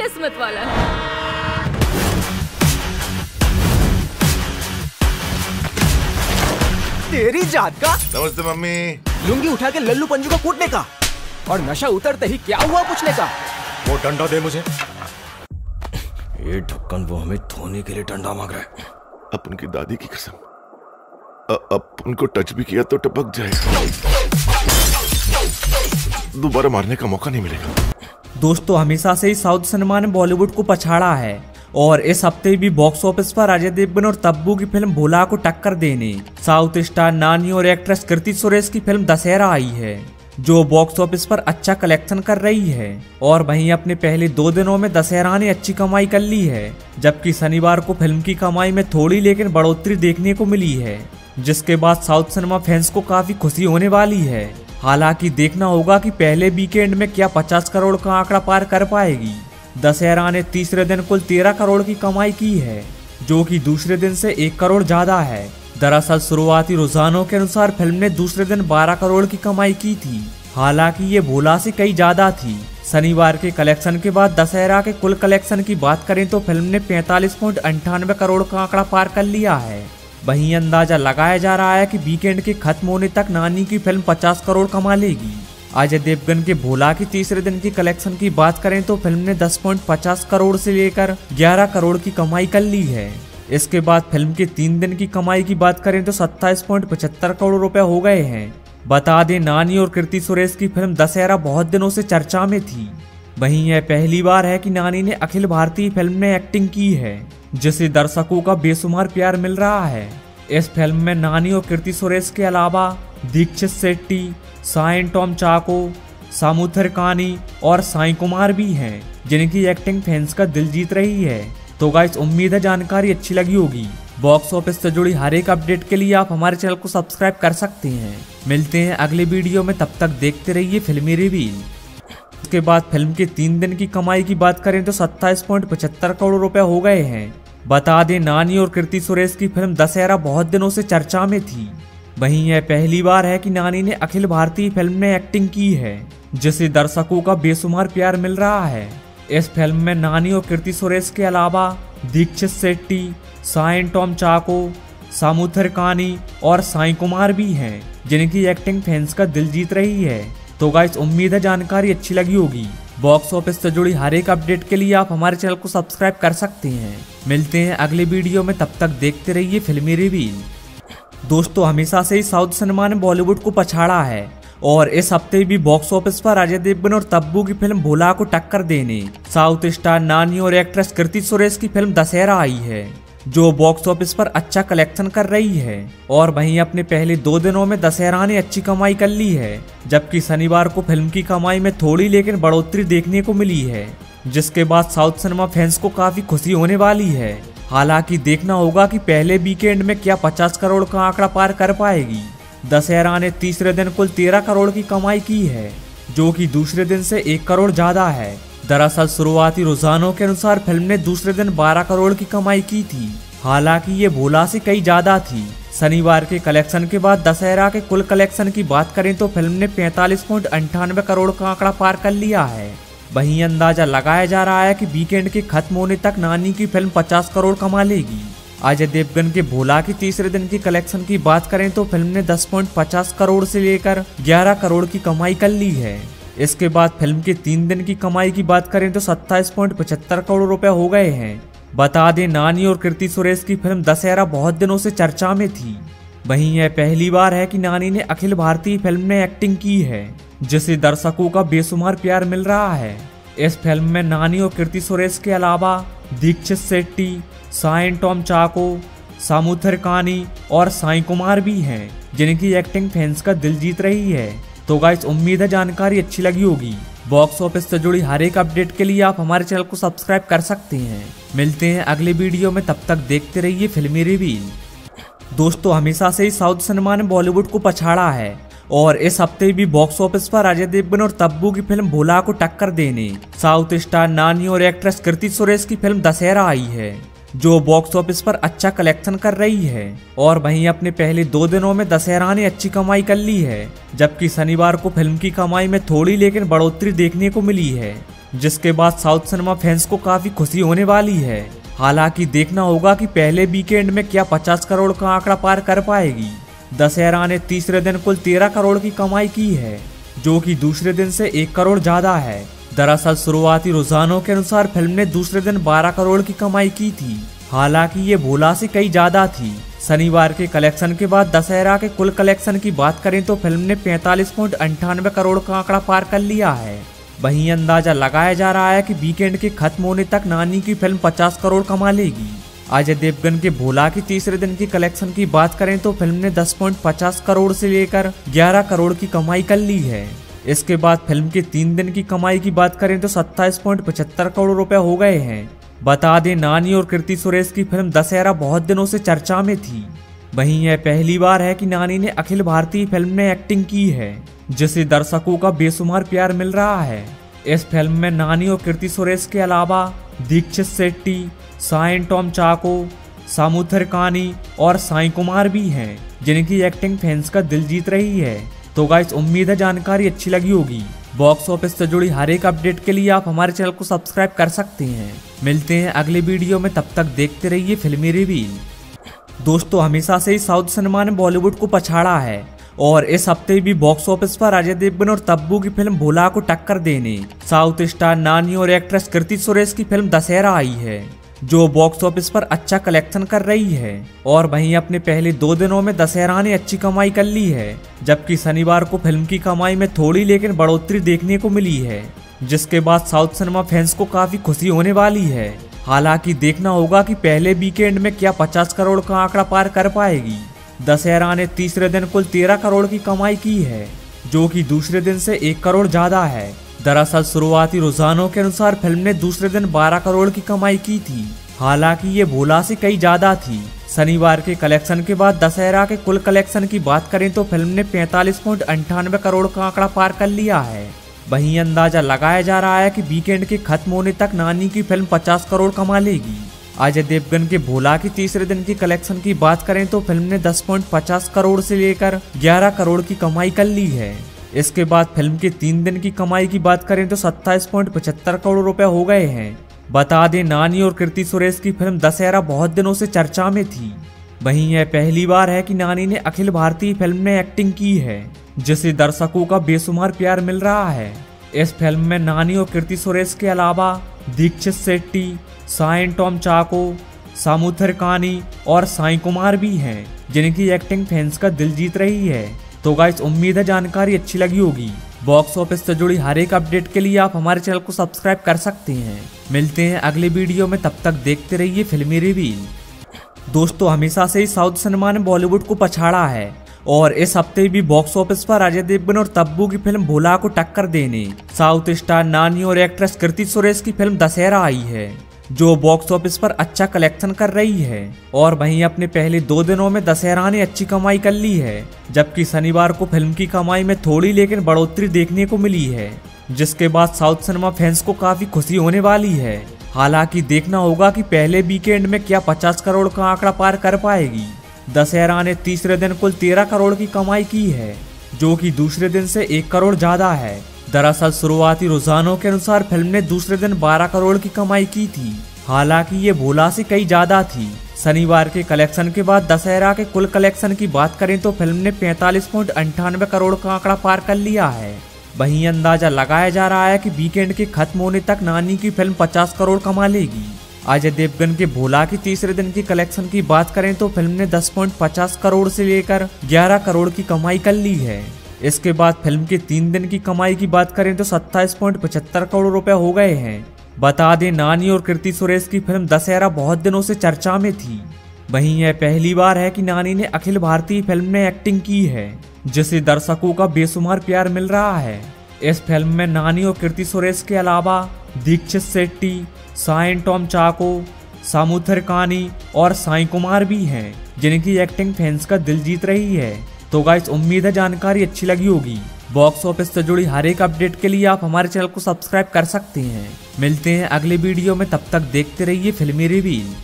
किस्मत वाला। है तेरी जात का? नमस्ते मम्मी। लुंगी उठा के लल्लू पंजू का कूटने का और नशा उतरते ही क्या हुआ पूछने का? वो डंडा दे मुझे। ये ढक्कन वो हमें धोने के लिए डंडा मांग रहा है। अपन की दादी की कसम। अ- अब उनको टच भी किया तो टपक जाएगा। दोबारा मारने का मौका नहीं मिलेगा। दोस्तों, हमेशा से ही साउथ सिनेमा ने बॉलीवुड को पछाड़ा है और इस हफ़्ते भी बॉक्स ऑफ़िस पर अजय देवगन और तब्बू की फ़िल्म भोला को टक्कर देने, साउथ स्टार नानी और एक्ट्रेस कृति सुरेश की फ़िल्म दशहरा आई है। जो बॉक्स ऑफ़िस पर अच्छा कलेक्शन कर रही है। और वहीं अपने पहले दो दिनों में दशहरा ने अच्छी कमाई कर ली है, जबकि शनिवार को फ़िल्म की कमाई में थोड़ी लेकिन बढ़ोतरी देखने को मिली है, जिसके बाद साउथ सिनेमा फैंस को काफ़ी खुशी होने वाली है। हालाँकि देखना होगा कि पहले वीकेंड में क्या 50 करोड़ का आंकड़ा पार कर पाएगी। दशहरा ने तीसरे दिन कुल 13 करोड़ की कमाई की है, जो कि दूसरे दिन से एक करोड़ ज़्यादा है। दरअसल शुरुआती रुझानों के अनुसार फ़िल्म ने दूसरे दिन 12 करोड़ की कमाई की थी। हालाँकि ये भोला से कई ज़्यादा थी। शनिवार के कलेक्शन के बाद दशहरा के कुल कलेक्शन की बात करें तो फ़िल्म ने पैंतालीस अंठानवे करोड़ का आंकड़ा पार कर लिया है। वहीं अंदाज़ा लगाया जा रहा है कि वीकेंड के खत्म होने तक नानी की फ़िल्म 50 करोड़ कमा लेगी। अजय देवगन के भोला की तीसरे दिन की कलेक्शन की बात करें तो फ़िल्म ने 10.50 करोड़ से लेकर 11 करोड़ की कमाई कर ली है। इसके बाद फ़िल्म के तीन दिन की कमाई की बात करें तो 27.75 करोड़ रुपए हो गए हैं। बता दें, नानी और कृति सुरेश की फ़िल्म दशहरा बहुत दिनों से चर्चा में थी। वहीं यह पहली बार है कि नानी ने अखिल भारतीय फ़िल्म में एक्टिंग की है, जिसे दर्शकों का बेसुमार प्यार मिल रहा है। इस फ़िल्म में नानी और कृति सुरेश के अलावा दीक्षित शेट्टी साइन टॉम चाको, सामुथर कानी और साई कुमार भी हैं, जिनकी एक्टिंग फैंस का दिल जीत रही है। तो गाइस उम्मीद है जानकारी अच्छी लगी होगी। बॉक्स ऑफ़िस से जुड़ी हर एक अपडेट के लिए आप हमारे चैनल को सब्सक्राइब कर सकते हैं। मिलते हैं अगले वीडियो में, तब तक देखते रहिए फिल्मी रिवील उसके बाद फ़िल्म के तीन दिन की कमाई की बात करें तो सत्ताईस करोड़ रुपए हो गए हैं। बता दें, नानी और कृति सुरेश की फ़िल्म दशहरा बहुत दिनों से चर्चा में थी। वहीं यह पहली बार है कि नानी ने अखिल भारतीय फ़िल्म में एक्टिंग की है, जिसे दर्शकों का बेसुमार प्यार मिल रहा है। इस फ़िल्म में नानी और कीर्ति सुरेश के अलावा दीक्षित शेट्टी साइन टॉम चाको सामुथर कानी और साई कुमार भी हैं, जिनकी एक्टिंग फैंस का दिल जीत रही है। तो गाइस उम्मीद है जानकारी अच्छी लगी होगी। बॉक्स ऑफ़िस से जुड़ी हर एक अपडेट के लिए आप हमारे चैनल को सब्सक्राइब कर सकते हैं। मिलते हैं अगले वीडियो में, तब तक देखते रहिए फिल्मी रिवील दोस्तों, हमेशा से ही साउथ सिनेमा ने बॉलीवुड को पछाड़ा है। और इस हफ़्ते भी बॉक्स ऑफ़िस पर अजय देवगन और तब्बू की फ़िल्म भोला को टक्कर देने। साउथ स्टार नानी और एक्ट्रेस कृति सुरेश की फ़िल्म दशहरा आई है, जो बॉक्स ऑफ़िस पर अच्छा कलेक्शन कर रही है। और वहीं अपने पहले दो दिनों में दशहरा ने अच्छी कमाई कर ली है, जबकि शनिवार को फ़िल्म की कमाई में थोड़ी लेकिन बढ़ोतरी देखने को मिली है, जिसके बाद साउथ सिनेमा फैंस को काफ़ी खुशी होने वाली है। हालाँकि देखना होगा कि पहले वीकेंड में क्या 50 करोड़ का आंकड़ा पार कर पाएगी। दशहरा ने तीसरे दिन कुल 13 करोड़ की कमाई की है, जो कि दूसरे दिन से एक करोड़ ज़्यादा है। दरअसल शुरुआती रुझानों के अनुसार फ़िल्म ने दूसरे दिन 12 करोड़ की कमाई की थी। हालाँकि ये भोला से कई ज़्यादा थी। शनिवार के कलेक्शन के बाद दशहरा के कुल कलेक्शन की बात करें तो फ़िल्म ने पैंतालीस पॉइंट अंठानवे करोड़ का आंकड़ा पार कर लिया है। वहीं अंदाज़ा लगाया जा रहा है कि वीकेंड के खत्म होने तक नानी की फ़िल्म 50 करोड़ कमा लेगी। अजय देवगन के भोला की तीसरे दिन की कलेक्शन की बात करें तो फ़िल्म ने 10.50 करोड़ से लेकर 11 करोड़ की कमाई कर ली है। इसके बाद फ़िल्म के तीन दिन की कमाई की बात करें तो 27.75 करोड़ रुपए हो गए हैं। बता दें, नानी और कृति सुरेश की फ़िल्म दशहरा बहुत दिनों से चर्चा में थी। वहीं यह पहली बार है कि नानी ने अखिल भारतीय फ़िल्म में एक्टिंग की है, जिसे दर्शकों का बेसुमार प्यार मिल रहा है। इस फ़िल्म में नानी और कृति सुरेश के अलावा दीक्षित शेट्टी साइन टॉम चाको सामुथर कानी और साई कुमार भी हैं, जिनकी एक्टिंग फैंस का दिल जीत रही है। तो गाइस उम्मीद है जानकारी अच्छी लगी होगी। बॉक्स ऑफ़िस से जुड़ी हर एक अपडेट के लिए आप हमारे चैनल को सब्सक्राइब कर सकते हैं। मिलते हैं अगले वीडियो में, तब तक देखते रहिए फिल्मी रिवील दोस्तों, हमेशा से ही साउथ सिनेमा ने बॉलीवुड को पछाड़ा है, और इस हफ़्ते भी बॉक्स ऑफ़िस पर अजय देवगन और तब्बू की फ़िल्म भोला को टक्कर देने, साउथ स्टार नानी और एक्ट्रेस कृति सुरेश की फ़िल्म दशहरा आई है। जो बॉक्स ऑफ़िस पर अच्छा कलेक्शन कर रही है। और वहीं अपने पहले दो दिनों में दशहरा ने अच्छी कमाई कर ली है, जबकि शनिवार को फ़िल्म की कमाई में थोड़ी लेकिन बढ़ोतरी देखने को मिली है, जिसके बाद साउथ सिनेमा फैंस को काफ़ी खुशी होने वाली है। हालाँकि देखना होगा कि पहले वीकेंड में क्या 50 करोड़ का आंकड़ा पार कर पाएगी। दशहरा ने तीसरे दिन कुल 13 करोड़ की कमाई की है, जो कि दूसरे दिन से एक करोड़ ज़्यादा है। दरअसल शुरुआती रुझानों के अनुसार फ़िल्म ने दूसरे दिन 12 करोड़ की कमाई की थी। हालाँकि ये भोला से कई ज़्यादा थी। शनिवार के कलेक्शन के बाद दशहरा के कुल कलेक्शन की बात करें तो फ़िल्म ने पैंतालीस अंठानवे करोड़ का आंकड़ा पार कर लिया है। वहीं अंदाज़ा लगाया जा रहा है कि वीकेंड के खत्म होने तक नानी की फ़िल्म 50 करोड़ कमा लेगी। अजय देवगन के भोला की तीसरे दिन की कलेक्शन की बात करें तो फ़िल्म ने 10.50 करोड़ से लेकर 11 करोड़ की कमाई कर ली है। इसके बाद फ़िल्म के तीन दिन की कमाई की बात करें तो सत्ताईस करोड़ रुपए हो गए हैं। बता दें, नानी और कृति सुरेश की फ़िल्म दशहरा बहुत दिनों से चर्चा में थी। वहीं यह पहली बार है कि नानी ने अखिल भारतीय फ़िल्म में एक्टिंग की है, जिसे दर्शकों का बेसुमार प्यार मिल रहा है। इस फ़िल्म में नानी और कृति सुरेश के अलावा दीक्षित शेट्टी साइन टॉम चाको, सामुथर कानी और साई कुमार भी हैं, जिनकी एक्टिंग फैंस का दिल जीत रही है। तो गाइस उम्मीद है जानकारी अच्छी लगी होगी। बॉक्स ऑफ़िस से जुड़ी हर एक अपडेट के लिए आप हमारे चैनल को सब्सक्राइब कर सकते हैं। मिलते हैं अगले वीडियो में, तब तक देखते रहिए फिल्मी रिवील दोस्तों, हमेशा से ही साउथ सिनेमा ने बॉलीवुड को पछाड़ा है और इस हफ़्ते भी बॉक्स ऑफ़िस पर अजय देवगन और तब्बू की फ़िल्म भोला को टक्कर देने, साउथ स्टार नानी और एक्ट्रेस कृति सुरेश की फ़िल्म दशहरा आई है। जो बॉक्स ऑफ़िस पर अच्छा कलेक्शन कर रही है और वहीं अपने पहले दो दिनों में दशहरा ने अच्छी कमाई कर ली है, जबकि शनिवार को फ़िल्म की कमाई में थोड़ी लेकिन बढ़ोतरी देखने को मिली है, जिसके बाद साउथ सिनेमा फैंस को काफ़ी खुशी होने वाली है। हालाँकि देखना होगा कि पहले वीकेंड में क्या 50 करोड़ का आंकड़ा पार कर पाएगी। दशहरा ने तीसरे दिन कुल 13 करोड़ की कमाई की है, जो कि दूसरे दिन से एक करोड़ ज़्यादा है। दरअसल शुरुआती रुझानों के अनुसार फ़िल्म ने दूसरे दिन 12 करोड़ की कमाई की थी। हालाँकि ये भोला से कई ज़्यादा थी। शनिवार के कलेक्शन के बाद दशहरा के कुल कलेक्शन की बात करें तो फ़िल्म ने पैंतालीस करोड़ का आंकड़ा पार कर लिया है। वहीं अंदाज़ा लगाया जा रहा है कि वीकेंड के खत्म होने तक नानी की फ़िल्म 50 करोड़ कमा लेगी। अजय देवगन के भोला की तीसरे दिन की कलेक्शन की बात करें तो फ़िल्म ने 10.50 करोड़ से लेकर 11 करोड़ की कमाई कर ली है। इसके बाद फ़िल्म के तीन दिन की कमाई की बात करें तो सत्ताईस करोड़ रुपए हो गए हैं। बता दें, नानी और कृति सुरेश की फ़िल्म दशहरा बहुत दिनों से चर्चा में थी। वहीं यह पहली बार है कि नानी ने अखिल भारतीय फ़िल्म में एक्टिंग की है, जिसे दर्शकों का बेसुमार प्यार मिल रहा है। इस फ़िल्म में नानी और कृति सुरेश के अलावा दीक्षित शेट्टी साइन टॉम चाको, सामुथर कानी और साई कुमार भी हैं, जिनकी एक्टिंग फैंस का दिल जीत रही है। तो गाइस उम्मीद है जानकारी अच्छी लगी होगी। बॉक्स ऑफ़िस से जुड़ी हर एक अपडेट के लिए आप हमारे चैनल को सब्सक्राइब कर सकते हैं। मिलते हैं अगले वीडियो में, तब तक देखते रहिए फिल्मी रिवील दोस्तों, हमेशा से ही साउथ सिनेमा ने बॉलीवुड को पछाड़ा है और इस हफ़्ते भी बॉक्स ऑफ़िस पर अजय देवगन और तब्बू की फ़िल्म भोला को टक्कर देने, साउथ स्टार नानी और एक्ट्रेस कृति सुरेश की फ़िल्म दशहरा आई है। जो बॉक्स ऑफ़िस पर अच्छा कलेक्शन कर रही है। और वहीं अपने पहले दो दिनों में दशहरा ने अच्छी कमाई कर ली है, जबकि शनिवार को फ़िल्म की कमाई में थोड़ी लेकिन बढ़ोतरी देखने को मिली है, जिसके बाद साउथ सिनेमा फैंस को काफ़ी खुशी होने वाली है। हालाँकि देखना होगा कि पहले वीकेंड में क्या 50 करोड़ का आंकड़ा पार कर पाएगी। दशहरा ने तीसरे दिन कुल 13 करोड़ की कमाई की है, जो कि दूसरे दिन से एक करोड़ ज़्यादा है। दरअसल शुरुआती रुझानों के अनुसार फ़िल्म ने दूसरे दिन 12 करोड़ की कमाई की थी। हालाँकि ये भोला से कई ज़्यादा थी। शनिवार के कलेक्शन के बाद दशहरा के कुल कलेक्शन की बात करें तो फ़िल्म ने पैंतालीस करोड़ का आंकड़ा पार कर लिया है। वहीं अंदाज़ा लगाया जा रहा है कि वीकेंड के खत्म होने तक नानी की फ़िल्म 50 करोड़ कमा लेगी। अजय देवगन के भोला की तीसरे दिन की कलेक्शन की बात करें तो फ़िल्म ने 10.50 करोड़ से लेकर 11 करोड़ की कमाई कर ली है। इसके बाद फ़िल्म के तीन दिन की कमाई की बात करें तो सत्ताईस करोड़ रुपए हो गए हैं। बता दें, नानी और कृति सुरेश की फ़िल्म दशहरा बहुत दिनों से चर्चा में थी। वहीं यह पहली बार है कि नानी ने अखिल भारतीय फ़िल्म में एक्टिंग की है, जिसे दर्शकों का बेसुमार प्यार मिल रहा है। इस फ़िल्म में नानी और कृति सुरेश के अलावा दीक्षित शेट्टी साइन टॉम चाको सामुथर कानी और साई कुमार भी हैं, जिनकी एक्टिंग फैंस का दिल जीत रही है। तो गाइस उम्मीद है जानकारी अच्छी लगी होगी। बॉक्स ऑफ़िस से जुड़ी हर एक अपडेट के लिए आप हमारे चैनल को सब्सक्राइब कर सकते हैं। मिलते हैं अगले वीडियो में, तब तक देखते रहिए फिल्मी रिवील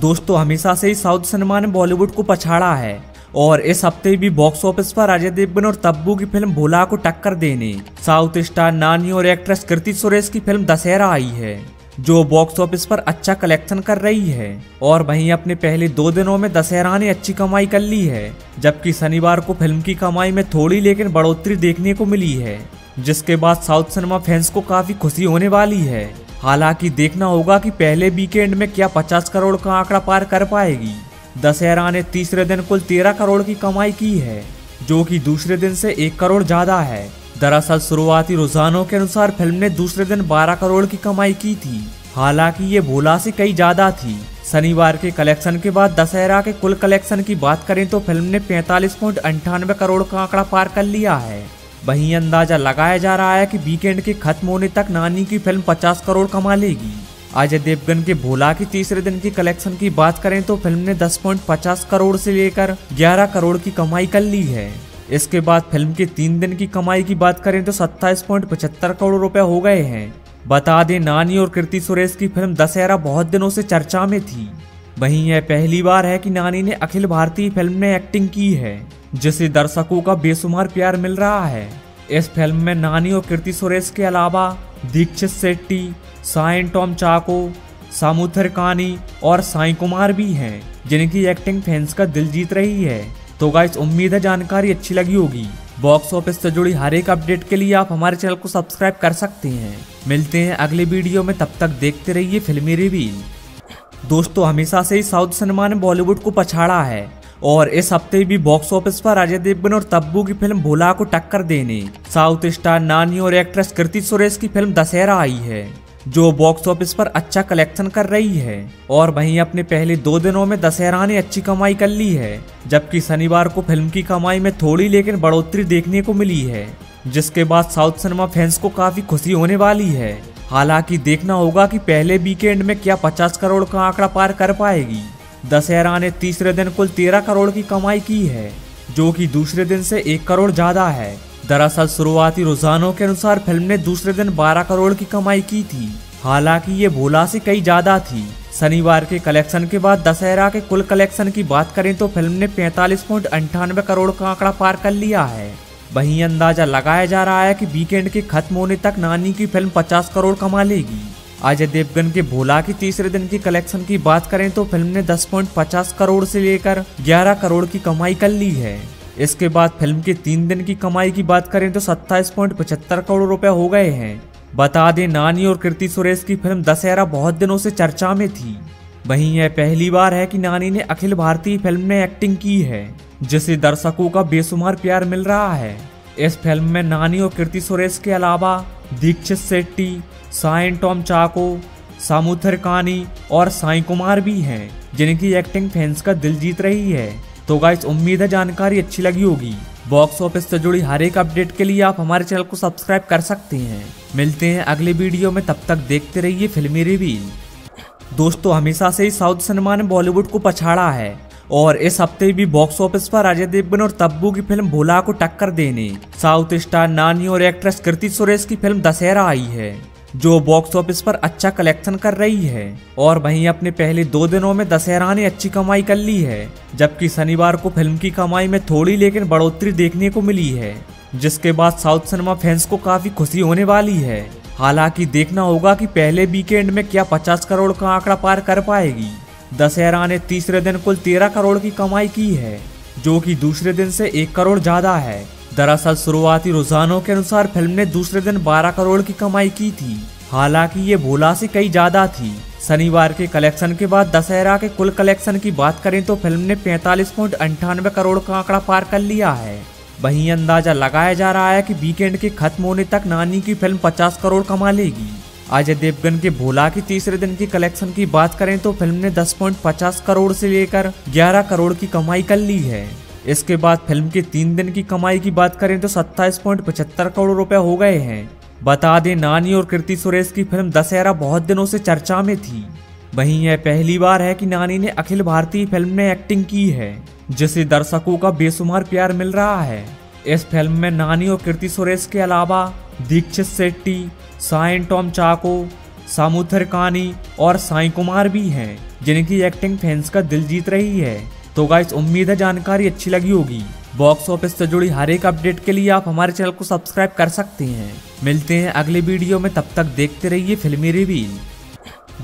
दोस्तों, हमेशा से ही साउथ सिनेमा ने बॉलीवुड को पछाड़ा है और इस हफ़्ते भी बॉक्स ऑफ़िस पर अजय देवगन और तब्बू की फ़िल्म भोला को टक्कर देने, साउथ स्टार नानी और एक्ट्रेस कृति सुरेश की फ़िल्म दशहरा आई है। जो बॉक्स ऑफ़िस पर अच्छा कलेक्शन कर रही है और वहीं अपने पहले दो दिनों में दशहरा ने अच्छी कमाई कर ली है, जबकि शनिवार को फ़िल्म की कमाई में थोड़ी लेकिन बढ़ोतरी देखने को मिली है, जिसके बाद साउथ सिनेमा फैंस को काफ़ी खुशी होने वाली है। हालाँकि देखना होगा कि पहले वीकेंड में क्या 50 करोड़ का आंकड़ा पार कर पाएगी। दशहरा ने तीसरे दिन कुल 13 करोड़ की कमाई की है, जो कि दूसरे दिन से एक करोड़ ज़्यादा है। दरअसल शुरुआती रुझानों के अनुसार फ़िल्म ने दूसरे दिन 12 करोड़ की कमाई की थी। हालाँकि ये भोला से कई ज़्यादा थी। शनिवार के कलेक्शन के बाद दशहरा के कुल कलेक्शन की बात करें तो फ़िल्म ने पैंतालीस अंठानवे करोड़ का आंकड़ा पार कर लिया है। वहीं अंदाज़ा लगाया जा रहा है कि वीकेंड के खत्म होने तक नानी की फ़िल्म 50 करोड़ कमा लेगी। अजय देवगन के भोला की तीसरे दिन की कलेक्शन की बात करें तो फ़िल्म ने 10.50 करोड़ से लेकर 11 करोड़ की कमाई कर ली है। इसके बाद फ़िल्म के तीन दिन की कमाई की बात करें तो सत्ताईस करोड़ रुपए हो गए हैं। बता दें, नानी और कृति सुरेश की फ़िल्म दशहरा बहुत दिनों से चर्चा में थी। वहीं यह पहली बार है कि नानी ने अखिल भारतीय फ़िल्म में एक्टिंग की है, जिसे दर्शकों का बेसुमार प्यार मिल रहा है। इस फ़िल्म में नानी और कृति सुरेश के अलावा दीक्षित शेट्टी साइन टॉम चाको, सामुथर कानी और साई कुमार भी हैं, जिनकी एक्टिंग फैंस का दिल जीत रही है। तो गाइस उम्मीद है जानकारी अच्छी लगी होगी। बॉक्स ऑफ़िस से जुड़ी हर एक अपडेट के लिए आप हमारे चैनल को सब्सक्राइब कर सकते हैं। मिलते हैं अगले वीडियो में, तब तक देखते रहिए फिल्मी रिवील दोस्तों, हमेशा से ही साउथ सिनेमा ने बॉलीवुड को पछाड़ा है और इस हफ़्ते भी बॉक्स ऑफ़िस पर अजय देवगन और तब्बू की फ़िल्म भोला को टक्कर देने, साउथ स्टार नानी और एक्ट्रेस कृति सुरेश की फ़िल्म दशहरा आई है। जो बॉक्स ऑफ़िस पर अच्छा कलेक्शन कर रही है और वहीं अपने पहले दो दिनों में दशहरा ने अच्छी कमाई कर ली है, जबकि शनिवार को फ़िल्म की कमाई में थोड़ी लेकिन बढ़ोतरी देखने को मिली है, जिसके बाद साउथ सिनेमा फैंस को काफ़ी खुशी होने वाली है। हालाँकि देखना होगा कि पहले वीकेंड में क्या 50 करोड़ का आंकड़ा पार कर पाएगी। दशहरा ने तीसरे दिन कुल 13 करोड़ की कमाई की है, जो कि दूसरे दिन से एक करोड़ ज़्यादा है। दरअसल शुरुआती रुझानों के अनुसार फ़िल्म ने दूसरे दिन 12 करोड़ की कमाई की थी। हालाँकि ये भोला से कई ज़्यादा थी। शनिवार के कलेक्शन के बाद दशहरा के कुल कलेक्शन की बात करें तो फ़िल्म ने पैंतालीस करोड़ का आंकड़ा पार कर लिया है। वहीं अंदाज़ा लगाया जा रहा है कि वीकेंड के खत्म होने तक नानी की फ़िल्म 50 करोड़ कमा लेगी। अजय देवगन के भोला की तीसरे दिन की कलेक्शन की बात करें तो फ़िल्म ने 10.50 करोड़ से लेकर 11 करोड़ की कमाई कर ली है। इसके बाद फ़िल्म के तीन दिन की कमाई की बात करें तो सत्ताईस करोड़ रुपए हो गए हैं। बता दें, नानी और कृति सुरेश की फ़िल्म दशहरा बहुत दिनों से चर्चा में थी। वहीं यह पहली बार है कि नानी ने अखिल भारतीय फ़िल्म में एक्टिंग की है, जिसे दर्शकों का बेसुमार प्यार मिल रहा है। इस फ़िल्म में नानी और कृति सुरेश के अलावा दीक्षित शेट्टी साइन टॉम चाको सामुथर कानी और साई कुमार भी हैं, जिनकी एक्टिंग फैंस का दिल जीत रही है। तो गाइस उम्मीद है जानकारी अच्छी लगी होगी। बॉक्स ऑफ़िस से जुड़ी हर एक अपडेट के लिए आप हमारे चैनल को सब्सक्राइब कर सकते हैं। मिलते हैं अगले वीडियो में, तब तक देखते रहिए फिल्मी रिवील दोस्तों, हमेशा से ही साउथ सिनेमा ने बॉलीवुड को पछाड़ा है और इस हफ़्ते भी बॉक्स ऑफ़िस पर अजय देवगन और तब्बू की फ़िल्म भोला को टक्कर देने, साउथ स्टार नानी और एक्ट्रेस कृति सुरेश की फ़िल्म दशहरा आई है। जो बॉक्स ऑफ़िस पर अच्छा कलेक्शन कर रही है। और वहीं अपने पहले दो दिनों में दशहरा ने अच्छी कमाई कर ली है, जबकि शनिवार को फ़िल्म की कमाई में थोड़ी लेकिन बढ़ोतरी देखने को मिली है, जिसके बाद साउथ सिनेमा फैंस को काफ़ी खुशी होने वाली है। हालाँकि देखना होगा कि पहले वीकेंड में क्या 50 करोड़ का आंकड़ा पार कर पाएगी। दशहरा ने तीसरे दिन कुल 13 करोड़ की कमाई की है, जो कि दूसरे दिन से एक करोड़ ज़्यादा है। दरअसल शुरुआती रुझानों के अनुसार फ़िल्म ने दूसरे दिन 12 करोड़ की कमाई की थी। हालाँकि ये भोला से कई ज़्यादा थी। शनिवार के कलेक्शन के बाद दशहरा के कुल कलेक्शन की बात करें तो फ़िल्म ने पैंतालीस करोड़ का आंकड़ा पार कर लिया है। वहीं अंदाज़ा लगाया जा रहा है कि वीकेंड के खत्म होने तक नानी की फ़िल्म 50 करोड़ कमा लेगी। अजय देवगन के भोला की तीसरे दिन की कलेक्शन की बात करें तो फ़िल्म ने 10.50 करोड़ से लेकर 11 करोड़ की कमाई कर ली है। इसके बाद फ़िल्म के तीन दिन की कमाई की बात करें तो सत्ताईस करोड़ रुपए हो गए हैं। बता दें, नानी और कृति सुरेश की फ़िल्म दशहरा बहुत दिनों से चर्चा में थी। वहीं यह पहली बार है कि नानी ने अखिल भारतीय फ़िल्म में एक्टिंग की है, जिसे दर्शकों का बेसुमार प्यार मिल रहा है। इस फ़िल्म में नानी और कृति सुरेश के अलावा दीक्षित शेट्टी साइन टॉम चाको, सामुथर कानी और साई कुमार भी हैं, जिनकी एक्टिंग फैंस का दिल जीत रही है। तो गाइस उम्मीद है जानकारी अच्छी लगी होगी। बॉक्स ऑफ़िस से जुड़ी हर एक अपडेट के लिए आप हमारे चैनल को सब्सक्राइब कर सकते हैं। मिलते हैं अगले वीडियो में, तब तक देखते रहिए फिल्मी रिवील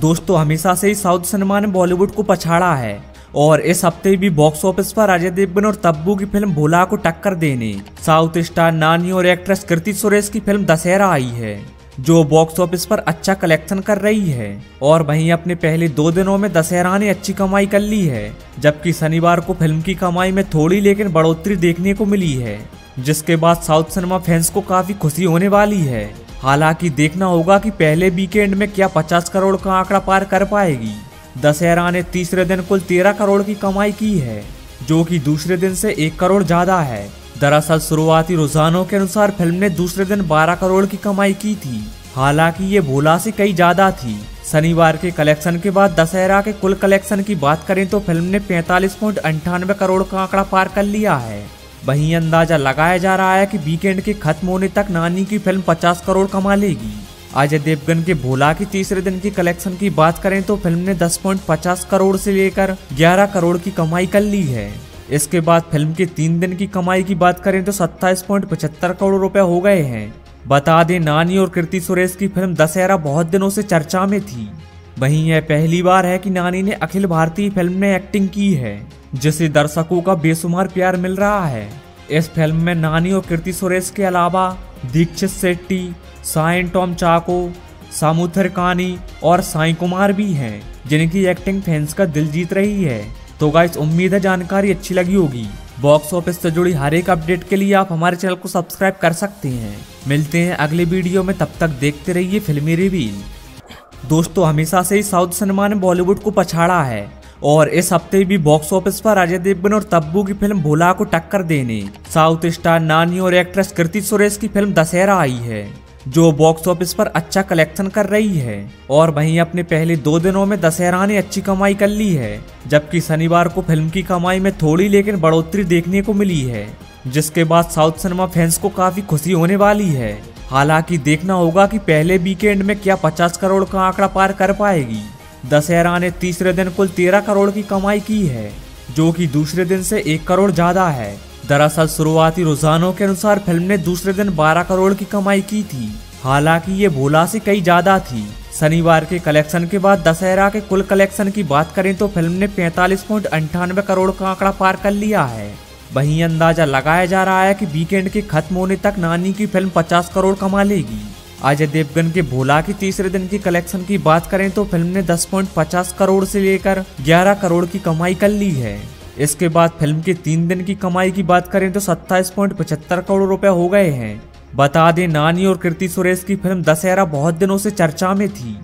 दोस्तों, हमेशा से ही साउथ सिनेमा ने बॉलीवुड को पछाड़ा है। और इस हफ़्ते भी बॉक्स ऑफ़िस पर अजय देवगन और तब्बू की फ़िल्म भोला को टक्कर देने, साउथ स्टार नानी और एक्ट्रेस कृति सुरेश की फ़िल्म दशहरा आई है। जो बॉक्स ऑफ़िस पर अच्छा कलेक्शन कर रही है। और वहीं अपने पहले दो दिनों में दशहरा ने अच्छी कमाई कर ली है, जबकि शनिवार को फ़िल्म की कमाई में थोड़ी लेकिन बढ़ोतरी देखने को मिली है, जिसके बाद साउथ सिनेमा फैंस को काफ़ी खुशी होने वाली है। हालाँकि देखना होगा कि पहले वीकेंड में क्या 50 करोड़ का आंकड़ा पार कर पाएगी। दशहरा ने तीसरे दिन कुल 13 करोड़ की कमाई की है, जो कि दूसरे दिन से एक करोड़ ज़्यादा है। दरअसल शुरुआती रुझानों के अनुसार फ़िल्म ने दूसरे दिन 12 करोड़ की कमाई की थी। हालाँकि ये भोला से कई ज़्यादा थी। शनिवार के कलेक्शन के बाद दशहरा के कुल कलेक्शन की बात करें तो फ़िल्म ने पैंतालीस पॉइंट अंठानवे करोड़ का आंकड़ा पार कर लिया है। वहीं अंदाज़ा लगाया जा रहा है कि वीकेंड के खत्म होने तक नानी की फ़िल्म 50 करोड़ कमा लेगी। अजय देवगन के भोला की तीसरे दिन की कलेक्शन की बात करें तो फ़िल्म ने 10.50 करोड़ से लेकर 11 करोड़ की कमाई कर ली है। इसके बाद फ़िल्म के तीन दिन की कमाई की बात करें तो सत्ताईस करोड़ रुपए हो गए हैं। बता दें, नानी और कृति सुरेश की फ़िल्म दशहरा बहुत दिनों से चर्चा में थी। वहीं यह पहली बार है कि नानी ने अखिल भारतीय फ़िल्म में एक्टिंग की है, जिसे दर्शकों का बेसुमार प्यार मिल रहा है। इस फ़िल्म में नानी और कृति सुरेश के अलावा दीक्षित शेट्टी साइन टॉम चाको, सामुथर कानी और साई कुमार भी हैं, जिनकी एक्टिंग फैंस का दिल जीत रही है। तो गाइस उम्मीद है जानकारी अच्छी लगी होगी। बॉक्स ऑफ़िस से जुड़ी हर एक अपडेट के लिए आप हमारे चैनल को सब्सक्राइब कर सकते हैं। मिलते हैं अगले वीडियो में, तब तक देखते रहिए फिल्मी रिवील दोस्तों, हमेशा से ही साउथ सिनेमा ने बॉलीवुड को पछाड़ा है और इस हफ़्ते भी बॉक्स ऑफ़िस पर अजय देवगन और तब्बू की फ़िल्म भोला को टक्कर देने, साउथ स्टार नानी और एक्ट्रेस कृति सुरेश की फ़िल्म दशहरा आई है। जो बॉक्स ऑफ़िस पर अच्छा कलेक्शन कर रही है और वहीं अपने पहले दो दिनों में दशहरा ने अच्छी कमाई कर ली है, जबकि शनिवार को फ़िल्म की कमाई में थोड़ी लेकिन बढ़ोतरी देखने को मिली है, जिसके बाद साउथ सिनेमा फैंस को काफ़ी खुशी होने वाली है। हालाँकि देखना होगा कि पहले वीकेंड में क्या 50 करोड़ का आंकड़ा पार कर पाएगी। दशहरा ने तीसरे दिन कुल 13 करोड़ की कमाई की है, जो कि दूसरे दिन से एक करोड़ ज़्यादा है। दरअसल शुरुआती रुझानों के अनुसार फ़िल्म ने दूसरे दिन 12 करोड़ की कमाई की थी। हालाँकि ये भोला से कई ज़्यादा थी। शनिवार के कलेक्शन के बाद दशहरा के कुल कलेक्शन की बात करें तो फ़िल्म ने पैंतालीस करोड़ का आंकड़ा पार कर लिया है। वहीं अंदाज़ा लगाया जा रहा है कि वीकेंड के खत्म होने तक नानी की फ़िल्म 50 करोड़ कमा लेगी। अजय देवगन के भोला की तीसरे दिन की कलेक्शन की बात करें तो फ़िल्म ने 10.50 करोड़ से लेकर 11 करोड़ की कमाई कर ली है। इसके बाद फ़िल्म के तीन दिन की कमाई की बात करें तो सत्ताईस करोड़ रुपए हो गए हैं। बता दें, नानी और कृति सुरेश की फ़िल्म दशहरा बहुत दिनों से चर्चा में थी।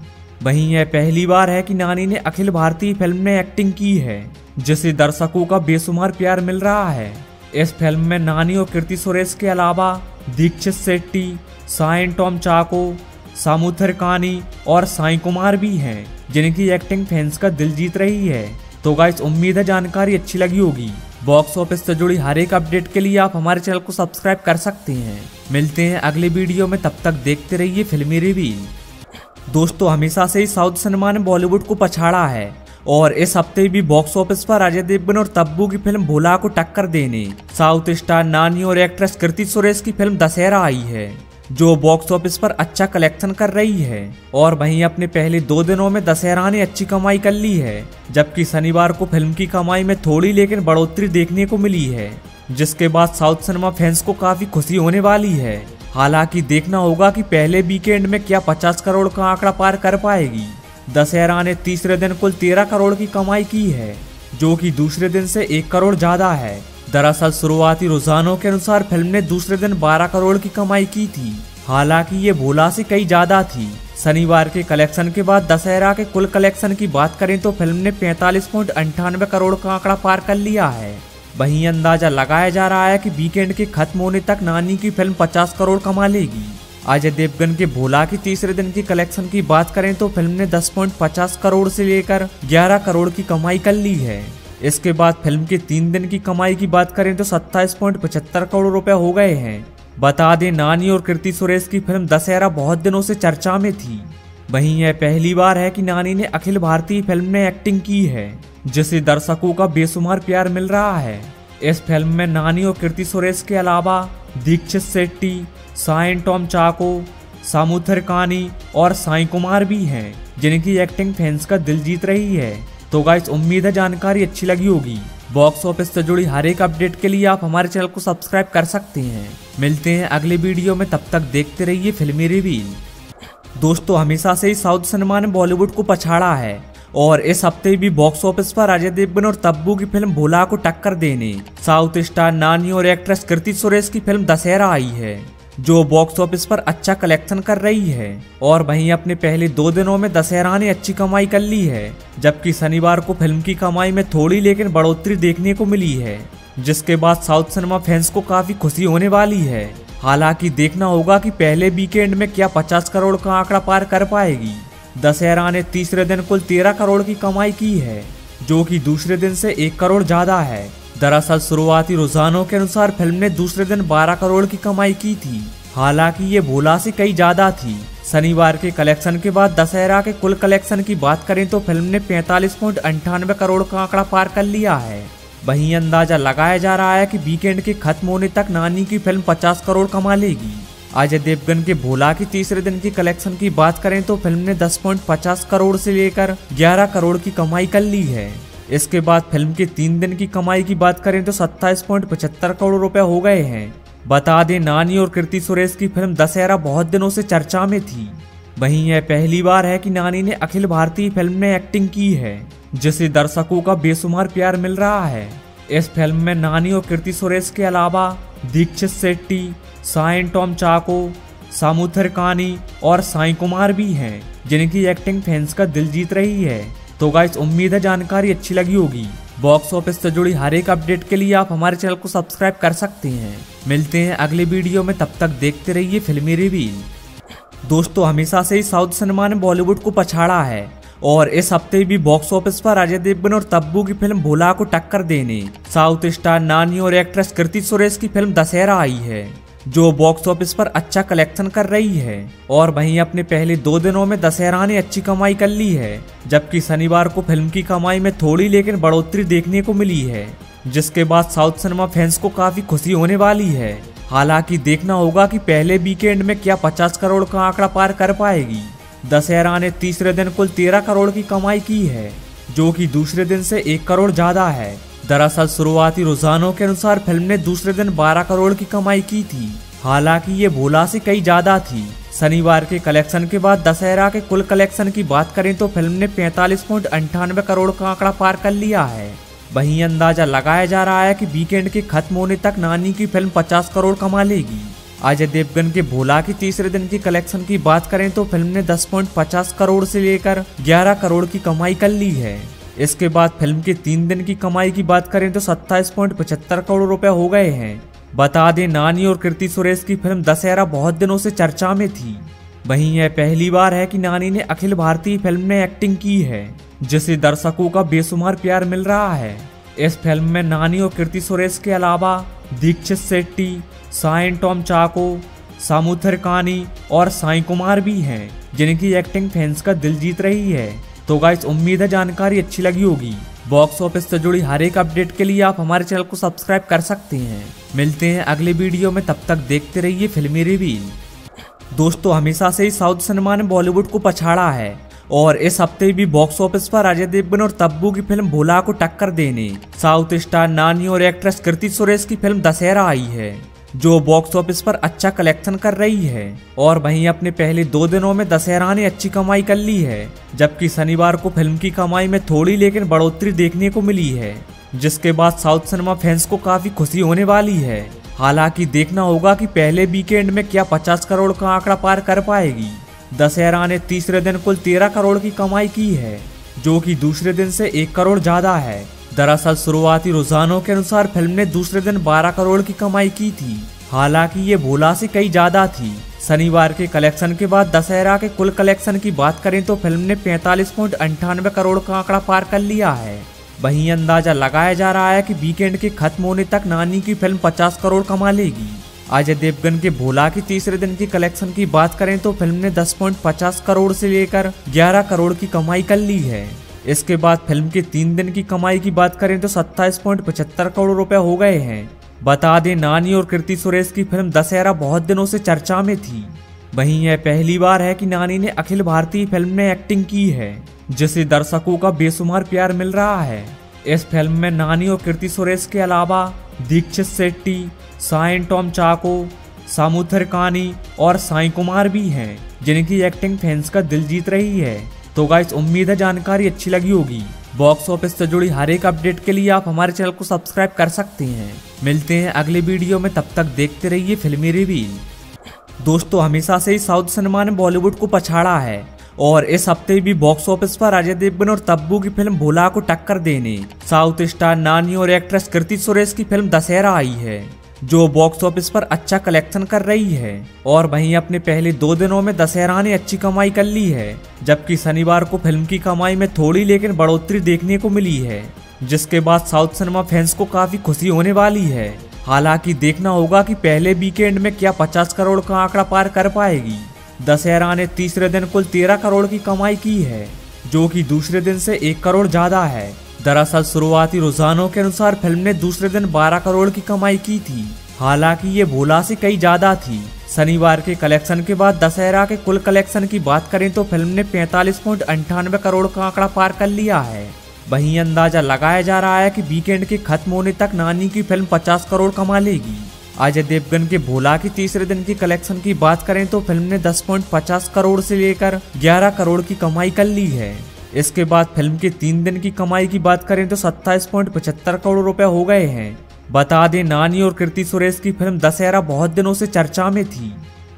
वहीं यह पहली बार है कि नानी ने अखिल भारतीय फ़िल्म में एक्टिंग की है, जिसे दर्शकों का बेसुमार प्यार मिल रहा है। इस फ़िल्म में नानी और कृति सुरेश के अलावा दीक्षित शेट्टी साइन टॉम चाको सामुथर कानी और साई कुमार भी हैं, जिनकी एक्टिंग फैंस का दिल जीत रही है। तो गाइस उम्मीद है जानकारी अच्छी लगी होगी। बॉक्स ऑफ़िस से जुड़ी हर एक अपडेट के लिए आप हमारे चैनल को सब्सक्राइब कर सकते हैं। मिलते हैं अगले वीडियो में, तब तक देखते रहिए फिल्मी रिवील दोस्तों, हमेशा से ही साउथ सिनेमा ने बॉलीवुड को पछाड़ा है और इस हफ़्ते भी बॉक्स ऑफ़िस पर अजय देवगन और तब्बू की फ़िल्म भोला को टक्कर देने, साउथ स्टार नानी और एक्ट्रेस कृति सुरेश की फ़िल्म दशहरा आई है। जो बॉक्स ऑफ़िस पर अच्छा कलेक्शन कर रही है। और वहीं अपने पहले दो दिनों में दशहरा ने अच्छी कमाई कर ली है, जबकि शनिवार को फ़िल्म की कमाई में थोड़ी लेकिन बढ़ोतरी देखने को मिली है, जिसके बाद साउथ सिनेमा फैंस को काफ़ी खुशी होने वाली है। हालाँकि देखना होगा कि पहले वीकेंड में क्या 50 करोड़ का आंकड़ा पार कर पाएगी। दशहरा ने तीसरे दिन कुल 13 करोड़ की कमाई की है, जो कि दूसरे दिन से एक करोड़ ज़्यादा है। दरअसल शुरुआती रुझानों के अनुसार फ़िल्म ने दूसरे दिन 12 करोड़ की कमाई की थी। हालाँकि ये भोला से कई ज़्यादा थी। शनिवार के कलेक्शन के बाद दशहरा के कुल कलेक्शन की बात करें तो फ़िल्म ने पैंतालीस अंठानवे करोड़ का आंकड़ा पार कर लिया है। वहीं अंदाज़ा लगाया जा रहा है कि वीकेंड के खत्म होने तक नानी की फ़िल्म 50 करोड़ कमा लेगी। अजय देवगन के भोला की तीसरे दिन की कलेक्शन की बात करें तो फ़िल्म ने 10.50 करोड़ से लेकर 11 करोड़ की कमाई कर ली है। इसके बाद फ़िल्म के तीन दिन की कमाई की बात करें तो सत्ताईस करोड़ रुपए हो गए हैं। बता दें, नानी और कृति सुरेश की फ़िल्म दशहरा बहुत दिनों से चर्चा में थी। वहीं यह पहली बार है कि नानी ने अखिल भारतीय फ़िल्म में एक्टिंग की है, जिसे दर्शकों का बेसुमार प्यार मिल रहा है। इस फ़िल्म में नानी और कीर्ति सुरेश के अलावा दीक्षित शेट्टी साइन टॉम चाको सामुथर कानी और साई कुमार भी हैं, जिनकी एक्टिंग फैंस का दिल जीत रही है। तो गाइस उम्मीद है जानकारी अच्छी लगी होगी। बॉक्स ऑफ़िस से जुड़ी हर एक अपडेट के लिए आप हमारे चैनल को सब्सक्राइब कर सकते हैं। मिलते हैं अगले वीडियो में, तब तक देखते रहिए फिल्मी रिवील दोस्तों, हमेशा से ही साउथ सिनेमा ने बॉलीवुड को पछाड़ा है और इस हफ़्ते भी बॉक्स ऑफ़िस पर अजय देवगन और तब्बू की फ़िल्म भोला को टक्कर देने, साउथ स्टार नानी और एक्ट्रेस कृति सुरेश की फ़िल्म दशहरा आई है। जो बॉक्स ऑफ़िस पर अच्छा कलेक्शन कर रही है। और वहीं अपने पहले दो दिनों में दशहरा ने अच्छी कमाई कर ली है, जबकि शनिवार को फ़िल्म की कमाई में थोड़ी लेकिन बढ़ोतरी देखने को मिली है, जिसके बाद साउथ सिनेमा फैंस को काफ़ी खुशी होने वाली है। हालाँकि देखना होगा कि पहले वीकेंड में क्या 50 करोड़ का आंकड़ा पार कर पाएगी। दशहरा ने तीसरे दिन कुल 13 करोड़ की कमाई की है, जो कि दूसरे दिन से एक करोड़ ज़्यादा है। दरअसल शुरुआती रुझानों के अनुसार फ़िल्म ने दूसरे दिन 12 करोड़ की कमाई की थी। हालाँकि ये भोला से कई ज़्यादा थी। शनिवार के कलेक्शन के बाद दशहरा के कुल कलेक्शन की बात करें तो फ़िल्म ने पैंतालीस अंठानवे करोड़ का आंकड़ा पार कर लिया है। वहीं अंदाज़ा लगाया जा रहा है कि वीकेंड के खत्म होने तक नानी की फ़िल्म 50 करोड़ कमा लेगी। अजय देवगन के भोला की तीसरे दिन की कलेक्शन की बात करें तो फ़िल्म ने 10.50 करोड़ से लेकर 11 करोड़ की कमाई कर ली है। इसके बाद फ़िल्म के तीन दिन की कमाई की बात करें तो सत्ताईस करोड़ रुपए हो गए हैं। बता दें, नानी और कृति सुरेश की फ़िल्म दशहरा बहुत दिनों से चर्चा में थी। वहीं यह पहली बार है कि नानी ने अखिल भारतीय फ़िल्म में एक्टिंग की है, जिसे दर्शकों का बेसुमार प्यार मिल रहा है। इस फ़िल्म में नानी और कृति सुरेश के अलावा दीक्षित शेट्टी साइन टॉम चाको सामुथर कानी और साई कुमार भी हैं, जिनकी एक्टिंग फैंस का दिल जीत रही है। तो गाइस उम्मीद है जानकारी अच्छी लगी होगी। बॉक्स ऑफ़िस से जुड़ी हर एक अपडेट के लिए आप हमारे चैनल को सब्सक्राइब कर सकते हैं। मिलते हैं अगले वीडियो में, तब तक देखते रहिए फिल्मी रिवील। दोस्तों, हमेशा से ही साउथ सिनेमा ने बॉलीवुड को पछाड़ा है और इस हफ़्ते भी बॉक्स ऑफ़िस पर अजय देवगन और तब्बू की फ़िल्म भोला को टक्कर देने, साउथ स्टार नानी और एक्ट्रेस कृति सुरेश की फ़िल्म दशहरा आई है। जो बॉक्स ऑफ़िस पर अच्छा कलेक्शन कर रही है। और वहीं अपने पहले दो दिनों में दशहरा ने अच्छी कमाई कर ली है, जबकि शनिवार को फ़िल्म की कमाई में थोड़ी लेकिन बढ़ोतरी देखने को मिली है, जिसके बाद साउथ सिनेमा फैंस को काफ़ी खुशी होने वाली है। हालाँकि देखना होगा कि पहले वीकेंड में क्या 50 करोड़ का आंकड़ा पार कर पाएगी। दशहरा ने तीसरे दिन कुल 13 करोड़ की कमाई की है, जो कि दूसरे दिन से एक करोड़ ज़्यादा है। दरअसल शुरुआती रुझानों के अनुसार फ़िल्म ने दूसरे दिन 12 करोड़ की कमाई की थी। हालाँकि ये भोला से कई ज़्यादा थी। शनिवार के कलेक्शन के बाद दशहरा के कुल कलेक्शन की बात करें तो फ़िल्म ने पैंतालीस करोड़ का आंकड़ा पार कर लिया है। वहीं अंदाज़ा लगाया जा रहा है कि वीकेंड के खत्म होने तक नानी की फ़िल्म 50 करोड़ कमा लेगी। अजय देवगन के भोला की तीसरे दिन की कलेक्शन की बात करें तो फ़िल्म ने 10.50 करोड़ से लेकर 11 करोड़ की कमाई कर ली है। इसके बाद फ़िल्म के तीन दिन की कमाई की बात करें तो 27.75 करोड़ रुपए हो गए हैं। बता दें, नानी और कृति सुरेश की फ़िल्म दशहरा बहुत दिनों से चर्चा में थी। वहीं यह पहली बार है कि नानी ने अखिल भारतीय फ़िल्म में एक्टिंग की है, जिसे दर्शकों का बेसुमार प्यार मिल रहा है। इस फ़िल्म में नानी और कृति सुरेश के अलावा दीक्षित शेट्टी साइन टॉम चाको, सामुथर कानी और साई कुमार भी हैं, जिनकी एक्टिंग फैंस का दिल जीत रही है। तो गाइस उम्मीद है जानकारी अच्छी लगी होगी। बॉक्स ऑफ़िस से जुड़ी हर एक अपडेट के लिए आप हमारे चैनल को सब्सक्राइब कर सकते हैं। मिलते हैं अगले वीडियो में, तब तक देखते रहिए फिल्मी रिवील दोस्तों, हमेशा से ही साउथ सिनेमा ने बॉलीवुड को पछाड़ा है और इस हफ़्ते भी बॉक्स ऑफ़िस पर अजय देवगन और तब्बू की फ़िल्म भोला को टक्कर देने, साउथ स्टार नानी और एक्ट्रेस कृति सुरेश की फ़िल्म दशहरा आई है। जो बॉक्स ऑफ़िस पर अच्छा कलेक्शन कर रही है और वहीं अपने पहले दो दिनों में दशहरा ने अच्छी कमाई कर ली है, जबकि शनिवार को फ़िल्म की कमाई में थोड़ी लेकिन बढ़ोतरी देखने को मिली है, जिसके बाद साउथ सिनेमा फैंस को काफ़ी खुशी होने वाली है। हालाँकि देखना होगा कि पहले वीकेंड में क्या 50 करोड़ का आंकड़ा पार कर पाएगी। दशहरा ने तीसरे दिन कुल 13 करोड़ की कमाई की है, जो कि दूसरे दिन से एक करोड़ ज़्यादा है। दरअसल शुरुआती रुझानों के अनुसार फ़िल्म ने दूसरे दिन 12 करोड़ की कमाई की थी। हालाँकि ये भोला से कई ज़्यादा थी। शनिवार के कलेक्शन के बाद दशहरा के कुल कलेक्शन की बात करें तो फ़िल्म ने पैंतालीस करोड़ का आंकड़ा पार कर लिया है। वहीं अंदाज़ा लगाया जा रहा है कि वीकेंड के खत्म होने तक नानी की फ़िल्म 50 करोड़ कमा लेगी। अजय देवगन के भोला की तीसरे दिन की कलेक्शन की बात करें तो फ़िल्म ने 10.50 करोड़ से लेकर 11 करोड़ की कमाई कर ली है। इसके बाद फ़िल्म के तीन दिन की कमाई की बात करें तो सत्ताईस पॉइंट पचहत्तर करोड़ रुपए हो गए हैं। बता दें, नानी और कृति सुरेश की फ़िल्म दशहरा बहुत दिनों से चर्चा में थी। वहीं यह पहली बार है कि नानी ने अखिल भारतीय फ़िल्म में एक्टिंग की है, जिसे दर्शकों का बेसुमार प्यार मिल रहा है। इस फ़िल्म में नानी और कृति सुरेश के अलावा दीक्षित शेट्टी साइन टॉम चाको, सामुथर कानी और साई कुमार भी हैं, जिनकी एक्टिंग फैंस का दिल जीत रही है। तो गाइस उम्मीद है जानकारी अच्छी लगी होगी। बॉक्स ऑफ़िस से जुड़ी हर एक अपडेट के लिए आप हमारे चैनल को सब्सक्राइब कर सकते हैं। मिलते हैं अगले वीडियो में, तब तक देखते रहिए फिल्मी रिवील दोस्तों, हमेशा से ही साउथ सिनेमा ने बॉलीवुड को पछाड़ा है। और इस हफ़्ते भी बॉक्स ऑफ़िस पर अजय देवगन और तब्बू की फ़िल्म भोला को टक्कर देने, साउथ स्टार नानी और एक्ट्रेस कृति सुरेश की फ़िल्म दशहरा आई है। जो बॉक्स ऑफ़िस पर अच्छा कलेक्शन कर रही है। और वहीं अपने पहले दो दिनों में दशहरा ने अच्छी कमाई कर ली है, जबकि शनिवार को फ़िल्म की कमाई में थोड़ी लेकिन बढ़ोतरी देखने को मिली है, जिसके बाद साउथ सिनेमा फैंस को काफ़ी खुशी होने वाली है। हालाँकि देखना होगा कि पहले वीकेंड में क्या 50 करोड़ का आंकड़ा पार कर पाएगी। दशहरा ने तीसरे दिन कुल 13 करोड़ की कमाई की है, जो कि दूसरे दिन से एक करोड़ ज़्यादा है। दरअसल शुरुआती रुझानों के अनुसार फ़िल्म ने दूसरे दिन 12 करोड़ की कमाई की थी। हालाँकि ये भोला से कई ज़्यादा थी। शनिवार के कलेक्शन के बाद दशहरा के कुल कलेक्शन की बात करें तो फ़िल्म ने पैंतालीस अंठानवे करोड़ का आंकड़ा पार कर लिया है। वहीं अंदाज़ा लगाया जा रहा है कि वीकेंड के खत्म होने तक नानी की फ़िल्म 50 करोड़ कमा लेगी। अजय देवगन के भोला की तीसरे दिन की कलेक्शन की बात करें तो फ़िल्म ने 10.50 करोड़ से लेकर 11 करोड़ की कमाई कर ली है। इसके बाद फ़िल्म के तीन दिन की कमाई की बात करें तो सत्ताईस करोड़ रुपए हो गए हैं। बता दें, नानी और कृति सुरेश की फ़िल्म दशहरा बहुत दिनों से चर्चा में थी।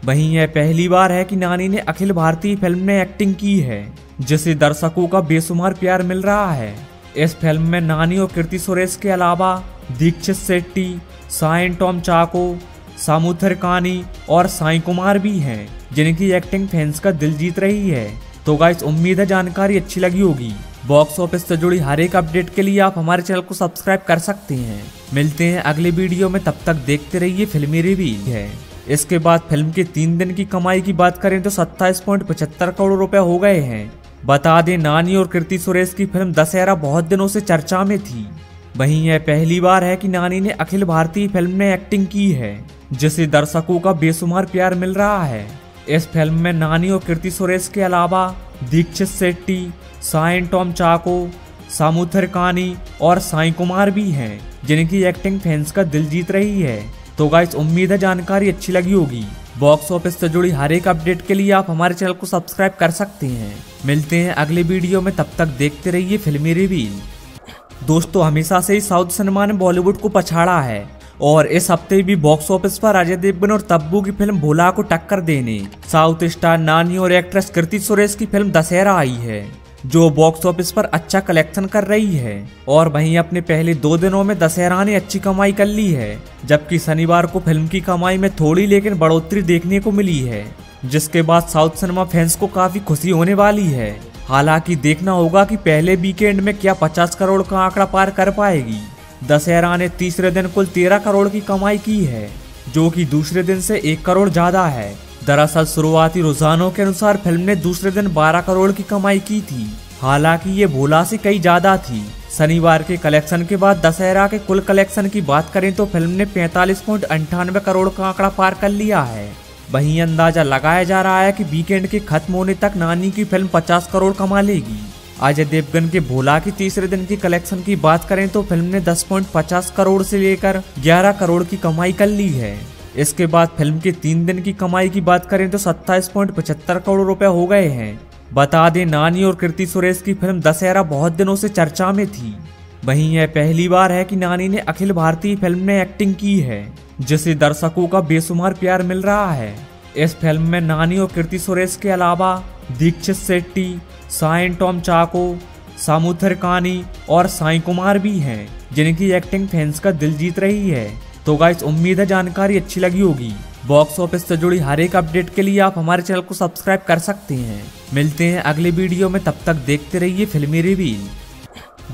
वहीं यह पहली बार है कि नानी ने अखिल भारतीय फ़िल्म में एक्टिंग की है, जिसे दर्शकों का बेसुमार प्यार मिल रहा है। इस फ़िल्म में नानी और कृति सुरेश के अलावा दीक्षित शेट्टी साइन टॉम चाको सामुथर कानी और साई कुमार भी हैं, जिनकी एक्टिंग फैंस का दिल जीत रही है। तो गाइस उम्मीद है जानकारी अच्छी लगी होगी। बॉक्स ऑफ़िस से जुड़ी हर एक अपडेट के लिए आप हमारे चैनल को सब्सक्राइब कर सकते हैं। मिलते हैं अगले वीडियो में, तब तक देखते रहिए फिल्मी रिव्यू है। इसके बाद फ़िल्म के तीन दिन की कमाई की बात करें तो सत्ताईस करोड़ रुपए हो गए हैं। बता दें, नानी और कृति सुरेश की फ़िल्म दशहरा बहुत दिनों से चर्चा में थी। वहीं यह पहली बार है कि नानी ने अखिल भारतीय फ़िल्म में एक्टिंग की है, जिसे दर्शकों का बेसुमार प्यार मिल रहा है। इस फ़िल्म में नानी और कीर्ति सुरेश के अलावा दीक्षित शेट्टी साइन टॉम चाको, सामुथर कानी और साई कुमार भी हैं, जिनकी एक्टिंग फैंस का दिल जीत रही है। तो गाइस उम्मीद है जानकारी अच्छी लगी होगी। बॉक्स ऑफ़िस से जुड़ी हर एक अपडेट के लिए आप हमारे चैनल को सब्सक्राइब कर सकते हैं। मिलते हैं अगले वीडियो में, तब तक देखते रहिए फिल्मी रिवील दोस्तों, हमेशा से ही साउथ सिनेमा ने बॉलीवुड को पछाड़ा है। और इस हफ़्ते भी बॉक्स ऑफ़िस पर अजय देवगन और तब्बू की फ़िल्म भोला को टक्कर देने। साउथ स्टार नानी और एक्ट्रेस कृति सुरेश की फ़िल्म दशहरा आई है, जो बॉक्स ऑफ़िस पर अच्छा कलेक्शन कर रही है। और वहीं अपने पहले दो दिनों में दशहरा ने अच्छी कमाई कर ली है, जबकि शनिवार को फ़िल्म की कमाई में थोड़ी लेकिन बढ़ोतरी देखने को मिली है, जिसके बाद साउथ सिनेमा फैंस को काफ़ी खुशी होने वाली है। हालाँकि देखना होगा कि पहले वीकेंड में क्या 50 करोड़ का आंकड़ा पार कर पाएगी। दशहरा ने तीसरे दिन कुल 13 करोड़ की कमाई की है, जो कि दूसरे दिन से एक करोड़ ज़्यादा है। दरअसल शुरुआती रुझानों के अनुसार फ़िल्म ने दूसरे दिन 12 करोड़ की कमाई की थी। हालाँकि ये भोला से कई ज़्यादा थी। शनिवार के कलेक्शन के बाद दशहरा के कुल कलेक्शन की बात करें तो फ़िल्म ने पैंतालीस करोड़ का आंकड़ा पार कर लिया है। वहीं अंदाज़ा लगाया जा रहा है कि वीकेंड के खत्म होने तक नानी की फ़िल्म 50 करोड़ कमा लेगी। अजय देवगन के भोला की तीसरे दिन की कलेक्शन की बात करें तो फ़िल्म ने 10.50 करोड़ से लेकर 11 करोड़ की कमाई कर ली है। इसके बाद फ़िल्म के तीन दिन की कमाई की बात करें तो सत्ताईस करोड़ रुपए हो गए हैं। बता दें, नानी और कृति सुरेश की फ़िल्म दशहरा बहुत दिनों से चर्चा में थी। वहीं यह पहली बार है कि नानी ने अखिल भारतीय फ़िल्म में एक्टिंग की है, जिसे दर्शकों का बेसुमार प्यार मिल रहा है। इस फ़िल्म में नानी और कृति सुरेश के अलावा दीक्षित शेट्टी साइन टॉम चाको सामुथर कानी और साई कुमार भी हैं, जिनकी एक्टिंग फैंस का दिल जीत रही है। तो गाइस उम्मीद है जानकारी अच्छी लगी होगी। बॉक्स ऑफ़िस से जुड़ी हर एक अपडेट के लिए आप हमारे चैनल को सब्सक्राइब कर सकते हैं। मिलते हैं अगले वीडियो में, तब तक देखते रहिए फिल्मी रिवील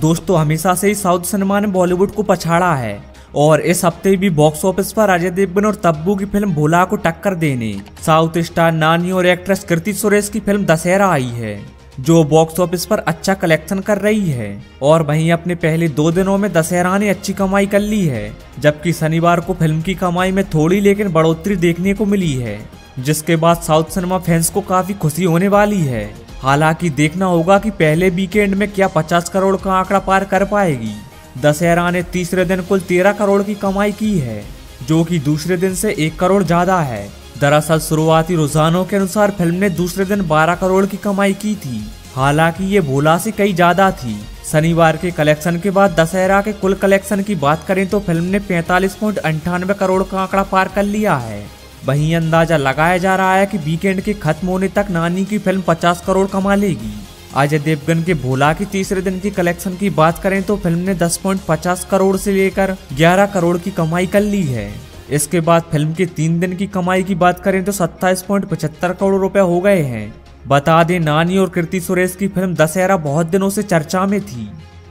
दोस्तों, हमेशा से ही साउथ सिनेमा ने बॉलीवुड को पछाड़ा है और इस हफ़्ते भी बॉक्स ऑफ़िस पर अजय देवगन और तब्बू की फ़िल्म भोला को टक्कर देने, साउथ स्टार नानी और एक्ट्रेस कृति सुरेश की फ़िल्म दशहरा आई है। जो बॉक्स ऑफ़िस पर अच्छा कलेक्शन कर रही है और वहीं अपने पहले दो दिनों में दशहरा ने अच्छी कमाई कर ली है, जबकि शनिवार को फ़िल्म की कमाई में थोड़ी लेकिन बढ़ोतरी देखने को मिली है, जिसके बाद साउथ सिनेमा फैंस को काफ़ी खुशी होने वाली है। हालाँकि देखना होगा कि पहले वीकेंड में क्या 50 करोड़ का आंकड़ा पार कर पाएगी। दशहरा ने तीसरे दिन कुल 13 करोड़ की कमाई की है, जो कि दूसरे दिन से एक करोड़ ज़्यादा है। दरअसल शुरुआती रुझानों के अनुसार फ़िल्म ने दूसरे दिन 12 करोड़ की कमाई की थी। हालाँकि ये भोला से कई ज़्यादा थी। शनिवार के कलेक्शन के बाद दशहरा के कुल कलेक्शन की बात करें तो फ़िल्म ने पैंतालीस अंठानवे करोड़ का आंकड़ा पार कर लिया है। वहीं अंदाज़ा लगाया जा रहा है कि वीकेंड के खत्म होने तक नानी की फ़िल्म 50 करोड़ कमा लेगी। अजय देवगन के भोला की तीसरे दिन की कलेक्शन की बात करें तो फ़िल्म ने 10.50 करोड़ से लेकर 11 करोड़ की कमाई कर ली है। इसके बाद फ़िल्म के तीन दिन की कमाई की बात करें तो सत्ताईस करोड़ रुपए हो गए हैं। बता दें, नानी और कृति सुरेश की फ़िल्म दशहरा बहुत दिनों से चर्चा में थी।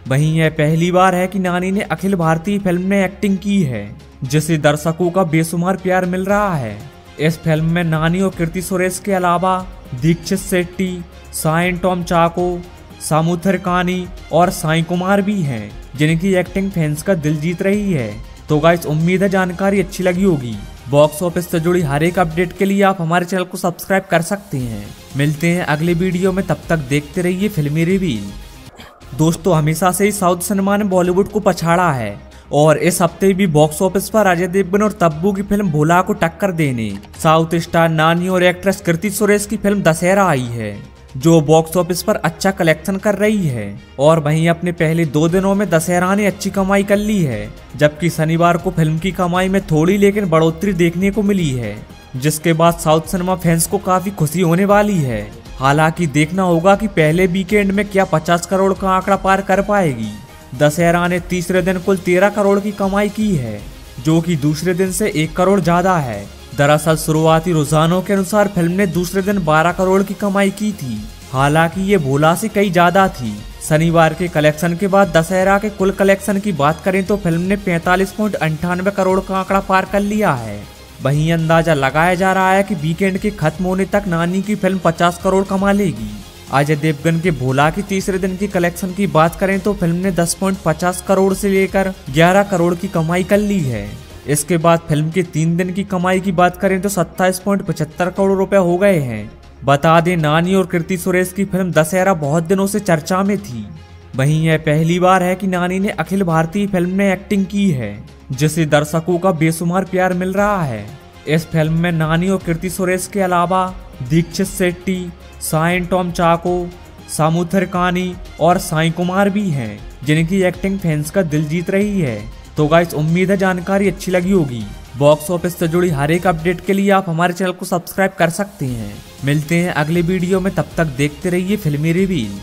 वहीं यह पहली बार है कि नानी ने अखिल भारतीय फ़िल्म में एक्टिंग की है, जिसे दर्शकों का बेसुमार प्यार मिल रहा है। इस फ़िल्म में नानी और कृति सुरेश के अलावा दीक्षित शेट्टी साइन टॉम चाको, सामुथर कानी और साई कुमार भी हैं, जिनकी एक्टिंग फैंस का दिल जीत रही है। तो गाइस उम्मीद है जानकारी अच्छी लगी होगी। बॉक्स ऑफ़िस से जुड़ी हर एक अपडेट के लिए आप हमारे चैनल को सब्सक्राइब कर सकते हैं। मिलते हैं अगले वीडियो में, तब तक देखते रहिए फिल्मी रिवील दोस्तों, हमेशा से ही साउथ सिनेमा ने बॉलीवुड को पछाड़ा है और इस हफ़्ते भी बॉक्स ऑफ़िस पर अजय देवगन और तब्बू की फ़िल्म भोला को टक्कर देने, साउथ स्टार नानी और एक्ट्रेस कृति सुरेश की फ़िल्म दशहरा आई है। जो बॉक्स ऑफ़िस पर अच्छा कलेक्शन कर रही है और वहीं अपने पहले दो दिनों में दशहरा ने अच्छी कमाई कर ली है, जबकि शनिवार को फ़िल्म की कमाई में थोड़ी लेकिन बढ़ोतरी देखने को मिली है, जिसके बाद साउथ सिनेमा फैंस को काफ़ी खुशी होने वाली है। हालाँकि देखना होगा कि पहले वीकेंड में क्या 50 करोड़ का आंकड़ा पार कर पाएगी। दशहरा ने तीसरे दिन कुल 13 करोड़ की कमाई की है, जो कि दूसरे दिन से एक करोड़ ज़्यादा है। दरअसल शुरुआती रुझानों के अनुसार फ़िल्म ने दूसरे दिन 12 करोड़ की कमाई की थी। हालाँकि ये भोला से कई ज़्यादा थी। शनिवार के कलेक्शन के बाद दशहरा के कुल कलेक्शन की बात करें तो फ़िल्म ने पैंतालीस करोड़ का आंकड़ा पार कर लिया है। वहीं अंदाज़ा लगाया जा रहा है कि वीकेंड के खत्म होने तक नानी की फ़िल्म 50 करोड़ कमा लेगी। अजय देवगन के भोला की तीसरे दिन की कलेक्शन की बात करें तो फ़िल्म ने 10.50 करोड़ से लेकर 11 करोड़ की कमाई कर ली है। इसके बाद फ़िल्म के तीन दिन की कमाई की बात करें तो 27.75 करोड़ रुपए हो गए हैं। बता दें, नानी और कृति सुरेश की फ़िल्म दशहरा बहुत दिनों से चर्चा में थी। वहीं यह पहली बार है कि नानी ने अखिल भारतीय फ़िल्म में एक्टिंग की है, जिसे दर्शकों का बेसुमार प्यार मिल रहा है। इस फ़िल्म में नानी और कृति सुरेश के अलावा दीक्षित शेट्टी साइन टॉम चाको सामुथर कानी और साई कुमार भी हैं, जिनकी एक्टिंग फैंस का दिल जीत रही है। तो गाइस उम्मीद है जानकारी अच्छी लगी होगी। बॉक्स ऑफ़िस से जुड़ी हर एक अपडेट के लिए आप हमारे चैनल को सब्सक्राइब कर सकते हैं। मिलते हैं अगले वीडियो में, तब तक देखते रहिए फिल्मी रिवील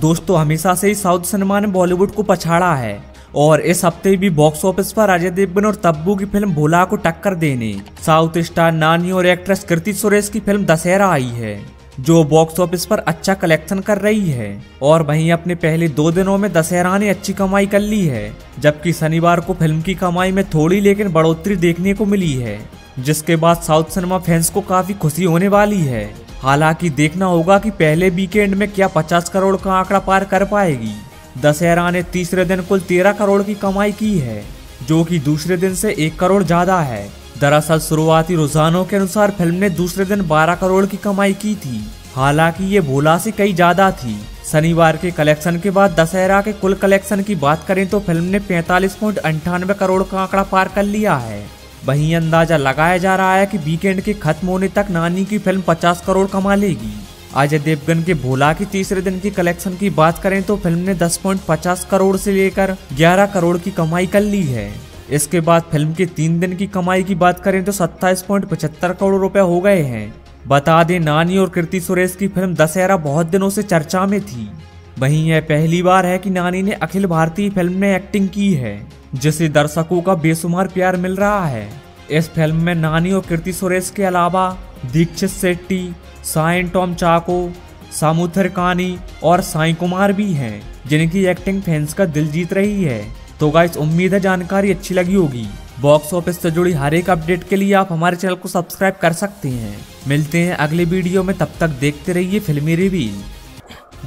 दोस्तों, हमेशा से ही साउथ सिनेमा ने बॉलीवुड को पछाड़ा है और इस हफ़्ते भी बॉक्स ऑफ़िस पर अजय देवगन और तब्बू की फ़िल्म भोला को टक्कर देने, साउथ स्टार नानी और एक्ट्रेस कृति सुरेश की फ़िल्म दशहरा आई है। जो बॉक्स ऑफ़िस पर अच्छा कलेक्शन कर रही है। और वहीं अपने पहले दो दिनों में दशहरा ने अच्छी कमाई कर ली है, जबकि शनिवार को फ़िल्म की कमाई में थोड़ी लेकिन बढ़ोतरी देखने को मिली है, जिसके बाद साउथ सिनेमा फैंस को काफ़ी खुशी होने वाली है। हालाँकि देखना होगा कि पहले वीकेंड में क्या 50 करोड़ का आंकड़ा पार कर पाएगी। दशहरा ने तीसरे दिन कुल 13 करोड़ की कमाई की है, जो कि दूसरे दिन से एक करोड़ ज़्यादा है। दरअसल शुरुआती रुझानों के अनुसार फ़िल्म ने दूसरे दिन 12 करोड़ की कमाई की थी। हालाँकि ये भोला से कई ज़्यादा थी। शनिवार के कलेक्शन के बाद दशहरा के कुल कलेक्शन की बात करें तो फ़िल्म ने पैंतालीस अंठानवे करोड़ का आंकड़ा पार कर लिया है। वहीं अंदाज़ा लगाया जा रहा है कि वीकेंड के खत्म होने तक नानी की फ़िल्म 50 करोड़ कमा लेगी। अजय देवगन के भोला की तीसरे दिन की कलेक्शन की बात करें तो फ़िल्म ने 10.50 करोड़ से लेकर 11 करोड़ की कमाई कर ली है। इसके बाद फ़िल्म के तीन दिन की कमाई की बात करें तो 27.75 करोड़ रुपए हो गए हैं। बता दें, नानी और कृति सुरेश की फ़िल्म दशहरा बहुत दिनों से चर्चा में थी। वहीं यह पहली बार है कि नानी ने अखिल भारतीय फ़िल्म में एक्टिंग की है, जिसे दर्शकों का बेसुमार प्यार मिल रहा है। इस फ़िल्म में नानी और कृति सुरेश के अलावा दीक्षित शेट्टी साइन टॉम चाको, सामुथर कानी और साई कुमार भी हैं, जिनकी एक्टिंग फैंस का दिल जीत रही है। तो गाइस उम्मीद है जानकारी अच्छी लगी होगी। बॉक्स ऑफ़िस से जुड़ी हर एक अपडेट के लिए आप हमारे चैनल को सब्सक्राइब कर सकते हैं। मिलते हैं अगले वीडियो में, तब तक देखते रहिए फिल्मी रिवील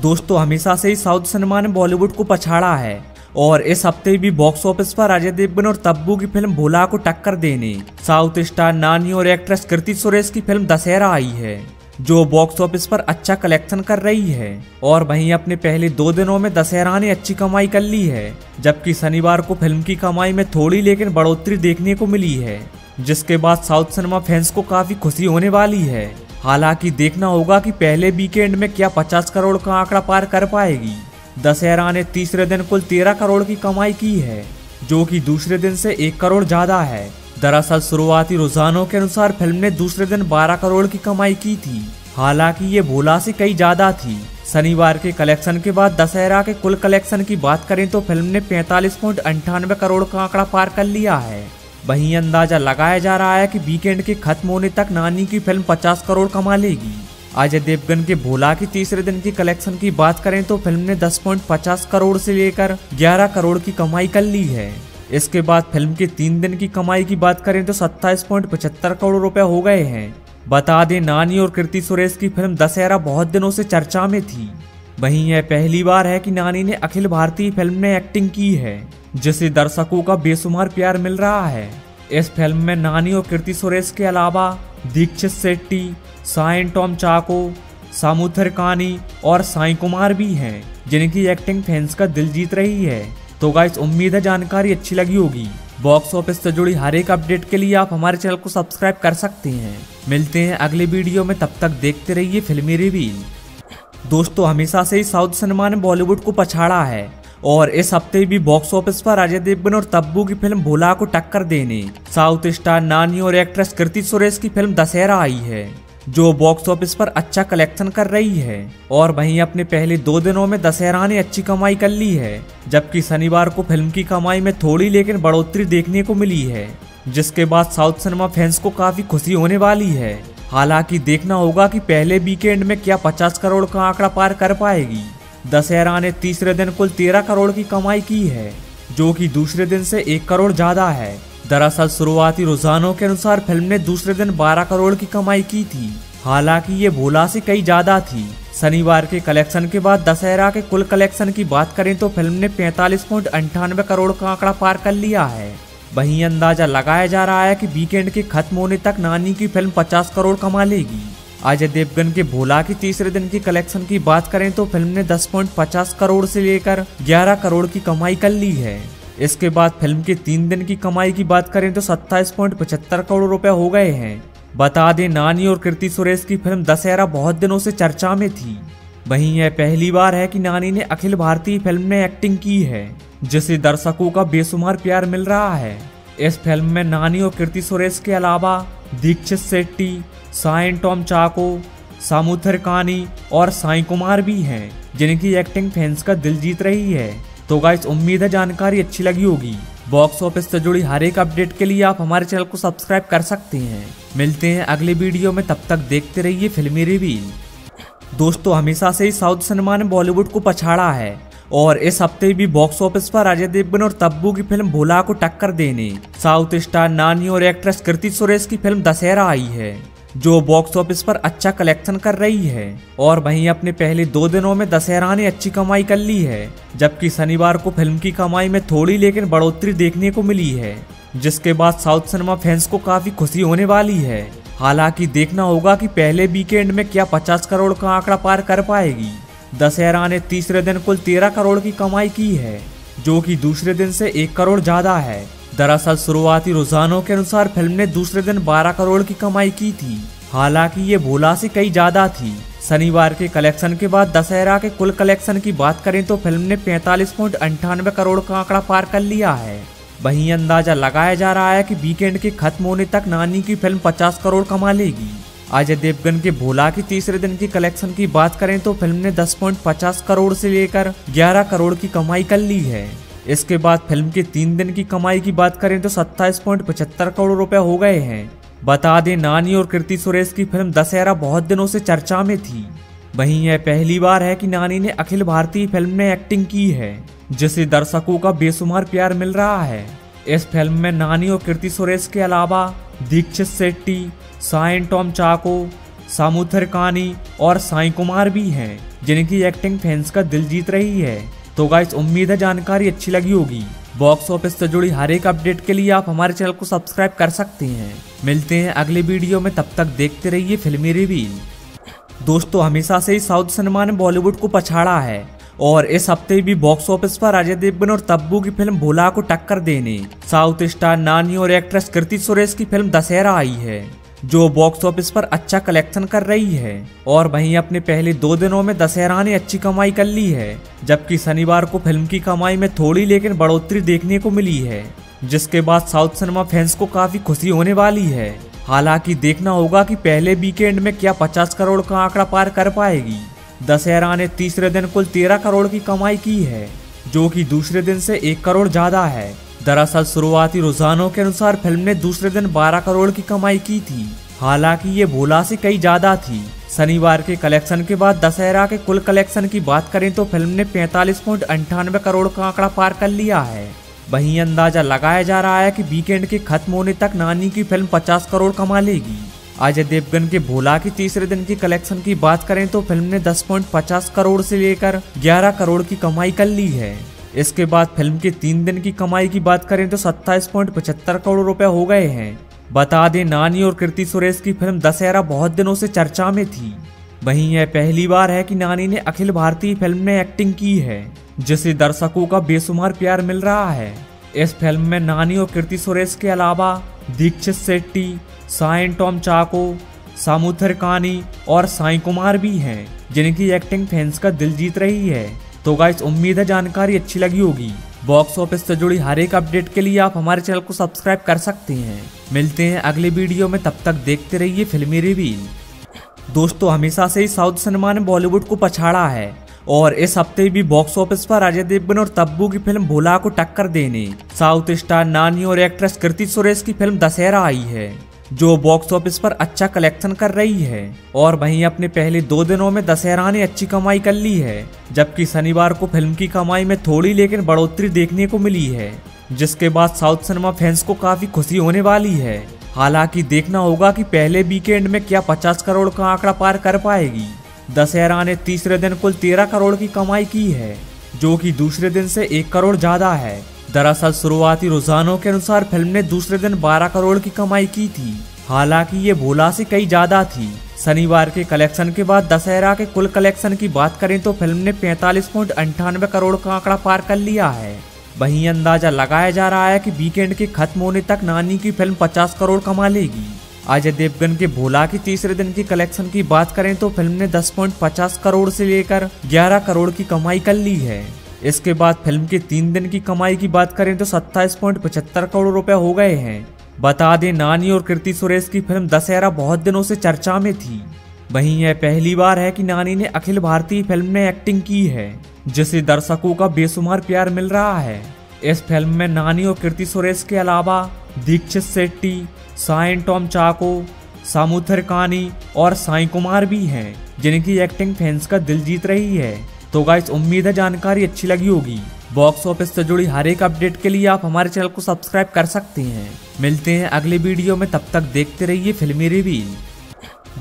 दोस्तों, हमेशा से ही साउथ सिनेमा ने बॉलीवुड को पछाड़ा है और इस हफ़्ते भी बॉक्स ऑफ़िस पर अजय देवगन और तब्बू की फ़िल्म भोला को टक्कर देने, साउथ स्टार नानी और एक्ट्रेस कृति सुरेश की फ़िल्म दशहरा आई है। जो बॉक्स ऑफ़िस पर अच्छा कलेक्शन कर रही है। और वहीं अपने पहले दो दिनों में दशहरा ने अच्छी कमाई कर ली है, जबकि शनिवार को फ़िल्म की कमाई में थोड़ी लेकिन बढ़ोतरी देखने को मिली है, जिसके बाद साउथ सिनेमा फैंस को काफ़ी खुशी होने वाली है। हालाँकि देखना होगा कि पहले वीकेंड में क्या 50 करोड़ का आंकड़ा पार कर पाएगी। दशहरा ने तीसरे दिन कुल 13 करोड़ की कमाई की है, जो कि दूसरे दिन से एक करोड़ ज़्यादा है। दरअसल शुरुआती रुझानों के अनुसार फ़िल्म ने दूसरे दिन 12 करोड़ की कमाई की थी। हालाँकि ये भोला से कई ज़्यादा थी। शनिवार के कलेक्शन के बाद दशहरा के कुल कलेक्शन की बात करें तो फ़िल्म ने पैंतालीस पॉइंट अंठानवे करोड़ का आंकड़ा पार कर लिया है। वहीं अंदाज़ा लगाया जा रहा है कि वीकेंड के खत्म होने तक नानी की फ़िल्म 50 करोड़ कमा लेगी। अजय देवगन के भोला की तीसरे दिन की कलेक्शन की बात करें तो फ़िल्म ने 10.50 करोड़ से लेकर 11 करोड़ की कमाई कर ली है। इसके बाद फ़िल्म के तीन दिन की कमाई की बात करें तो 27.75 करोड़ रुपए हो गए हैं। बता दें, नानी और कृति सुरेश की फ़िल्म दशहरा बहुत दिनों से चर्चा में थी। वहीं यह पहली बार है कि नानी ने अखिल भारतीय फ़िल्म में एक्टिंग की है, जिसे दर्शकों का बेसुमार प्यार मिल रहा है। इस फ़िल्म में नानी और कृति सुरेश के अलावा दीक्षित शेट्टी साइन टॉम चाको, सामुथर कानी और साई कुमार भी हैं, जिनकी एक्टिंग फैंस का दिल जीत रही है। तो गाइस उम्मीद है जानकारी अच्छी लगी होगी। बॉक्स ऑफ़िस से जुड़ी हर एक अपडेट के लिए आप हमारे चैनल को सब्सक्राइब कर सकते हैं। मिलते हैं अगले वीडियो में, तब तक देखते रहिए फिल्मी रिवील दोस्तों, हमेशा से ही साउथ सिनेमा ने बॉलीवुड को पछाड़ा है और इस हफ़्ते भी बॉक्स ऑफ़िस पर अजय देवगन और तब्बू की फ़िल्म भोला को टक्कर देने, साउथ स्टार नानी और एक्ट्रेस कृति सुरेश की फ़िल्म दशहरा आई है। जो बॉक्स ऑफ़िस पर अच्छा कलेक्शन कर रही है और वहीं अपने पहले दो दिनों में दशहरा ने अच्छी कमाई कर ली है, जबकि शनिवार को फ़िल्म की कमाई में थोड़ी लेकिन बढ़ोतरी देखने को मिली है, जिसके बाद साउथ सिनेमा फैंस को काफ़ी खुशी होने वाली है। हालाँकि देखना होगा कि पहले वीकेंड में क्या 50 करोड़ का आंकड़ा पार कर पाएगी। दशहरा ने तीसरे दिन कुल 13 करोड़ की कमाई की है, जो कि दूसरे दिन से एक करोड़ ज़्यादा है। दरअसल शुरुआती रुझानों के अनुसार फ़िल्म ने दूसरे दिन 12 करोड़ की कमाई की थी। हालाँकि ये भोला से कई ज़्यादा थी। शनिवार के कलेक्शन के बाद दशहरा के कुल कलेक्शन की बात करें तो फ़िल्म ने पैंतालीस अंठानवे करोड़ का आंकड़ा पार कर लिया है। वहीं अंदाज़ा लगाया जा रहा है कि वीकेंड के खत्म होने तक नानी की फ़िल्म 50 करोड़ कमा लेगी। अजय देवगन के भोला की तीसरे दिन की कलेक्शन की बात करें तो फ़िल्म ने 10.50 करोड़ से लेकर 11 करोड़ की कमाई कर ली है। इसके बाद फ़िल्म के तीन दिन की कमाई की बात करें तो 27.75 करोड़ रुपए हो गए हैं। बता दें, नानी और कृति सुरेश की फ़िल्म दशहरा बहुत दिनों से चर्चा में थी। वहीं यह पहली बार है कि नानी ने अखिल भारतीय फ़िल्म में एक्टिंग की है, जिसे दर्शकों का बेसुमार प्यार मिल रहा है। इस फ़िल्म में नानी और कृति सुरेश के अलावा दीक्षित शेट्टी साइन टॉम चाको सामुथर कानी और साई कुमार भी हैं, जिनकी एक्टिंग फैंस का दिल जीत रही है। तो गाइस उम्मीद है जानकारी अच्छी लगी होगी। बॉक्स ऑफ़िस से जुड़ी हर एक अपडेट के लिए आप हमारे चैनल को सब्सक्राइब कर सकते हैं। मिलते हैं अगले वीडियो में, तब तक देखते रहिए फिल्मी रिवील दोस्तों, हमेशा से ही साउथ सिनेमा ने बॉलीवुड को पछाड़ा है और इस हफ़्ते भी बॉक्स ऑफ़िस पर अजय देवगन और तब्बू की फ़िल्म भोला को टक्कर देने, साउथ स्टार नानी और एक्ट्रेस कृति सुरेश की फ़िल्म दशहरा आई है। जो बॉक्स ऑफ़िस पर अच्छा कलेक्शन कर रही है। और वहीं अपने पहले दो दिनों में दशहरा ने अच्छी कमाई कर ली है, जबकि शनिवार को फ़िल्म की कमाई में थोड़ी लेकिन बढ़ोतरी देखने को मिली है, जिसके बाद साउथ सिनेमा फैंस को काफ़ी खुशी होने वाली है। हालाँकि देखना होगा कि पहले वीकेंड में क्या 50 करोड़ का आंकड़ा पार कर पाएगी। दशहरा ने तीसरे दिन कुल 13 करोड़ की कमाई की है, जो कि दूसरे दिन से एक करोड़ ज़्यादा है। दरअसल शुरुआती रुझानों के अनुसार फ़िल्म ने दूसरे दिन 12 करोड़ की कमाई की थी। हालाँकि ये भोला से कई ज़्यादा थी। शनिवार के कलेक्शन के बाद दशहरा के कुल कलेक्शन की बात करें तो फ़िल्म ने पैंतालीस अंठानवे करोड़ का आंकड़ा पार कर लिया है। वहीं अंदाज़ा लगाया जा रहा है कि वीकेंड के खत्म होने तक नानी की फ़िल्म 50 करोड़ कमा लेगी। अजय देवगन के भोला की तीसरे दिन की कलेक्शन की बात करें तो फ़िल्म ने 10.50 करोड़ से लेकर 11 करोड़ की कमाई कर ली है। इसके बाद फ़िल्म के तीन दिन की कमाई की बात करें तो 27.75 करोड़ रुपए हो गए हैं। बता दें, नानी और कृति सुरेश की फ़िल्म दशहरा बहुत दिनों से चर्चा में थी। वहीं यह पहली बार है कि नानी ने अखिल भारतीय फ़िल्म में एक्टिंग की है, जिसे दर्शकों का बेसुमार प्यार मिल रहा है। इस फ़िल्म में नानी और कृति सुरेश के अलावा दीक्षित शेट्टी साइन टॉम चाको सामुथर कानी और साई कुमार भी हैं, जिनकी एक्टिंग फैंस का दिल जीत रही है। तो गाइस उम्मीद है जानकारी अच्छी लगी होगी। बॉक्स ऑफ़िस से जुड़ी हर एक अपडेट के लिए आप हमारे चैनल को सब्सक्राइब कर सकते हैं। मिलते हैं अगले वीडियो में, तब तक देखते रहिए फिल्मी रिवील दोस्तों, हमेशा से ही साउथ सिनेमा ने बॉलीवुड को पछाड़ा है और इस हफ़्ते भी बॉक्स ऑफ़िस पर अजय देवगन और तब्बू की फ़िल्म भोला को टक्कर देने, साउथ स्टार नानी और एक्ट्रेस कृति सुरेश की फ़िल्म दशहरा आई है। जो बॉक्स ऑफ़िस पर अच्छा कलेक्शन कर रही है और वहीं अपने पहले दो दिनों में दशहरा ने अच्छी कमाई कर ली है, जबकि शनिवार को फ़िल्म की कमाई में थोड़ी लेकिन बढ़ोतरी देखने को मिली है, जिसके बाद साउथ सिनेमा फैंस को काफ़ी खुशी होने वाली है। हालाँकि देखना होगा कि पहले वीकेंड में क्या 50 करोड़ का आंकड़ा पार कर पाएगी। दशहरा ने तीसरे दिन कुल 13 करोड़ की कमाई की है, जो कि दूसरे दिन से एक करोड़ ज़्यादा है। दरअसल शुरुआती रुझानों के अनुसार फ़िल्म ने दूसरे दिन 12 करोड़ की कमाई की थी। हालाँकि ये भोला से कई ज़्यादा थी। शनिवार के कलेक्शन के बाद दशहरा के कुल कलेक्शन की बात करें तो फ़िल्म ने पैंतालीस अंठानवे करोड़ का आंकड़ा पार कर लिया है। वहीं अंदाज़ा लगाया जा रहा है कि वीकेंड के खत्म होने तक नानी की फ़िल्म 50 करोड़ कमा लेगी। अजय देवगन के भोला की तीसरे दिन की कलेक्शन की बात करें तो फ़िल्म ने 10.50 करोड़ से लेकर 11 करोड़ की कमाई कर ली है। इसके बाद फ़िल्म के तीन दिन की कमाई की बात करें तो सत्ताईस करोड़ रुपए हो गए हैं। बता दें, नानी और कृति सुरेश की फ़िल्म दशहरा बहुत दिनों से चर्चा में थी। वहीं यह पहली बार है कि नानी ने अखिल भारतीय फ़िल्म में एक्टिंग की है, जिसे दर्शकों का बेसुमार प्यार मिल रहा है। इस फ़िल्म में नानी और कृति सुरेश के अलावा दीक्षित शेट्टी साइन टॉम चाको सामुथर कानी और साई कुमार भी हैं, जिनकी एक्टिंग फैंस का दिल जीत रही है। तो गाइस उम्मीद है जानकारी अच्छी लगी होगी। बॉक्स ऑफ़िस से जुड़ी हर एक अपडेट के लिए आप हमारे चैनल को सब्सक्राइब कर सकते हैं। मिलते हैं अगले वीडियो में, तब तक देखते रहिए फिल्मी रिवील दोस्तों, हमेशा से ही साउथ सिनेमा ने बॉलीवुड को पछाड़ा है और इस हफ़्ते भी बॉक्स ऑफ़िस पर अजय देवगन और तब्बू की फ़िल्म भोला को टक्कर देने, साउथ स्टार नानी और एक्ट्रेस कृति सुरेश की फ़िल्म दशहरा आई है। जो बॉक्स ऑफ़िस पर अच्छा कलेक्शन कर रही है। और वहीं अपने पहले दो दिनों में दशहरा ने अच्छी कमाई कर ली है, जबकि शनिवार को फ़िल्म की कमाई में थोड़ी लेकिन बढ़ोतरी देखने को मिली है, जिसके बाद साउथ सिनेमा फैंस को काफ़ी खुशी होने वाली है। हालाँकि देखना होगा कि पहले वीकेंड में क्या 50 करोड़ का आंकड़ा पार कर पाएगी। दशहरा ने तीसरे दिन कुल 13 करोड़ की कमाई की है, जो कि दूसरे दिन से एक करोड़ ज़्यादा है। दरअसल शुरुआती रुझानों के अनुसार फ़िल्म ने दूसरे दिन 12 करोड़ की कमाई की थी। हालाँकि ये भोला से कई ज़्यादा थी। शनिवार के कलेक्शन के बाद दशहरा के कुल कलेक्शन की बात करें तो फ़िल्म ने पैंतालीस अंठानवे करोड़ का आंकड़ा पार कर लिया है। वहीं अंदाज़ा लगाया जा रहा है कि वीकेंड के खत्म होने तक नानी की फ़िल्म 50 करोड़ कमा लेगी। अजय देवगन के भोला की तीसरे दिन की कलेक्शन की बात करें तो फ़िल्म ने 10.50 करोड़ से लेकर 11 करोड़ की कमाई कर ली है। इसके बाद फ़िल्म के तीन दिन की कमाई की बात करें तो 27.75 करोड़ रुपए हो गए हैं। बता दें, नानी और कृति सुरेश की फ़िल्म दशहरा बहुत दिनों से चर्चा में थी। वहीं यह पहली बार है कि नानी ने अखिल भारतीय फ़िल्म में एक्टिंग की है, जिसे दर्शकों का बेसुमार प्यार मिल रहा है। इस फ़िल्म में नानी और कृति सुरेश के अलावा दीक्षित शेट्टी साइन टॉम चाको, सामुथर कानी और साई कुमार भी हैं, जिनकी एक्टिंग फैंस का दिल जीत रही है। तो गाइस उम्मीद है जानकारी अच्छी लगी होगी। बॉक्स ऑफ़िस से जुड़ी हर एक अपडेट के लिए आप हमारे चैनल को सब्सक्राइब कर सकते हैं। मिलते हैं अगले वीडियो में, तब तक देखते रहिए फिल्मी रिवील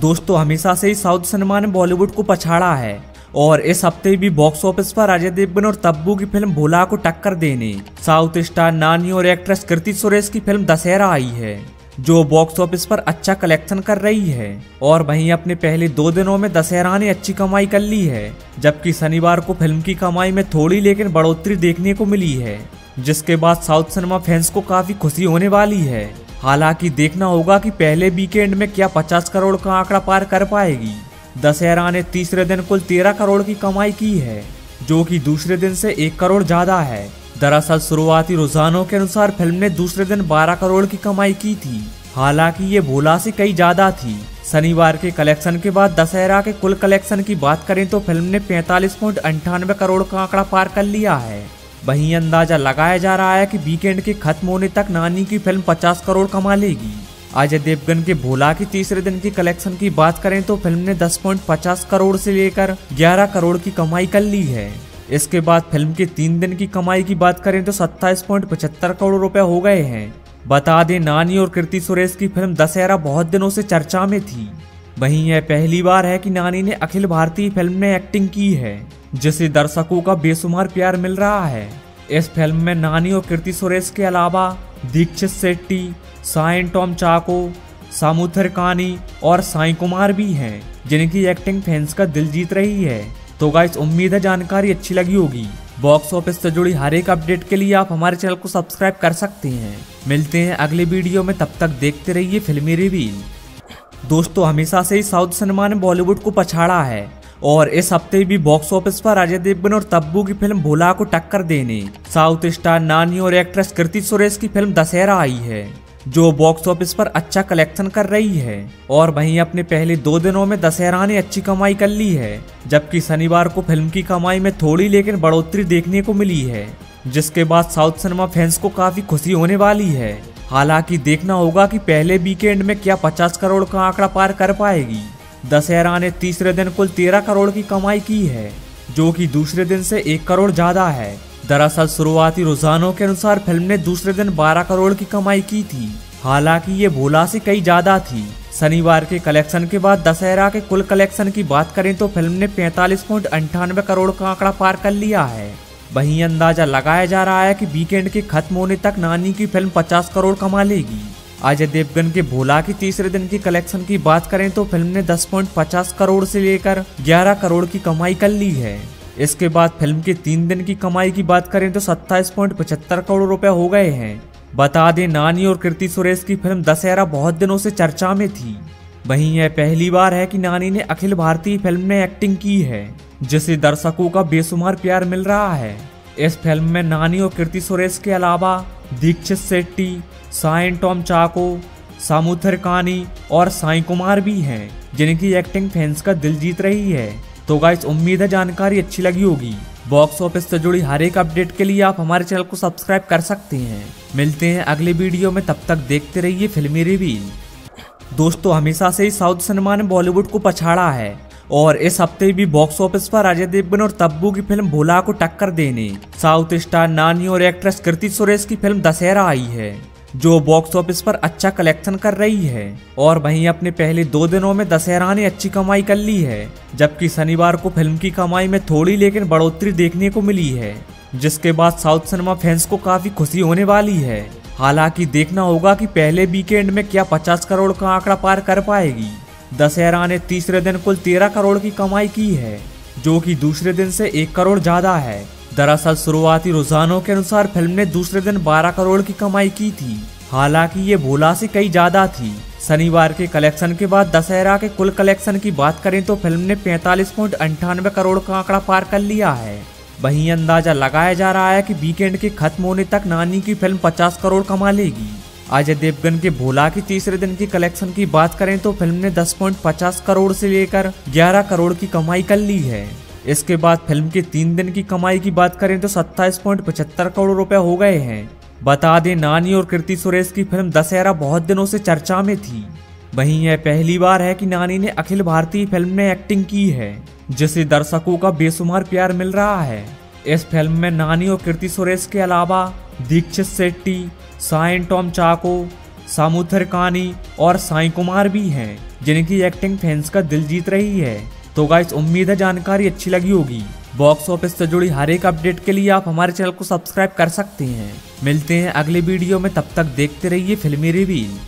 दोस्तों, हमेशा से ही साउथ सिनेमा ने बॉलीवुड को पछाड़ा है और इस हफ़्ते भी बॉक्स ऑफ़िस पर अजय देवगन और तब्बू की फ़िल्म भोला को टक्कर देने, साउथ स्टार नानी और एक्ट्रेस कृति सुरेश की फ़िल्म दशहरा आई है। जो बॉक्स ऑफ़िस पर अच्छा कलेक्शन कर रही है और वहीं अपने पहले दो दिनों में दशहरा ने अच्छी कमाई कर ली है, जबकि शनिवार को फ़िल्म की कमाई में थोड़ी लेकिन बढ़ोतरी देखने को मिली है, जिसके बाद साउथ सिनेमा फैंस को काफ़ी खुशी होने वाली है। हालाँकि देखना होगा कि पहले वीकेंड में क्या 50 करोड़ का आंकड़ा पार कर पाएगी। दशहरा ने तीसरे दिन कुल 13 करोड़ की कमाई की है, जो कि दूसरे दिन से एक करोड़ ज़्यादा है। दरअसल शुरुआती रुझानों के अनुसार फ़िल्म ने दूसरे दिन 12 करोड़ की कमाई की थी। हालाँकि ये भोला से कई ज़्यादा थी। शनिवार के कलेक्शन के बाद दशहरा के कुल कलेक्शन की बात करें तो फ़िल्म ने पैंतालीस पॉइंट अंठानवे करोड़ का आंकड़ा पार कर लिया है। वहीं अंदाज़ा लगाया जा रहा है कि वीकेंड के खत्म होने तक नानी की फ़िल्म 50 करोड़ कमा लेगी। अजय देवगन के भोला की तीसरे दिन की कलेक्शन की बात करें तो फ़िल्म ने 10.50 करोड़ से लेकर 11 करोड़ की कमाई कर ली है। इसके बाद फ़िल्म के तीन दिन की कमाई की बात करें तो 27.75 करोड़ रुपए हो गए हैं। बता दें, नानी और कृति सुरेश की फ़िल्म दशहरा बहुत दिनों से चर्चा में थी। वहीं यह पहली बार है कि नानी ने अखिल भारतीय फ़िल्म में एक्टिंग की है, जिसे दर्शकों का बेसुमार प्यार मिल रहा है। इस फ़िल्म में नानी और कीर्ति सुरेश के अलावा दीक्षित शेट्टी साइन टॉम चाको, सामुथर कानी और साई कुमार भी हैं, जिनकी एक्टिंग फैंस का दिल जीत रही है। तो गाइस उम्मीद है जानकारी अच्छी लगी होगी। बॉक्स ऑफ़िस से जुड़ी हर एक अपडेट के लिए आप हमारे चैनल को सब्सक्राइब कर सकते हैं। मिलते हैं अगले वीडियो में, तब तक देखते रहिए फिल्मी रिवील दोस्तों, हमेशा से ही साउथ सिनेमा ने बॉलीवुड को पछाड़ा है और इस हफ़्ते भी बॉक्स ऑफ़िस पर अजय देवगन और तब्बू की फ़िल्म भोला को टक्कर देने, साउथ स्टार नानी और एक्ट्रेस कृति सुरेश की फ़िल्म दशहरा आई है। जो बॉक्स ऑफ़िस पर अच्छा कलेक्शन कर रही है। और वहीं अपने पहले दो दिनों में दशहरा ने अच्छी कमाई कर ली है, जबकि शनिवार को फ़िल्म की कमाई में थोड़ी लेकिन बढ़ोतरी देखने को मिली है, जिसके बाद साउथ सिनेमा फैंस को काफ़ी खुशी होने वाली है। हालाँकि देखना होगा कि पहले वीकेंड में क्या 50 करोड़ का आंकड़ा पार कर पाएगी। दशहरा ने तीसरे दिन कुल 13 करोड़ की कमाई की है, जो कि दूसरे दिन से एक करोड़ ज़्यादा है। दरअसल शुरुआती रुझानों के अनुसार फ़िल्म ने दूसरे दिन 12 करोड़ की कमाई की थी। हालाँकि ये भोला से कई ज़्यादा थी। शनिवार के कलेक्शन के बाद दशहरा के कुल कलेक्शन की बात करें तो फ़िल्म ने पैंतालीस पॉइंट करोड़ का आंकड़ा पार कर लिया है। वहीं अंदाज़ा लगाया जा रहा है कि वीकेंड के खत्म होने तक नानी की फ़िल्म 50 करोड़ कमा लेगी। अजय देवगन के भोला की तीसरे दिन की कलेक्शन की बात करें तो फ़िल्म ने 10.50 करोड़ से लेकर 11 करोड़ की कमाई कर ली है। इसके बाद फ़िल्म के तीन दिन की कमाई की बात करें तो सत्ताईस करोड़ रुपए हो गए हैं। बता दें, नानी और कृति सुरेश की फ़िल्म दशहरा बहुत दिनों से चर्चा में थी। वहीं यह पहली बार है कि नानी ने अखिल भारतीय फ़िल्म में एक्टिंग की है, जिसे दर्शकों का बेसुमार प्यार मिल रहा है। इस फ़िल्म में नानी और कृति सुरेश के अलावा दीक्षित शेट्टी साइन टॉम चाको सामुथर कानी और साई कुमार भी हैं, जिनकी एक्टिंग फैंस का दिल जीत रही है। तो गाइस उम्मीद है जानकारी अच्छी लगी होगी। बॉक्स ऑफ़िस से जुड़ी हर एक अपडेट के लिए आप हमारे चैनल को सब्सक्राइब कर सकते हैं। मिलते हैं अगले वीडियो में, तब तक देखते रहिए फिल्मी रिवील दोस्तों, हमेशा से ही साउथ सिनेमा ने बॉलीवुड को पछाड़ा है और इस हफ़्ते भी बॉक्स ऑफ़िस पर अजय देवगन और तब्बू की फ़िल्म भोला को टक्कर देने, साउथ स्टार नानी और एक्ट्रेस कृति सुरेश की फ़िल्म दशहरा आई है। जो बॉक्स ऑफ़िस पर अच्छा कलेक्शन कर रही है और वहीं अपने पहले दो दिनों में दशहरा ने अच्छी कमाई कर ली है, जबकि शनिवार को फ़िल्म की कमाई में थोड़ी लेकिन बढ़ोतरी देखने को मिली है, जिसके बाद साउथ सिनेमा फैंस को काफ़ी खुशी होने वाली है। हालाँकि देखना होगा कि पहले वीकेंड में क्या 50 करोड़ का आंकड़ा पार कर पाएगी। दशहरा ने तीसरे दिन कुल 13 करोड़ की कमाई की है, जो कि दूसरे दिन से एक करोड़ ज़्यादा है। दरअसल शुरुआती रुझानों के अनुसार फ़िल्म ने दूसरे दिन 12 करोड़ की कमाई की थी। हालाँकि ये भोला से कई ज़्यादा थी। शनिवार के कलेक्शन के बाद दशहरा के कुल कलेक्शन की बात करें तो फ़िल्म ने पैंतालीस अंठानवे करोड़ का आंकड़ा पार कर लिया है। वहीं अंदाज़ा लगाया जा रहा है कि वीकेंड के खत्म होने तक नानी की फ़िल्म 50 करोड़ कमा लेगी। अजय देवगन के भोला की तीसरे दिन की कलेक्शन की बात करें तो फ़िल्म ने 10.50 करोड़ से लेकर 11 करोड़ की कमाई कर ली है। इसके बाद फ़िल्म के तीन दिन की कमाई की बात करें तो सत्ताईस करोड़ रुपए हो गए हैं। बता दें, नानी और कृति सुरेश की फ़िल्म दशहरा बहुत दिनों से चर्चा में थी। वहीं यह पहली बार है कि नानी ने अखिल भारतीय फ़िल्म में एक्टिंग की है, जिसे दर्शकों का बेसुमार प्यार मिल रहा है। इस फ़िल्म में नानी और कृति सुरेश के अलावा दीक्षित शेट्टी साइन टॉम चाको, सामुथर कानी और साई कुमार भी हैं, जिनकी एक्टिंग फैंस का दिल जीत रही है। तो गाइस उम्मीद है जानकारी अच्छी लगी होगी। बॉक्स ऑफ़िस से जुड़ी हर एक अपडेट के लिए आप हमारे चैनल को सब्सक्राइब कर सकते हैं। मिलते हैं अगले वीडियो में, तब तक देखते रहिए फिल्मी रिवील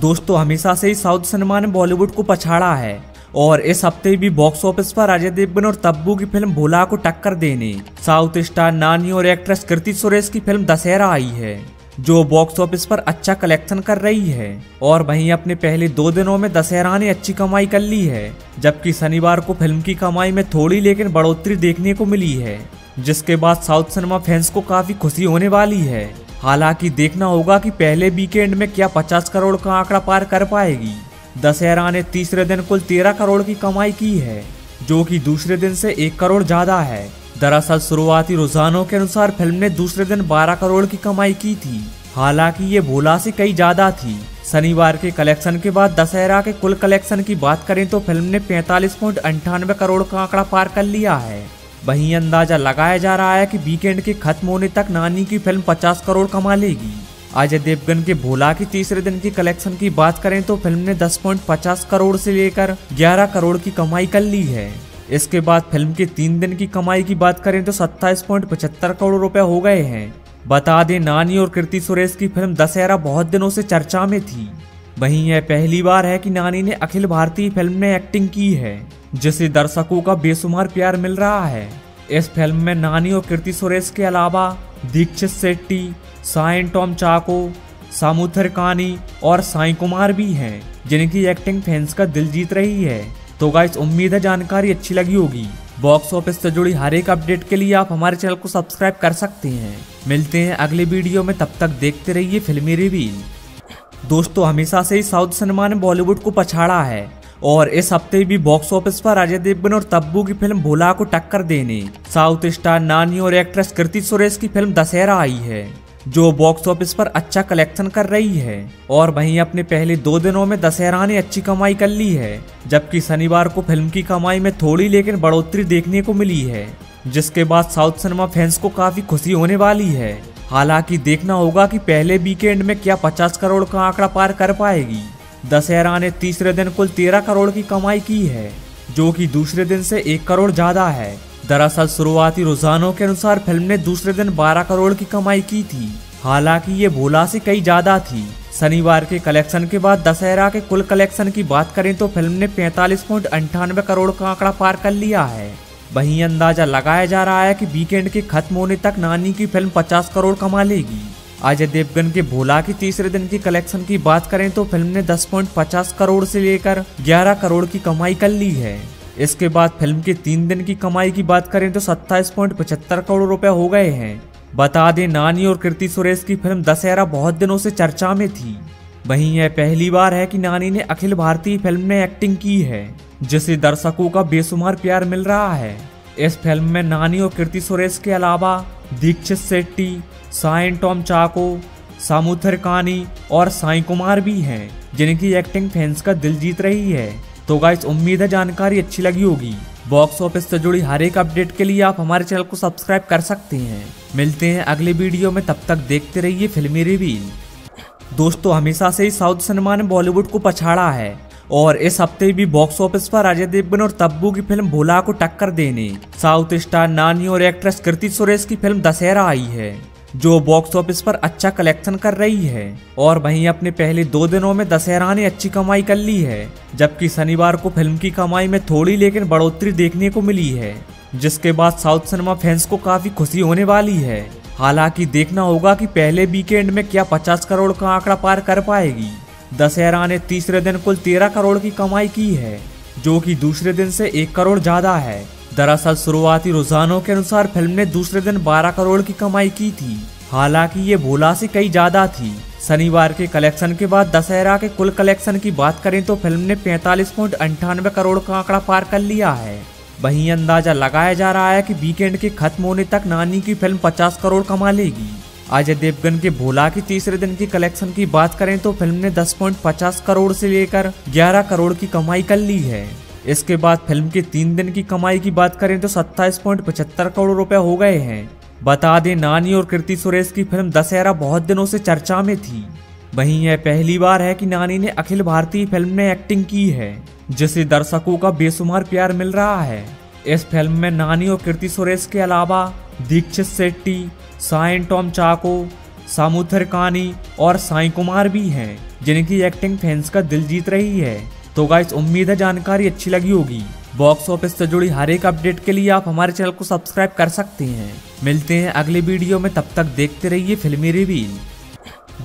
दोस्तों, हमेशा से ही साउथ सिनेमा ने बॉलीवुड को पछाड़ा है और इस हफ़्ते भी बॉक्स ऑफ़िस पर अजय देवगन और तब्बू की फ़िल्म भोला को टक्कर देने, साउथ स्टार नानी और एक्ट्रेस कृति सुरेश की फ़िल्म दशहरा आई है। जो बॉक्स ऑफ़िस पर अच्छा कलेक्शन कर रही है। और वहीं अपने पहले दो दिनों में दशहरा ने अच्छी कमाई कर ली है, जबकि शनिवार को फ़िल्म की कमाई में थोड़ी लेकिन बढ़ोतरी देखने को मिली है, जिसके बाद साउथ सिनेमा फैंस को काफ़ी खुशी होने वाली है। हालाँकि देखना होगा कि पहले वीकेंड में क्या 50 करोड़ का आंकड़ा पार कर पाएगी। दशहरा ने तीसरे दिन कुल 13 करोड़ की कमाई की है, जो कि दूसरे दिन से एक करोड़ ज़्यादा है। दरअसल शुरुआती रुझानों के अनुसार फ़िल्म ने दूसरे दिन 12 करोड़ की कमाई की थी। हालाँकि ये भोला से कई ज़्यादा थी। शनिवार के कलेक्शन के बाद दशहरा के कुल कलेक्शन की बात करें तो फ़िल्म ने पैंतालीस अंठानवे करोड़ का आंकड़ा पार कर लिया है। वहीं अंदाज़ा लगाया जा रहा है कि वीकेंड के खत्म होने तक नानी की फ़िल्म 50 करोड़ कमा लेगी। अजय देवगन के भोला की तीसरे दिन की कलेक्शन की बात करें तो फ़िल्म ने 10.50 करोड़ से लेकर 11 करोड़ की कमाई कर ली है। इसके बाद फ़िल्म के तीन दिन की कमाई की बात करें तो 27.75 करोड़ रुपए हो गए हैं। बता दें, नानी और कृति सुरेश की फ़िल्म दशहरा बहुत दिनों से चर्चा में थी। वहीं यह पहली बार है कि नानी ने अखिल भारतीय फ़िल्म में एक्टिंग की है, जिसे दर्शकों का बेसुमार प्यार मिल रहा है। इस फ़िल्म में नानी और कृति सुरेश के अलावा दीक्षित शेट्टी साइन टॉम चाको सामुथर कानी और साई कुमार भी हैं, जिनकी एक्टिंग फैंस का दिल जीत रही है। तो गाइस उम्मीद है जानकारी अच्छी लगी होगी। बॉक्स ऑफ़िस से जुड़ी हर एक अपडेट के लिए आप हमारे चैनल को सब्सक्राइब कर सकते हैं। मिलते हैं अगले वीडियो में, तब तक देखते रहिए फिल्मी रिवील दोस्तों, हमेशा से ही साउथ सिनेमा ने बॉलीवुड को पछाड़ा है और इस हफ़्ते भी बॉक्स ऑफ़िस पर अजय देवगन और तब्बू की फ़िल्म भोला को टक्कर देने, साउथ स्टार नानी और एक्ट्रेस कृति सुरेश की फ़िल्म दशहरा आई है। जो बॉक्स ऑफ़िस पर अच्छा कलेक्शन कर रही है। और वहीं अपने पहले दो दिनों में दशहरा ने अच्छी कमाई कर ली है, जबकि शनिवार को फ़िल्म की कमाई में थोड़ी लेकिन बढ़ोतरी देखने को मिली है, जिसके बाद साउथ सिनेमा फैंस को काफ़ी खुशी होने वाली है। हालाँकि देखना होगा कि पहले वीकेंड में क्या 50 करोड़ का आंकड़ा पार कर पाएगी। दशहरा ने तीसरे दिन कुल 13 करोड़ की कमाई की है, जो कि दूसरे दिन से एक करोड़ ज़्यादा है। दरअसल शुरुआती रुझानों के अनुसार फ़िल्म ने दूसरे दिन 12 करोड़ की कमाई की थी। हालाँकि ये भोला से कई ज़्यादा थी। शनिवार के कलेक्शन के बाद दशहरा के कुल कलेक्शन की बात करें तो फ़िल्म ने पैंतालीस करोड़ का आंकड़ा पार कर लिया है। वहीं अंदाज़ा लगाया जा रहा है कि वीकेंड के खत्म होने तक नानी की फ़िल्म 50 करोड़ कमा लेगी। अजय देवगन के भोला की तीसरे दिन की कलेक्शन की बात करें तो फ़िल्म ने 10.50 करोड़ से लेकर 11 करोड़ की कमाई कर ली है। इसके बाद फ़िल्म के तीन दिन की कमाई की बात करें तो 27.75 करोड़ रुपए हो गए हैं। बता दें, नानी और कृति सुरेश की फ़िल्म दशहरा बहुत दिनों से चर्चा में थी। वहीं यह पहली बार है कि नानी ने अखिल भारतीय फ़िल्म में एक्टिंग की है, जिसे दर्शकों का बेसुमार प्यार मिल रहा है। इस फ़िल्म में नानी और कृति सुरेश के अलावा दीक्षित शेट्टी साइन टॉम चाको, सामुथर कानी और साई कुमार भी हैं, जिनकी एक्टिंग फैंस का दिल जीत रही है। तो गाइस उम्मीद है जानकारी अच्छी लगी होगी। बॉक्स ऑफ़िस से जुड़ी हर एक अपडेट के लिए आप हमारे चैनल को सब्सक्राइब कर सकते हैं। मिलते हैं अगले वीडियो में, तब तक देखते रहिए फिल्मी रिवील दोस्तों, हमेशा से ही साउथ सिनेमा ने बॉलीवुड को पछाड़ा है और इस हफ़्ते भी बॉक्स ऑफ़िस पर अजय देवगन और तब्बू की फ़िल्म भोला को टक्कर देने, साउथ स्टार नानी और एक्ट्रेस कृति सुरेश की फ़िल्म दशहरा आई है। जो बॉक्स ऑफ़िस पर अच्छा कलेक्शन कर रही है और वहीं अपने पहले दो दिनों में दशहरा ने अच्छी कमाई कर ली है, जबकि शनिवार को फ़िल्म की कमाई में थोड़ी लेकिन बढ़ोतरी देखने को मिली है, जिसके बाद साउथ सिनेमा फैंस को काफ़ी खुशी होने वाली है। हालाँकि देखना होगा कि पहले वीकेंड में क्या 50 करोड़ का आंकड़ा पार कर पाएगी। दशहरा ने तीसरे दिन कुल 13 करोड़ की कमाई की है, जो कि दूसरे दिन से एक करोड़ ज़्यादा है। दरअसल शुरुआती रुझानों के अनुसार फ़िल्म ने दूसरे दिन 12 करोड़ की कमाई की थी। हालाँकि ये भोला से कई ज़्यादा थी। शनिवार के कलेक्शन के बाद दशहरा के कुल कलेक्शन की बात करें तो फ़िल्म ने पैंतालीस करोड़ का आंकड़ा पार कर लिया है। वहीं अंदाज़ा लगाया जा रहा है कि वीकेंड के खत्म होने तक नानी की फ़िल्म 50 करोड़ कमा लेगी। अजय देवगन के भोला की तीसरे दिन की कलेक्शन की बात करें तो फ़िल्म ने 10.50 करोड़ से लेकर 11 करोड़ की कमाई कर ली है। इसके बाद फ़िल्म के तीन दिन की कमाई की बात करें तो 27.75 करोड़ रुपए हो गए हैं। बता दें, नानी और कृति सुरेश की फ़िल्म दशहरा बहुत दिनों से चर्चा में थी। वहीं यह पहली बार है कि नानी ने अखिल भारतीय फ़िल्म में एक्टिंग की है, जिसे दर्शकों का बेसुमार प्यार मिल रहा है। इस फ़िल्म में नानी और कृति सुरेश के अलावा दीक्षित शेट्टी साइन टॉम चाको, सामुथर कानी और साई कुमार भी हैं, जिनकी एक्टिंग फैंस का दिल जीत रही है। तो गाइस उम्मीद है जानकारी अच्छी लगी होगी। बॉक्स ऑफ़िस से जुड़ी हर एक अपडेट के लिए आप हमारे चैनल को सब्सक्राइब कर सकते हैं। मिलते हैं अगले वीडियो में, तब तक देखते रहिए फिल्मी रिवील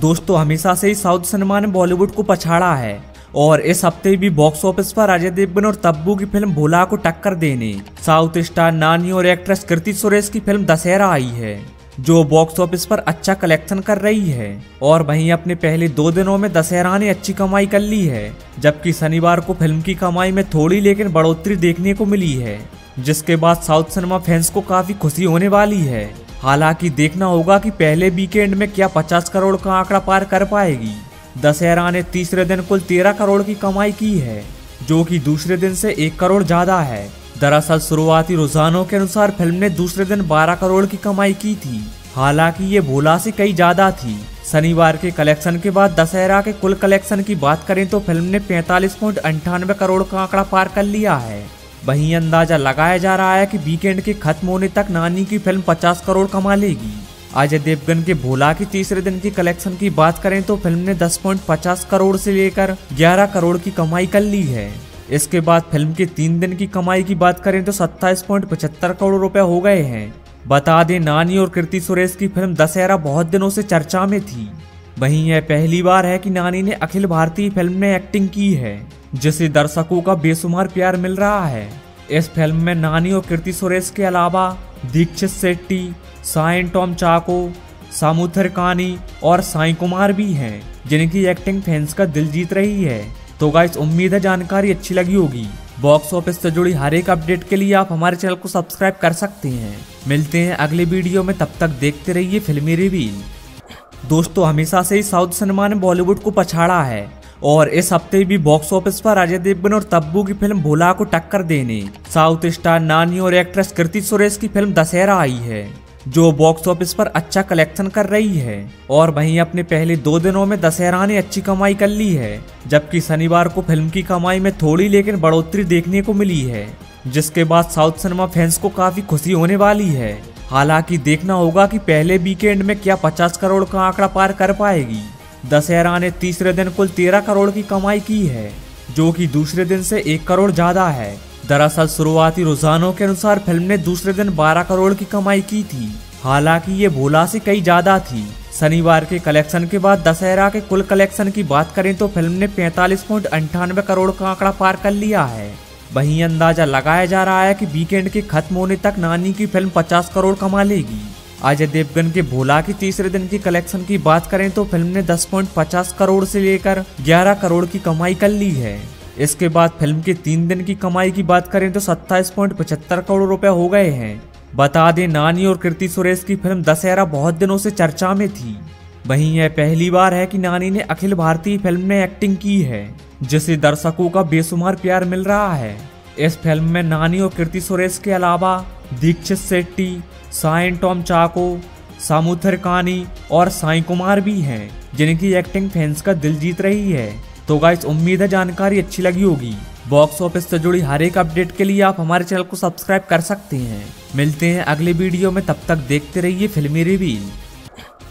दोस्तों, हमेशा से ही साउथ सिनेमा ने बॉलीवुड को पछाड़ा है और इस हफ़्ते भी बॉक्स ऑफ़िस पर अजय देवगन और तब्बू की फ़िल्म भोला को टक्कर देने, साउथ स्टार नानी और एक्ट्रेस कृति सुरेश की फ़िल्म दशहरा आई है। जो बॉक्स ऑफ़िस पर अच्छा कलेक्शन कर रही है। और वहीं अपने पहले दो दिनों में दशहरा ने अच्छी कमाई कर ली है, जबकि शनिवार को फ़िल्म की कमाई में थोड़ी लेकिन बढ़ोतरी देखने को मिली है, जिसके बाद साउथ सिनेमा फैंस को काफ़ी खुशी होने वाली है। हालाँकि देखना होगा कि पहले वीकेंड में क्या 50 करोड़ का आंकड़ा पार कर पाएगी। दशहरा ने तीसरे दिन कुल 13 करोड़ की कमाई की है, जो कि दूसरे दिन से एक करोड़ ज़्यादा है। दरअसल शुरुआती रुझानों के अनुसार फ़िल्म ने दूसरे दिन 12 करोड़ की कमाई की थी। हालाँकि ये भोला से कई ज़्यादा थी। शनिवार के कलेक्शन के बाद दशहरा के कुल कलेक्शन की बात करें तो फ़िल्म ने पैंतालीस करोड़ का आंकड़ा पार कर लिया है। वहीं अंदाज़ा लगाया जा रहा है कि वीकेंड के खत्म होने तक नानी की फ़िल्म 50 करोड़ कमा लेगी। अजय देवगन के भोला की तीसरे दिन की कलेक्शन की बात करें तो फ़िल्म ने 10.50 करोड़ से लेकर 11 करोड़ की कमाई कर ली है। इसके बाद फ़िल्म के तीन दिन की कमाई की बात करें तो सत्ताईस करोड़ रुपए हो गए हैं। बता दें, नानी और कृति सुरेश की फ़िल्म दशहरा बहुत दिनों से चर्चा में थी। वहीं यह पहली बार है कि नानी ने अखिल भारतीय फ़िल्म में एक्टिंग की है, जिसे दर्शकों का बेसुमार प्यार मिल रहा है। इस फ़िल्म में नानी और कृति सुरेश के अलावा दीक्षित शेट्टी साइन टॉम चाको सामुथर कानी और साई कुमार भी हैं, जिनकी एक्टिंग फैंस का दिल जीत रही है। तो गाइस उम्मीद है जानकारी अच्छी लगी होगी। बॉक्स ऑफ़िस से जुड़ी हर एक अपडेट के लिए आप हमारे चैनल को सब्सक्राइब कर सकते हैं। मिलते हैं अगले वीडियो में, तब तक देखते रहिए फिल्मी रिवील दोस्तों, हमेशा से ही साउथ सिनेमा ने बॉलीवुड को पछाड़ा है और इस हफ़्ते भी बॉक्स ऑफ़िस पर अजय देवगन और तब्बू की फ़िल्म भोला को टक्कर देने, साउथ स्टार नानी और एक्ट्रेस कृति सुरेश की फ़िल्म दशहरा आई है। जो बॉक्स ऑफ़िस पर अच्छा कलेक्शन कर रही है और वहीं अपने पहले दो दिनों में दशहरा ने अच्छी कमाई कर ली है, जबकि शनिवार को फ़िल्म की कमाई में थोड़ी लेकिन बढ़ोतरी देखने को मिली है, जिसके बाद साउथ सिनेमा फैंस को काफ़ी खुशी होने वाली है। हालाँकि देखना होगा कि पहले वीकेंड में क्या 50 करोड़ का आंकड़ा पार कर पाएगी। दशहरा ने तीसरे दिन कुल 13 करोड़ की कमाई की है, जो कि दूसरे दिन से एक करोड़ ज़्यादा है। दरअसल शुरुआती रुझानों के अनुसार फ़िल्म ने दूसरे दिन 12 करोड़ की कमाई की थी। हालाँकि ये भोला से कई ज़्यादा थी। शनिवार के कलेक्शन के बाद दशहरा के कुल कलेक्शन की बात करें तो फ़िल्म ने पैंतालीस अंठानवे करोड़ का आंकड़ा पार कर लिया है। वहीं अंदाज़ा लगाया जा रहा है कि वीकेंड के खत्म होने तक नानी की फ़िल्म 50 करोड़ कमा लेगी। अजय देवगन के भोला की तीसरे दिन की कलेक्शन की बात करें तो फ़िल्म ने 10.50 करोड़ से लेकर 11 करोड़ की कमाई कर ली है। इसके बाद फ़िल्म के तीन दिन की कमाई की बात करें तो सत्ताईस करोड़ रुपए हो गए हैं। बता दें, नानी और कृति सुरेश की फ़िल्म दशहरा बहुत दिनों से चर्चा में थी। वहीं यह पहली बार है कि नानी ने अखिल भारतीय फ़िल्म में एक्टिंग की है, जिसे दर्शकों का बेसुमार प्यार मिल रहा है। इस फ़िल्म में नानी और कृति सुरेश के अलावा दीक्षित शेट्टी साइन टॉम चाको, सामुथर कानी और साई कुमार भी हैं, जिनकी एक्टिंग फैंस का दिल जीत रही है। तो गाइस उम्मीद है जानकारी अच्छी लगी होगी। बॉक्स ऑफ़िस से जुड़ी हर एक अपडेट के लिए आप हमारे चैनल को सब्सक्राइब कर सकते हैं। मिलते हैं अगले वीडियो में, तब तक देखते रहिए फिल्मी रिवील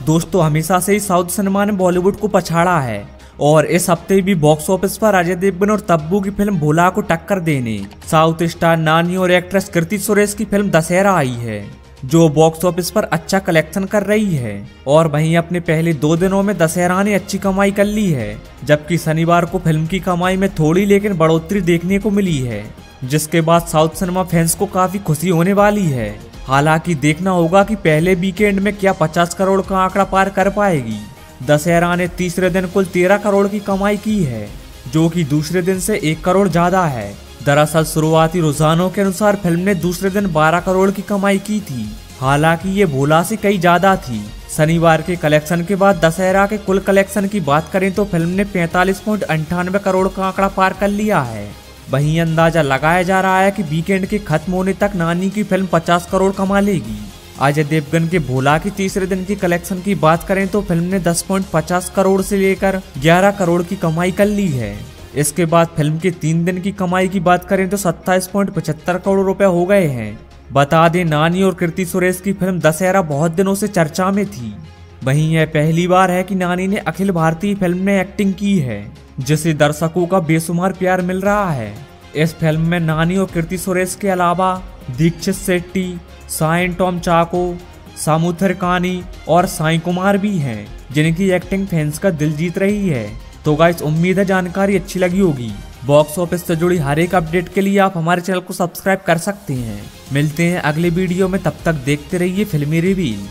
दोस्तों, हमेशा से ही साउथ सिनेमा ने बॉलीवुड को पछाड़ा है और इस हफ़्ते भी बॉक्स ऑफ़िस पर अजय देवगन और तब्बू की फ़िल्म भोला को टक्कर देने, साउथ स्टार नानी और एक्ट्रेस कृति सुरेश की फ़िल्म दशहरा आई है। जो बॉक्स ऑफ़िस पर अच्छा कलेक्शन कर रही है। और वहीं अपने पहले दो दिनों में दशहरा ने अच्छी कमाई कर ली है, जबकि शनिवार को फ़िल्म की कमाई में थोड़ी लेकिन बढ़ोतरी देखने को मिली है, जिसके बाद साउथ सिनेमा फैंस को काफ़ी खुशी होने वाली है। हालाँकि देखना होगा कि पहले वीकेंड में क्या 50 करोड़ का आंकड़ा पार कर पाएगी। दशहरा ने तीसरे दिन कुल 13 करोड़ की कमाई की है, जो कि दूसरे दिन से एक करोड़ ज़्यादा है। दरअसल शुरुआती रुझानों के अनुसार फ़िल्म ने दूसरे दिन 12 करोड़ की कमाई की थी। हालाँकि ये भोला से कई ज़्यादा थी। शनिवार के कलेक्शन के बाद दशहरा के कुल कलेक्शन की बात करें तो फ़िल्म ने पैंतालीस अंठानवे करोड़ का आंकड़ा पार कर लिया है। वहीं अंदाज़ा लगाया जा रहा है कि वीकेंड के खत्म होने तक नानी की फ़िल्म 50 करोड़ कमा लेगी। अजय देवगन के भोला की तीसरे दिन की कलेक्शन की बात करें तो फ़िल्म ने 10.50 करोड़ से लेकर 11 करोड़ की कमाई कर ली है। इसके बाद फ़िल्म के तीन दिन की कमाई की बात करें तो सत्ताईस करोड़ रुपए हो गए हैं। बता दें, नानी और कृति सुरेश की फ़िल्म दशहरा बहुत दिनों से चर्चा में थी। वहीं यह पहली बार है कि नानी ने अखिल भारतीय फ़िल्म में एक्टिंग की है, जिसे दर्शकों का बेसुमार प्यार मिल रहा है। इस फ़िल्म में नानी और कृति सुरेश के अलावा दीक्षित शेट्टी साइन टॉम चाको सामुथर कानी और साई कुमार भी हैं, जिनकी एक्टिंग फैंस का दिल जीत रही है। तो गाइस उम्मीद है जानकारी अच्छी लगी होगी। बॉक्स ऑफ़िस से जुड़ी हर एक अपडेट के लिए आप हमारे चैनल को सब्सक्राइब कर सकते हैं। मिलते हैं अगले वीडियो में, तब तक देखते रहिए फिल्मी रिवील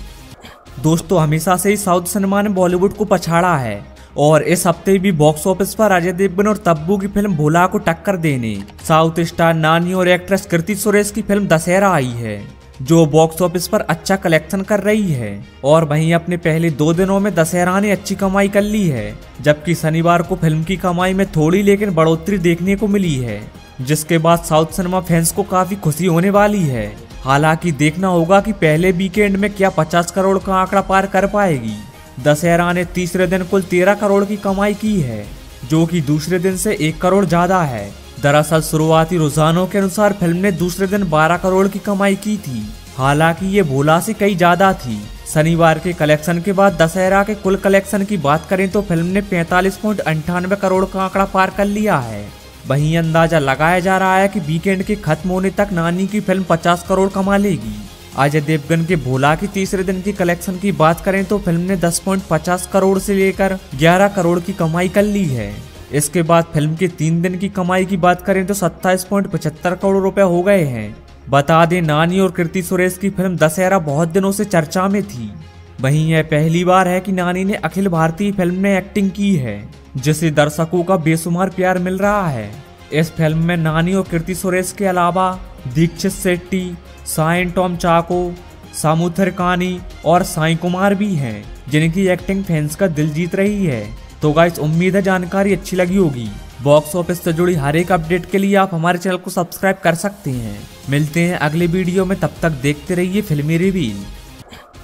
दोस्तों, हमेशा से ही साउथ सिनेमा ने बॉलीवुड को पछाड़ा है और इस हफ़्ते भी बॉक्स ऑफ़िस पर अजय देवगन और तब्बू की फ़िल्म भोला को टक्कर देने, साउथ स्टार नानी और एक्ट्रेस कृति सुरेश की फ़िल्म दशहरा आई है। जो बॉक्स ऑफ़िस पर अच्छा कलेक्शन कर रही है। और वहीं अपने पहले दो दिनों में दशहरा ने अच्छी कमाई कर ली है, जबकि शनिवार को फ़िल्म की कमाई में थोड़ी लेकिन बढ़ोतरी देखने को मिली है, जिसके बाद साउथ सिनेमा फैंस को काफ़ी खुशी होने वाली है। हालाँकि देखना होगा कि पहले वीकेंड में क्या 50 करोड़ का आंकड़ा पार कर पाएगी। दशहरा ने तीसरे दिन कुल 13 करोड़ की कमाई की है, जो कि दूसरे दिन से एक करोड़ ज़्यादा है। दरअसल शुरुआती रुझानों के अनुसार फ़िल्म ने दूसरे दिन 12 करोड़ की कमाई की थी। हालाँकि ये भोला से कई ज़्यादा थी। शनिवार के कलेक्शन के बाद दशहरा के कुल कलेक्शन की बात करें तो फ़िल्म ने पैंतालीस अंठानवे करोड़ का आंकड़ा पार कर लिया है। वहीं अंदाज़ा लगाया जा रहा है कि वीकेंड के खत्म होने तक नानी की फ़िल्म 50 करोड़ कमा लेगी। अजय देवगन के भोला की तीसरे दिन की कलेक्शन की बात करें तो फ़िल्म ने 10.50 करोड़ से लेकर 11 करोड़ की कमाई कर ली है। इसके बाद फ़िल्म के तीन दिन की कमाई की बात करें तो 27.75 करोड़ रुपए हो गए हैं। बता दें, नानी और कृति सुरेश की फ़िल्म दशहरा बहुत दिनों से चर्चा में थी। वहीं यह पहली बार है कि नानी ने अखिल भारतीय फ़िल्म में एक्टिंग की है, जिसे दर्शकों का बेसुमार प्यार मिल रहा है। इस फ़िल्म में नानी और कृति सुरेश के अलावा दीक्षित शेट्टी साइन टॉम चाको, सामुथर कानी और साई कुमार भी हैं, जिनकी एक्टिंग फैंस का दिल जीत रही है। तो गाइस उम्मीद है जानकारी अच्छी लगी होगी। बॉक्स ऑफ़िस से जुड़ी हर एक अपडेट के लिए आप हमारे चैनल को सब्सक्राइब कर सकते हैं। मिलते हैं अगले वीडियो में, तब तक देखते रहिए फिल्मी रिवील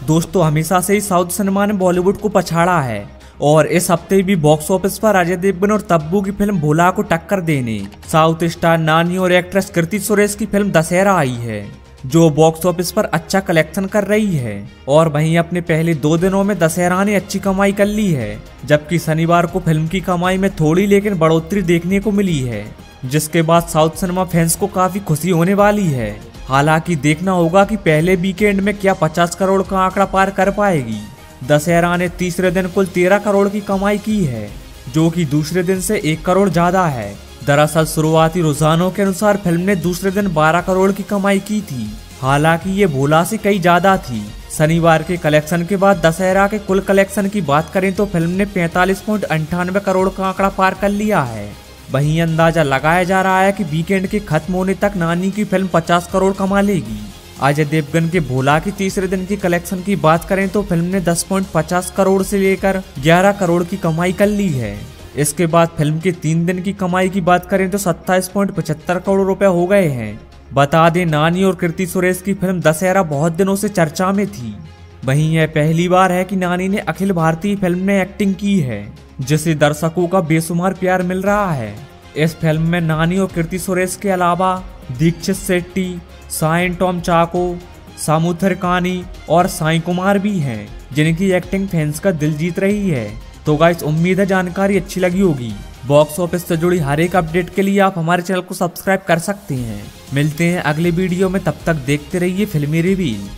दोस्तों, हमेशा से ही साउथ सिनेमा ने बॉलीवुड को पछाड़ा है और इस हफ़्ते भी बॉक्स ऑफ़िस पर अजय देवगन और तब्बू की फ़िल्म भोला को टक्कर देने, साउथ स्टार नानी और एक्ट्रेस कृति सुरेश की फ़िल्म दशहरा आई है। जो बॉक्स ऑफ़िस पर अच्छा कलेक्शन कर रही है और वहीं अपने पहले दो दिनों में दशहरा ने अच्छी कमाई कर ली है, जबकि शनिवार को फ़िल्म की कमाई में थोड़ी लेकिन बढ़ोतरी देखने को मिली है, जिसके बाद साउथ सिनेमा फैंस को काफ़ी खुशी होने वाली है। हालाँकि देखना होगा कि पहले वीकेंड में क्या 50 करोड़ का आंकड़ा पार कर पाएगी। दशहरा ने तीसरे दिन कुल 13 करोड़ की कमाई की है, जो कि दूसरे दिन से एक करोड़ ज़्यादा है। दरअसल शुरुआती रुझानों के अनुसार फ़िल्म ने दूसरे दिन 12 करोड़ की कमाई की थी। हालाँकि ये भोला से कई ज़्यादा थी। शनिवार के कलेक्शन के बाद दशहरा के कुल कलेक्शन की बात करें तो फ़िल्म ने पैंतालीस पॉइंट अंठानवे करोड़ का आंकड़ा पार कर लिया है। वहीं अंदाज़ा लगाया जा रहा है कि वीकेंड के खत्म होने तक नानी की फ़िल्म 50 करोड़ कमा लेगी। अजय देवगन के भोला की तीसरे दिन की कलेक्शन की बात करें तो फ़िल्म ने 10.50 करोड़ से लेकर 11 करोड़ की कमाई कर ली है। इसके बाद फ़िल्म के तीन दिन की कमाई की बात करें तो 27.75 करोड़ रुपए हो गए हैं। बता दें, नानी और कृति सुरेश की फ़िल्म दशहरा बहुत दिनों से चर्चा में थी। वहीं यह पहली बार है कि नानी ने अखिल भारतीय फ़िल्म में एक्टिंग की है, जिसे दर्शकों का बेसुमार प्यार मिल रहा है। इस फ़िल्म में नानी और कृति सुरेश के अलावा दीक्षित शेट्टी साइन टॉम चाको, सामुथर कानी और साई कुमार भी हैं, जिनकी एक्टिंग फैंस का दिल जीत रही है। तो गाइस उम्मीद है जानकारी अच्छी लगी होगी। बॉक्स ऑफ़िस से जुड़ी हर एक अपडेट के लिए आप हमारे चैनल को सब्सक्राइब कर सकते हैं। मिलते हैं अगले वीडियो में, तब तक देखते रहिए फिल्मी रिवील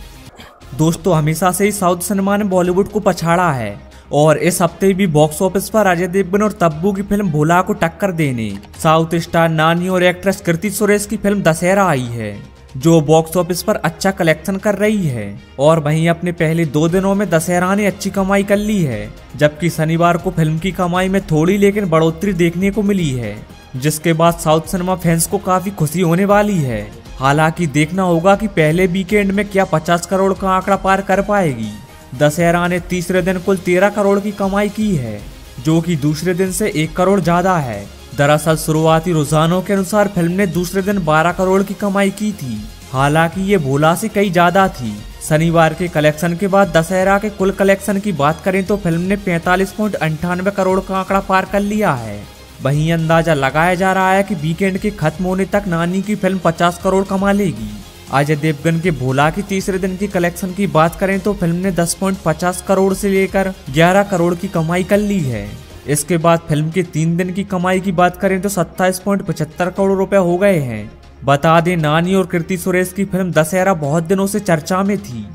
दोस्तों, हमेशा से ही साउथ सिनेमा ने बॉलीवुड को पछाड़ा है और इस हफ़्ते भी बॉक्स ऑफ़िस पर अजय देवगन और तब्बू की फ़िल्म भोला को टक्कर देने, साउथ स्टार नानी और एक्ट्रेस कृति सुरेश की फ़िल्म दशहरा आई है। जो बॉक्स ऑफ़िस पर अच्छा कलेक्शन कर रही है। और वहीं अपने पहले दो दिनों में दशहरा ने अच्छी कमाई कर ली है, जबकि शनिवार को फ़िल्म की कमाई में थोड़ी लेकिन बढ़ोतरी देखने को मिली है, जिसके बाद साउथ सिनेमा फैंस को काफ़ी खुशी होने वाली है। हालाँकि देखना होगा कि पहले वीकेंड में क्या 50 करोड़ का आंकड़ा पार कर पाएगी। दशहरा ने तीसरे दिन कुल 13 करोड़ की कमाई की है, जो कि दूसरे दिन से एक करोड़ ज़्यादा है। दरअसल शुरुआती रुझानों के अनुसार फ़िल्म ने दूसरे दिन 12 करोड़ की कमाई की थी। हालाँकि ये भोला से कई ज़्यादा थी। शनिवार के कलेक्शन के बाद दशहरा के कुल कलेक्शन की बात करें तो फ़िल्म ने पैंतालीस अंठानवे करोड़ का आंकड़ा पार कर लिया है। वहीं अंदाज़ा लगाया जा रहा है कि वीकेंड के खत्म होने तक नानी की फ़िल्म 50 करोड़ कमा लेगी। अजय देवगन के भोला की तीसरे दिन की कलेक्शन की बात करें तो फ़िल्म ने 10.50 करोड़ से लेकर 11 करोड़ की कमाई कर ली है। इसके बाद फ़िल्म के तीन दिन की कमाई की बात करें तो 27.75 करोड़ रुपए हो गए हैं। बता दें, नानी और कृति सुरेश की फ़िल्म दशहरा बहुत दिनों से चर्चा में थी।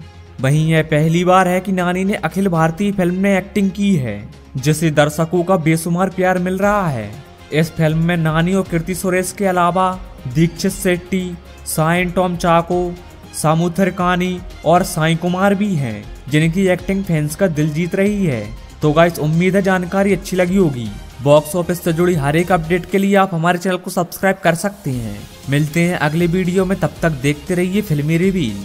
वहीं यह पहली बार है कि नानी ने अखिल भारतीय फ़िल्म में एक्टिंग की है, जिसे दर्शकों का बेसुमार प्यार मिल रहा है। इस फ़िल्म में नानी और कृति सुरेश के अलावा दीक्षित शेट्टी साइन टॉम चाको सामुथर कानी और साई कुमार भी हैं, जिनकी एक्टिंग फैंस का दिल जीत रही है। तो गाइस उम्मीद है जानकारी अच्छी लगी होगी। बॉक्स ऑफ़िस से जुड़ी हर एक अपडेट के लिए आप हमारे चैनल को सब्सक्राइब कर सकते हैं। मिलते हैं अगले वीडियो में, तब तक देखते रहिए फिल्मी रिवील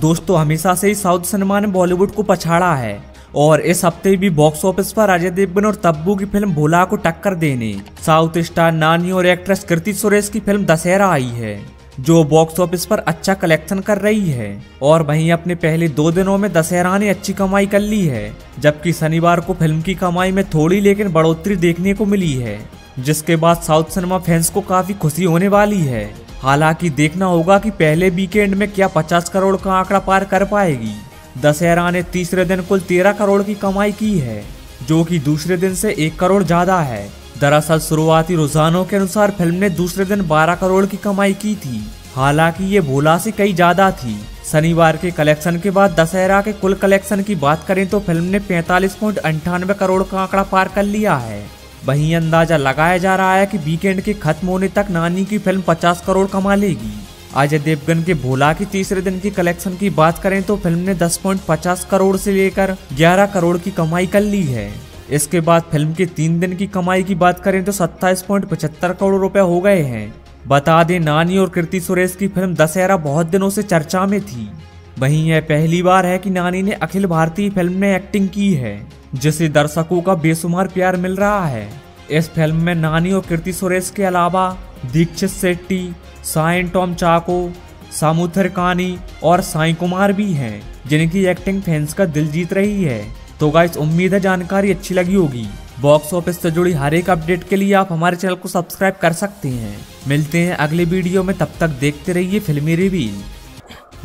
दोस्तों, हमेशा से ही साउथ सिनेमा ने बॉलीवुड को पछाड़ा है और इस हफ़्ते भी बॉक्स ऑफ़िस पर अजय देवगन और तब्बू की फ़िल्म भोला को टक्कर देने, साउथ स्टार नानी और एक्ट्रेस कृति सुरेश की फ़िल्म दशहरा आई है। जो बॉक्स ऑफ़िस पर अच्छा कलेक्शन कर रही है और वहीं अपने पहले दो दिनों में दशहरा ने अच्छी कमाई कर ली है, जबकि शनिवार को फ़िल्म की कमाई में थोड़ी लेकिन बढ़ोतरी देखने को मिली है, जिसके बाद साउथ सिनेमा फैंस को काफ़ी खुशी होने वाली है। हालाँकि देखना होगा कि पहले वीकेंड में क्या 50 करोड़ का आंकड़ा पार कर पाएगी। दशहरा ने तीसरे दिन कुल 13 करोड़ की कमाई की है, जो कि दूसरे दिन से एक करोड़ ज़्यादा है। दरअसल शुरुआती रुझानों के अनुसार फ़िल्म ने दूसरे दिन 12 करोड़ की कमाई की थी। हालाँकि ये भोला से कई ज़्यादा थी। शनिवार के कलेक्शन के बाद दशहरा के कुल कलेक्शन की बात करें तो फ़िल्म ने पैंतालीस अंठानवे करोड़ का आंकड़ा पार कर लिया है। वहीं अंदाज़ा लगाया जा रहा है कि वीकेंड के खत्म होने तक नानी की फ़िल्म 50 करोड़ कमा लेगी। अजय देवगन के भोला की तीसरे दिन की कलेक्शन की बात करें तो फ़िल्म ने 10.50 करोड़ से लेकर 11 करोड़ की कमाई कर ली है। इसके बाद फ़िल्म के तीन दिन की कमाई की बात करें तो सत्ताईस करोड़ रुपए हो गए हैं। बता दें, नानी और कृति सुरेश की फ़िल्म दशहरा बहुत दिनों से चर्चा में थी। वहीं यह पहली बार है कि नानी ने अखिल भारतीय फ़िल्म में एक्टिंग की है, जिसे दर्शकों का बेसुमार प्यार मिल रहा है। इस फ़िल्म में नानी और कृति सुरेश के अलावा दीक्षित शेट्टी साइन टॉम चाको सामुथर कानी और साई कुमार भी हैं, जिनकी एक्टिंग फैंस का दिल जीत रही है। तो गाइस उम्मीद है जानकारी अच्छी लगी होगी। बॉक्स ऑफ़िस से जुड़ी हर एक अपडेट के लिए आप हमारे चैनल को सब्सक्राइब कर सकते हैं। मिलते हैं अगले वीडियो में, तब तक देखते रहिए फिल्मी रिवील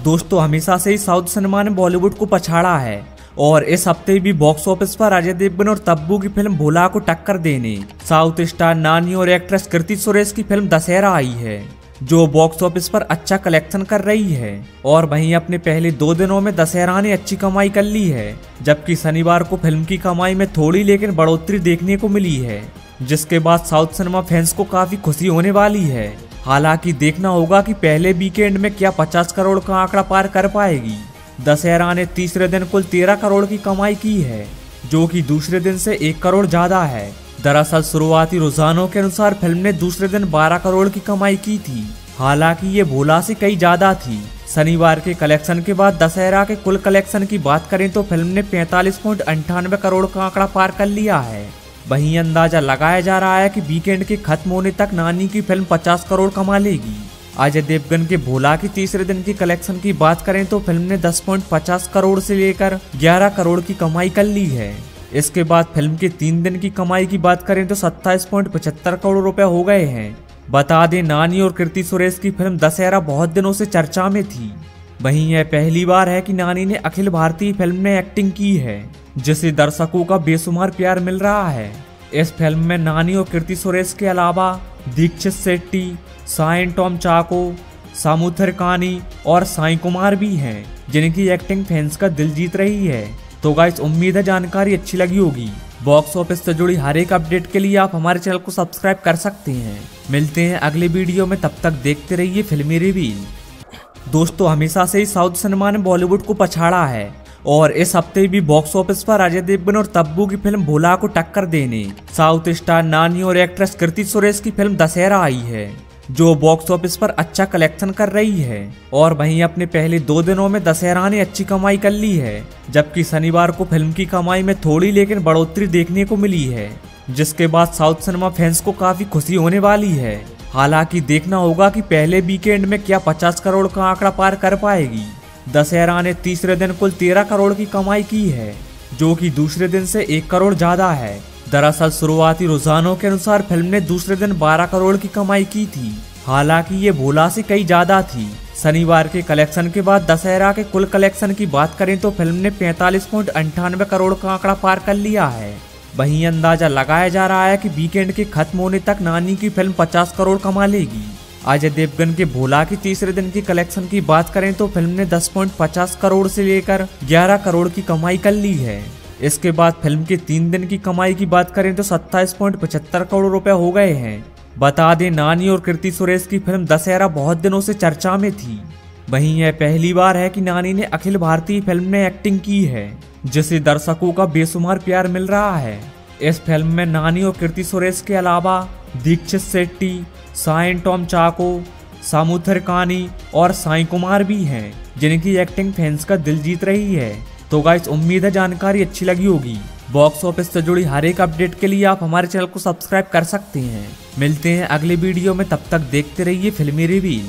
दोस्तों, हमेशा से ही साउथ सिनेमा ने बॉलीवुड को पछाड़ा है और इस हफ़्ते भी बॉक्स ऑफ़िस पर अजय देवगन और तब्बू की फ़िल्म भोला को टक्कर देने, साउथ स्टार नानी और एक्ट्रेस कृति सुरेश की फ़िल्म दशहरा आई है। जो बॉक्स ऑफ़िस पर अच्छा कलेक्शन कर रही है। और वहीं अपने पहले दो दिनों में दशहरा ने अच्छी कमाई कर ली है, जबकि शनिवार को फ़िल्म की कमाई में थोड़ी लेकिन बढ़ोतरी देखने को मिली है, जिसके बाद साउथ सिनेमा फैंस को काफ़ी खुशी होने वाली है। हालाँकि देखना होगा कि पहले वीकेंड में क्या 50 करोड़ का आंकड़ा पार कर पाएगी। दशहरा ने तीसरे दिन कुल 13 करोड़ की कमाई की है, जो कि दूसरे दिन से एक करोड़ ज़्यादा है। दरअसल शुरुआती रुझानों के अनुसार फ़िल्म ने दूसरे दिन 12 करोड़ की कमाई की थी। हालाँकि ये भोला से कई ज़्यादा थी। शनिवार के कलेक्शन के बाद दशहरा के कुल कलेक्शन की बात करें तो फ़िल्म ने पैंतालीस अंठानवे करोड़ का आंकड़ा पार कर लिया है। वहीं अंदाज़ा लगाया जा रहा है कि वीकेंड के खत्म होने तक नानी की फ़िल्म 50 करोड़ कमा लेगी। अजय देवगन के भोला की तीसरे दिन की कलेक्शन की बात करें तो फ़िल्म ने 10.50 करोड़ से लेकर 11 करोड़ की कमाई कर ली है। इसके बाद फ़िल्म के तीन दिन की कमाई की बात करें तो 27.75 करोड़ रुपए हो गए हैं। बता दें, नानी और कृति सुरेश की फ़िल्म दशहरा बहुत दिनों से चर्चा में थी। वहीं यह पहली बार है कि नानी ने अखिल भारतीय फ़िल्म में एक्टिंग की है, जिसे दर्शकों का बेसुमार प्यार मिल रहा है। इस फ़िल्म में नानी और कृति सुरेश के अलावा दीक्षित शेट्टी साइन टॉम चाको सामुथर कानी और साई कुमार भी हैं, जिनकी एक्टिंग फैंस का दिल जीत रही है। तो गाइस उम्मीद है जानकारी अच्छी लगी होगी। बॉक्स ऑफ़िस से जुड़ी हर एक अपडेट के लिए आप हमारे चैनल को सब्सक्राइब कर सकते हैं। मिलते हैं अगले वीडियो में, तब तक देखते रहिए फिल्मी रिवील दोस्तों, हमेशा से ही साउथ सिनेमा ने बॉलीवुड को पछाड़ा है और इस हफ़्ते भी बॉक्स ऑफ़िस पर अजय देवगन और तब्बू की फ़िल्म भोला को टक्कर देने, साउथ स्टार नानी और एक्ट्रेस कृति सुरेश की फ़िल्म दशहरा आई है। जो बॉक्स ऑफ़िस पर अच्छा कलेक्शन कर रही है। और वहीं अपने पहले दो दिनों में दशहरा ने अच्छी कमाई कर ली है, जबकि शनिवार को फ़िल्म की कमाई में थोड़ी लेकिन बढ़ोतरी देखने को मिली है, जिसके बाद साउथ सिनेमा फैंस को काफ़ी खुशी होने वाली है। हालाँकि देखना होगा कि पहले वीकेंड में क्या 50 करोड़ का आंकड़ा पार कर पाएगी। दशहरा ने तीसरे दिन कुल 13 करोड़ की कमाई की है, जो कि दूसरे दिन से एक करोड़ ज़्यादा है। दरअसल शुरुआती रुझानों के अनुसार फ़िल्म ने दूसरे दिन 12 करोड़ की कमाई की थी। हालाँकि ये भोला से कई ज़्यादा थी। शनिवार के कलेक्शन के बाद दशहरा के कुल कलेक्शन की बात करें तो फ़िल्म ने पैंतालीस अंठानवे करोड़ का आंकड़ा पार कर लिया है। वहीं अंदाज़ा लगाया जा रहा है कि वीकेंड के खत्म होने तक नानी की फ़िल्म 50 करोड़ कमा लेगी। अजय देवगन के भोला की तीसरे दिन की कलेक्शन की बात करें तो फ़िल्म ने 10.50 करोड़ से लेकर 11 करोड़ की कमाई कर ली है। इसके बाद फ़िल्म के तीन दिन की कमाई की बात करें तो 27.75 करोड़ रुपए हो गए हैं। बता दें, नानी और कृति सुरेश की फ़िल्म दशहरा बहुत दिनों से चर्चा में थी। वहीं यह पहली बार है कि नानी ने अखिल भारतीय फ़िल्म में एक्टिंग की है, जिसे दर्शकों का बेसुमार प्यार मिल रहा है। इस फ़िल्म में नानी और कृति सुरेश के अलावा दीक्षित शेट्टी साइन टॉम चाको, सामुथर कानी और साई कुमार भी हैं, जिनकी एक्टिंग फैंस का दिल जीत रही है। तो गाइस उम्मीद है जानकारी अच्छी लगी होगी। बॉक्स ऑफ़िस से जुड़ी हर एक अपडेट के लिए आप हमारे चैनल को सब्सक्राइब कर सकते हैं। मिलते हैं अगले वीडियो में, तब तक देखते रहिए फिल्मी रिवील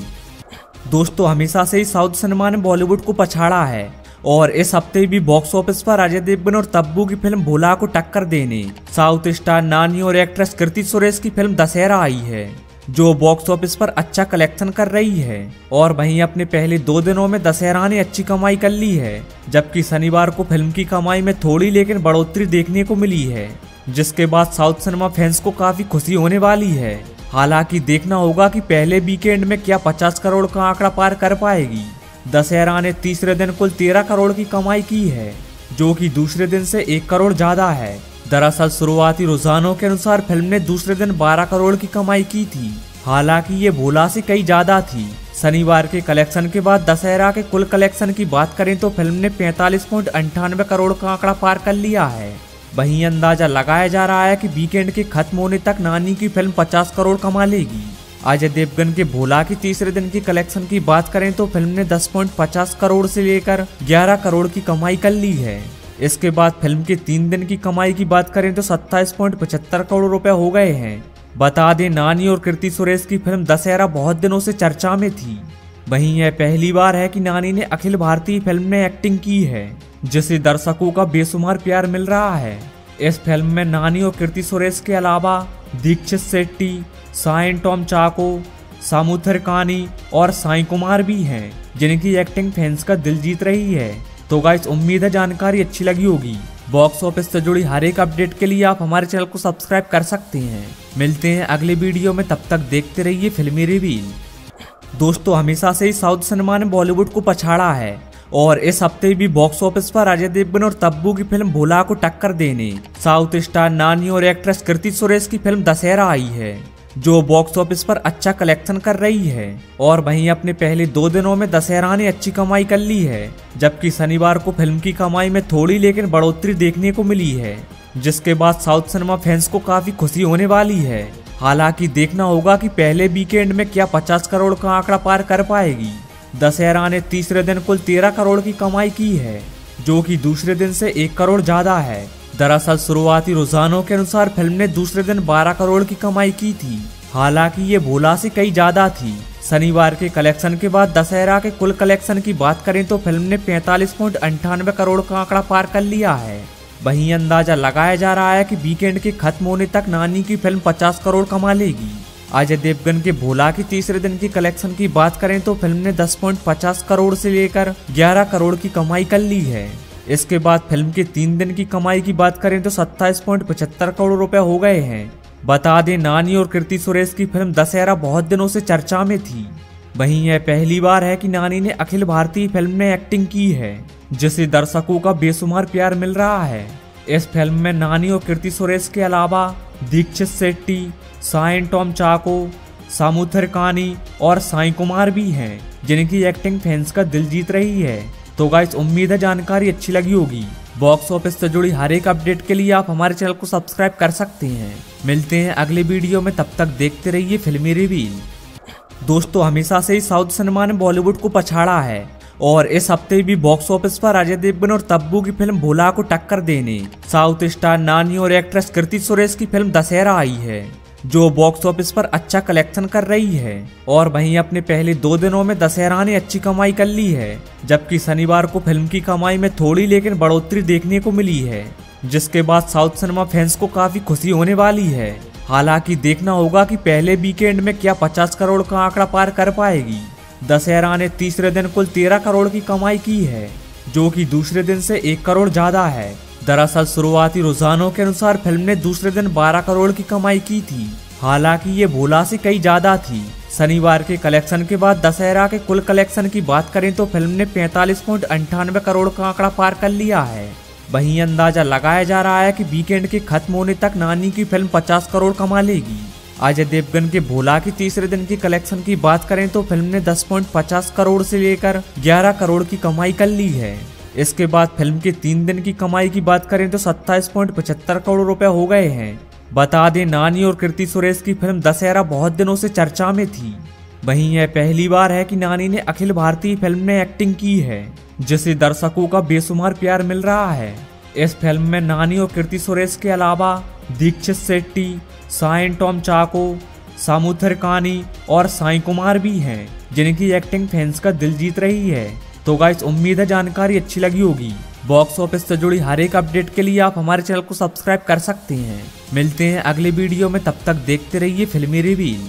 दोस्तों, हमेशा से ही साउथ सिनेमा ने बॉलीवुड को पछाड़ा है। और इस हफ़्ते भी बॉक्स ऑफ़िस पर अजय देवगन और तब्बू की फ़िल्म भोला को टक्कर देने, साउथ स्टार नानी और एक्ट्रेस कृति सुरेश की फ़िल्म दशहरा आई है। जो बॉक्स ऑफ़िस पर अच्छा कलेक्शन कर रही है और वहीं अपने पहले दो दिनों में दशहरा ने अच्छी कमाई कर ली है, जबकि शनिवार को फ़िल्म की कमाई में थोड़ी लेकिन बढ़ोतरी देखने को मिली है, जिसके बाद साउथ सिनेमा फैंस को काफ़ी खुशी होने वाली है। हालाँकि देखना होगा कि पहले वीकेंड में क्या 50 करोड़ का आंकड़ा पार कर पाएगी। दशहरा ने तीसरे दिन कुल 13 करोड़ की कमाई की है, जो कि दूसरे दिन से एक करोड़ ज़्यादा है। दरअसल शुरुआती रुझानों के अनुसार फ़िल्म ने दूसरे दिन 12 करोड़ की कमाई की थी। हालाँकि ये भोला से कई ज़्यादा थी। शनिवार के कलेक्शन के बाद दशहरा के कुल कलेक्शन की बात करें तो फ़िल्म ने पैंतालीस पॉइंट अंठानवे करोड़ का आंकड़ा पार कर लिया है। वहीं अंदाज़ा लगाया जा रहा है कि वीकेंड के खत्म होने तक नानी की फ़िल्म 50 करोड़ कमा लेगी। अजय देवगन के भोला की तीसरे दिन की कलेक्शन की बात करें तो फ़िल्म ने 10.50 करोड़ से लेकर 11 करोड़ की कमाई कर ली है। इसके बाद फ़िल्म के तीन दिन की कमाई की बात करें तो 27.75 करोड़ रुपए हो गए हैं। बता दें, नानी और कृति सुरेश की फ़िल्म दशहरा बहुत दिनों से चर्चा में थी। वहीं यह पहली बार है कि नानी ने अखिल भारतीय फ़िल्म में एक्टिंग की है, जिसे दर्शकों का बेसुमार प्यार मिल रहा है। इस फ़िल्म में नानी और कृति सुरेश के अलावा दीक्षित शेट्टी साइन टॉम चाको, सामुथर कानी और साई कुमार भी हैं, जिनकी एक्टिंग फैंस का दिल जीत रही है। तो गाइस उम्मीद है जानकारी अच्छी लगी होगी। बॉक्स ऑफ़िस से जुड़ी हर एक अपडेट के लिए आप हमारे चैनल को सब्सक्राइब कर सकते हैं। मिलते हैं अगले वीडियो में, तब तक देखते रहिए फिल्मी रिवील दोस्तों, हमेशा से ही साउथ सिनेमा ने बॉलीवुड को पछाड़ा है और इस हफ़्ते भी बॉक्स ऑफ़िस पर अजय देवगन और तब्बू की फ़िल्म भोला को टक्कर देने, साउथ स्टार नानी और एक्ट्रेस कृति सुरेश की फ़िल्म दशहरा आई है। जो बॉक्स ऑफ़िस पर अच्छा कलेक्शन कर रही है। और वहीं अपने पहले दो दिनों में दशहरा ने अच्छी कमाई कर ली है, जबकि शनिवार को फ़िल्म की कमाई में थोड़ी लेकिन बढ़ोतरी देखने को मिली है, जिसके बाद साउथ सिनेमा फैंस को काफ़ी खुशी होने वाली है। हालाँकि देखना होगा कि पहले वीकेंड में क्या 50 करोड़ का आंकड़ा पार कर पाएगी। दशहरा ने तीसरे दिन कुल 13 करोड़ की कमाई की है, जो कि दूसरे दिन से एक करोड़ ज़्यादा है। दरअसल शुरुआती रुझानों के अनुसार फ़िल्म ने दूसरे दिन 12 करोड़ की कमाई की थी। हालाँकि ये भोला से कई ज़्यादा थी। शनिवार के कलेक्शन के बाद दशहरा के कुल कलेक्शन की बात करें तो फ़िल्म ने पैंतालीस अंठानवे करोड़ का आंकड़ा पार कर लिया है। वहीं अंदाज़ा लगाया जा रहा है कि वीकेंड के खत्म होने तक नानी की फ़िल्म 50 करोड़ कमा लेगी। अजय देवगन के भोला की तीसरे दिन की कलेक्शन की बात करें तो फ़िल्म ने 10.50 करोड़ से लेकर 11 करोड़ की कमाई कर ली है। इसके बाद फ़िल्म के तीन दिन की कमाई की बात करें तो 27.75 करोड़ रुपए हो गए हैं। बता दें, नानी और कृति सुरेश की फ़िल्म दशहरा बहुत दिनों से चर्चा में थी। वहीं यह पहली बार है कि नानी ने अखिल भारतीय फ़िल्म में एक्टिंग की है, जिसे दर्शकों का बेसुमार प्यार मिल रहा है। इस फ़िल्म में नानी और कृति सुरेश के अलावा दीक्षित शेट्टी साइन टॉम चाको सामुथर कानी और साई कुमार भी हैं, जिनकी एक्टिंग फैंस का दिल जीत रही है। तो गाइस, उम्मीद है जानकारी अच्छी लगी होगी। बॉक्स ऑफ़िस से जुड़ी हर एक अपडेट के लिए आप हमारे चैनल को सब्सक्राइब कर सकते हैं। मिलते हैं अगले वीडियो में, तब तक देखते रहिए फिल्मी रिवील दोस्तों, हमेशा से ही साउथ सिनेमा ने बॉलीवुड को पछाड़ा है और इस हफ़्ते भी बॉक्स ऑफ़िस पर अजय देवगन और तब्बू की फ़िल्म भोला को टक्कर देने, साउथ स्टार नानी और एक्ट्रेस कृति सुरेश की फ़िल्म दशहरा आई है। जो बॉक्स ऑफ़िस पर अच्छा कलेक्शन कर रही है। और वहीं अपने पहले दो दिनों में दशहरा ने अच्छी कमाई कर ली है, जबकि शनिवार को फ़िल्म की कमाई में थोड़ी लेकिन बढ़ोतरी देखने को मिली है, जिसके बाद साउथ सिनेमा फैंस को काफ़ी खुशी होने वाली है। हालाँकि देखना होगा कि पहले वीकेंड में क्या 50 करोड़ का आंकड़ा पार कर पाएगी। दशहरा ने तीसरे दिन कुल 13 करोड़ की कमाई की है, जो कि दूसरे दिन से एक करोड़ ज़्यादा है। दरअसल शुरुआती रुझानों के अनुसार फ़िल्म ने दूसरे दिन 12 करोड़ की कमाई की थी। हालाँकि ये भोला से कई ज़्यादा थी। शनिवार के कलेक्शन के बाद दशहरा के कुल कलेक्शन की बात करें तो फ़िल्म ने पैंतालीस अंठानवे करोड़ का आंकड़ा पार कर लिया है। वहीं अंदाज़ा लगाया जा रहा है कि वीकेंड के खत्म होने तक नानी की फ़िल्म 50 करोड़ कमा लेगी। अजय देवगन के भोला की तीसरे दिन की कलेक्शन की बात करें तो फ़िल्म ने 10.50 करोड़ से लेकर 11 करोड़ की कमाई कर ली है। इसके बाद फ़िल्म के तीन दिन की कमाई की बात करें तो 27.75 करोड़ रुपए हो गए हैं। बता दें, नानी और कृति सुरेश की फ़िल्म दशहरा बहुत दिनों से चर्चा में थी। वहीं यह पहली बार है कि नानी ने अखिल भारतीय फ़िल्म में एक्टिंग की है, जिसे दर्शकों का बेसुमार प्यार मिल रहा है। इस फ़िल्म में नानी और कृति सुरेश के अलावा दीक्षित शेट्टी साइन टॉम चाको, सामुथर कानी और साई कुमार भी हैं, जिनकी एक्टिंग फैंस का दिल जीत रही है। तो गाइस उम्मीद है जानकारी अच्छी लगी होगी। बॉक्स ऑफ़िस से जुड़ी हर एक अपडेट के लिए आप हमारे चैनल को सब्सक्राइब कर सकते हैं। मिलते हैं अगले वीडियो में, तब तक देखते रहिए फिल्मी रिवील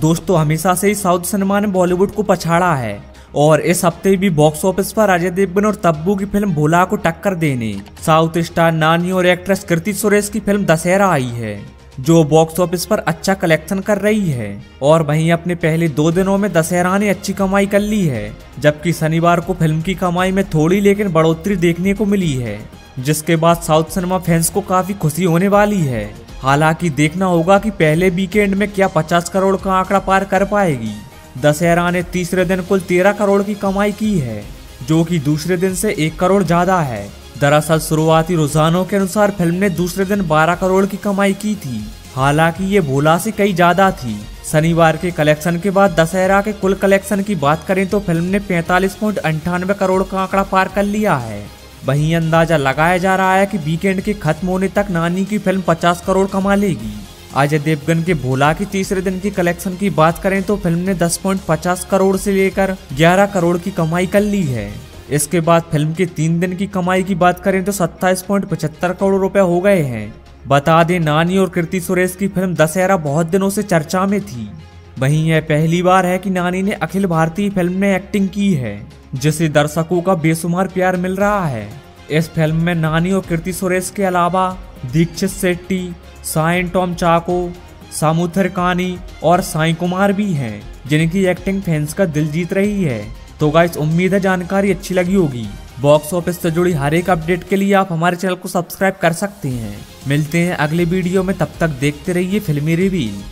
दोस्तों, हमेशा से ही साउथ सिनेमा ने बॉलीवुड को पछाड़ा है और इस हफ़्ते भी बॉक्स ऑफ़िस पर अजय देवगन और तब्बू की फ़िल्म भोला को टक्कर देने, साउथ स्टार नानी और एक्ट्रेस कृति सुरेश की फ़िल्म दशहरा आई है। जो बॉक्स ऑफ़िस पर अच्छा कलेक्शन कर रही है। और वहीं अपने पहले दो दिनों में दशहरा ने अच्छी कमाई कर ली है, जबकि शनिवार को फ़िल्म की कमाई में थोड़ी लेकिन बढ़ोतरी देखने को मिली है, जिसके बाद साउथ सिनेमा फैंस को काफ़ी खुशी होने वाली है। हालाँकि देखना होगा कि पहले वीकेंड में क्या 50 करोड़ का आंकड़ा पार कर पाएगी। दशहरा ने तीसरे दिन कुल 13 करोड़ की कमाई की है, जो कि दूसरे दिन से एक करोड़ ज़्यादा है। दरअसल शुरुआती रुझानों के अनुसार फ़िल्म ने दूसरे दिन 12 करोड़ की कमाई की थी। हालाँकि ये भोला से कई ज़्यादा थी। शनिवार के कलेक्शन के बाद दशहरा के कुल कलेक्शन की बात करें तो फ़िल्म ने पैंतालीस अंठानवे करोड़ का आंकड़ा पार कर लिया है। वहीं अंदाज़ा लगाया जा रहा है कि वीकेंड के खत्म होने तक नानी की फ़िल्म 50 करोड़ कमा लेगी। अजय देवगन के भोला की तीसरे दिन की कलेक्शन की बात करें तो फ़िल्म ने 10.50 करोड़ से लेकर 11 करोड़ की कमाई कर ली है। इसके बाद फ़िल्म के तीन दिन की कमाई की बात करें तो सत्ताईस करोड़ रुपए हो गए हैं। बता दें, नानी और कृति सुरेश की फ़िल्म दशहरा बहुत दिनों से चर्चा में थी। वहीं यह पहली बार है कि नानी ने अखिल भारतीय फ़िल्म में एक्टिंग की है, जिसे दर्शकों का बेसुमार प्यार मिल रहा है। इस फ़िल्म में नानी और कृति सुरेश के अलावा दीक्षित शेट्टी साइन टॉम चाको सामुथर कानी और साई कुमार भी हैं, जिनकी एक्टिंग फैंस का दिल जीत रही है। तो गाइस उम्मीद है जानकारी अच्छी लगी होगी। बॉक्स ऑफ़िस से जुड़ी हर एक अपडेट के लिए आप हमारे चैनल को सब्सक्राइब कर सकते हैं। मिलते हैं अगले वीडियो में, तब तक देखते रहिए फिल्मी रिवील।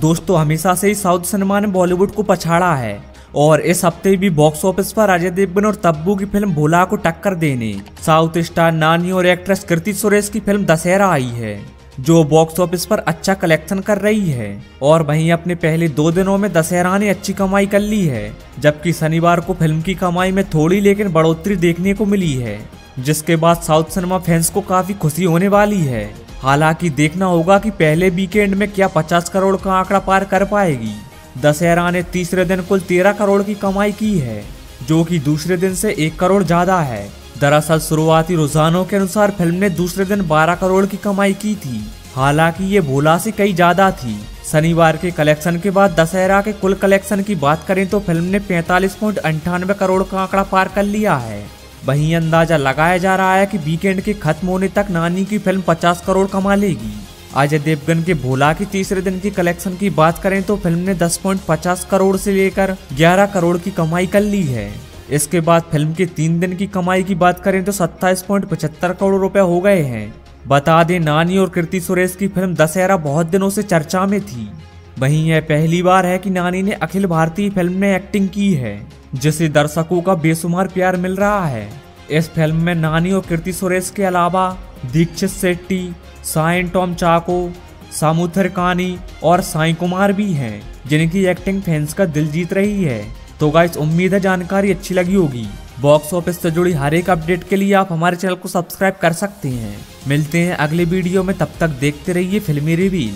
दोस्तों, हमेशा से ही साउथ सिनेमा ने बॉलीवुड को पछाड़ा है और इस हफ़्ते भी बॉक्स ऑफ़िस पर अजय देवगन और तब्बू की फ़िल्म भोला को टक्कर देने, साउथ स्टार नानी और एक्ट्रेस कृति सुरेश की फ़िल्म दशहरा आई है। जो बॉक्स ऑफ़िस पर अच्छा कलेक्शन कर रही है। और वहीं अपने पहले दो दिनों में दशहरा ने अच्छी कमाई कर ली है, जबकि शनिवार को फ़िल्म की कमाई में थोड़ी लेकिन बढ़ोतरी देखने को मिली है, जिसके बाद साउथ सिनेमा फैंस को काफ़ी खुशी होने वाली है। हालाँकि देखना होगा कि पहले वीकेंड में क्या 50 करोड़ का आंकड़ा पार कर पाएगी। दशहरा ने तीसरे दिन कुल 13 करोड़ की कमाई की है, जो कि दूसरे दिन से एक करोड़ ज़्यादा है। दरअसल शुरुआती रुझानों के अनुसार फ़िल्म ने दूसरे दिन 12 करोड़ की कमाई की थी। हालाँकि ये भोला से कई ज़्यादा थी। शनिवार के कलेक्शन के बाद दशहरा के कुल कलेक्शन की बात करें तो फ़िल्म ने पैंतालीस अंठानवे करोड़ का आंकड़ा पार कर लिया है। वहीं अंदाज़ा लगाया जा रहा है कि वीकेंड के खत्म होने तक नानी की फ़िल्म 50 करोड़ कमा लेगी। अजय देवगन के भोला की तीसरे दिन की कलेक्शन की बात करें तो फ़िल्म ने 10.50 करोड़ से लेकर 11 करोड़ की कमाई कर ली है। इसके बाद फ़िल्म के तीन दिन की कमाई की बात करें तो 27.75 करोड़ रुपए हो गए हैं। बता दें, नानी और कृति सुरेश की फ़िल्म दशहरा बहुत दिनों से चर्चा में थी। वहीं यह पहली बार है कि नानी ने अखिल भारतीय फ़िल्म में एक्टिंग की है, जिसे दर्शकों का बेसुमार प्यार मिल रहा है। इस फ़िल्म में नानी और कृति सुरेश के अलावा दीक्षित शेट्टी साइन टॉम चाको, सामुथर कानी और साई कुमार भी हैं, जिनकी एक्टिंग फैंस का दिल जीत रही है। तो गाइस उम्मीद है जानकारी अच्छी लगी होगी। बॉक्स ऑफ़िस से जुड़ी हर एक अपडेट के लिए आप हमारे चैनल को सब्सक्राइब कर सकते हैं। मिलते हैं अगले वीडियो में, तब तक देखते रहिए फिल्मी रिवील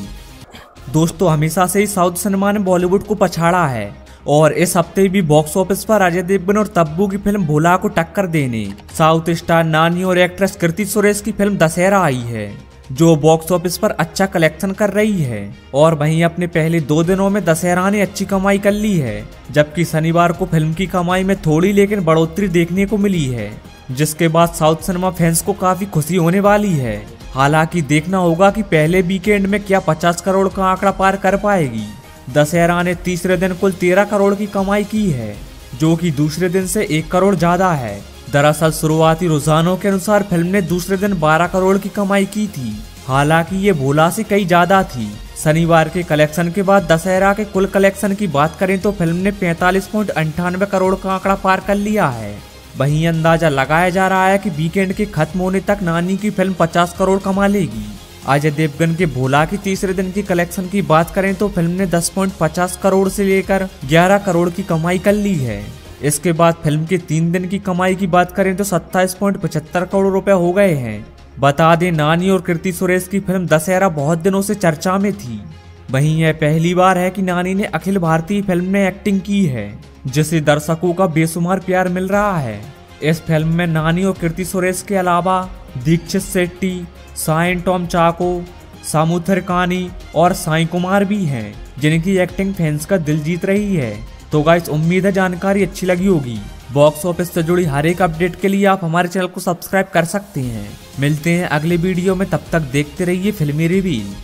दोस्तों, हमेशा से ही साउथ सिनेमा ने बॉलीवुड को पछाड़ा है और इस हफ़्ते भी बॉक्स ऑफ़िस पर अजय देवगन और तब्बू की फ़िल्म भोला को टक्कर देने, साउथ स्टार नानी और एक्ट्रेस कृति सुरेश की फ़िल्म दशहरा आई है। जो बॉक्स ऑफ़िस पर अच्छा कलेक्शन कर रही है और वहीं अपने पहले दो दिनों में दशहरा ने अच्छी कमाई कर ली है, जबकि शनिवार को फ़िल्म की कमाई में थोड़ी लेकिन बढ़ोतरी देखने को मिली है, जिसके बाद साउथ सिनेमा फैंस को काफ़ी खुशी होने वाली है। हालाँकि देखना होगा कि पहले वीकेंड में क्या 50 करोड़ का आंकड़ा पार कर पाएगी। दशहरा ने तीसरे दिन कुल 13 करोड़ की कमाई की है, जो कि दूसरे दिन से एक करोड़ ज़्यादा है। दरअसल शुरुआती रुझानों के अनुसार फ़िल्म ने दूसरे दिन 12 करोड़ की कमाई की थी। हालाँकि ये भोला से कई ज़्यादा थी। शनिवार के कलेक्शन के बाद दशहरा के कुल कलेक्शन की बात करें तो फ़िल्म ने पैंतालीस पॉइंट अंठानवे करोड़ का आंकड़ा पार कर लिया है। वहीं अंदाज़ा लगाया जा रहा है कि वीकेंड के खत्म होने तक नानी की फ़िल्म 50 करोड़ कमा लेगी। अजय देवगन के भोला की तीसरे दिन की कलेक्शन की बात करें तो फ़िल्म ने 10.50 करोड़ से लेकर 11 करोड़ की कमाई कर ली है। इसके बाद फ़िल्म के तीन दिन की कमाई की बात करें तो 27.75 करोड़ रुपए हो गए हैं। बता दें, नानी और कृति सुरेश की फ़िल्म दशहरा बहुत दिनों से चर्चा में थी। वहीं यह पहली बार है कि नानी ने अखिल भारतीय फ़िल्म में एक्टिंग की है, जिसे दर्शकों का बेसुमार प्यार मिल रहा है। इस फ़िल्म में नानी और कीर्ति सुरेश के अलावा दीक्षित शेट्टी साइन टॉम चाको, सामुथर कानी और साई कुमार भी हैं, जिनकी एक्टिंग फैंस का दिल जीत रही है। तो गाइस उम्मीद है जानकारी अच्छी लगी होगी। बॉक्स ऑफ़िस से जुड़ी हर एक अपडेट के लिए आप हमारे चैनल को सब्सक्राइब कर सकते हैं। मिलते हैं अगले वीडियो में, तब तक देखते रहिए फिल्मी रिवील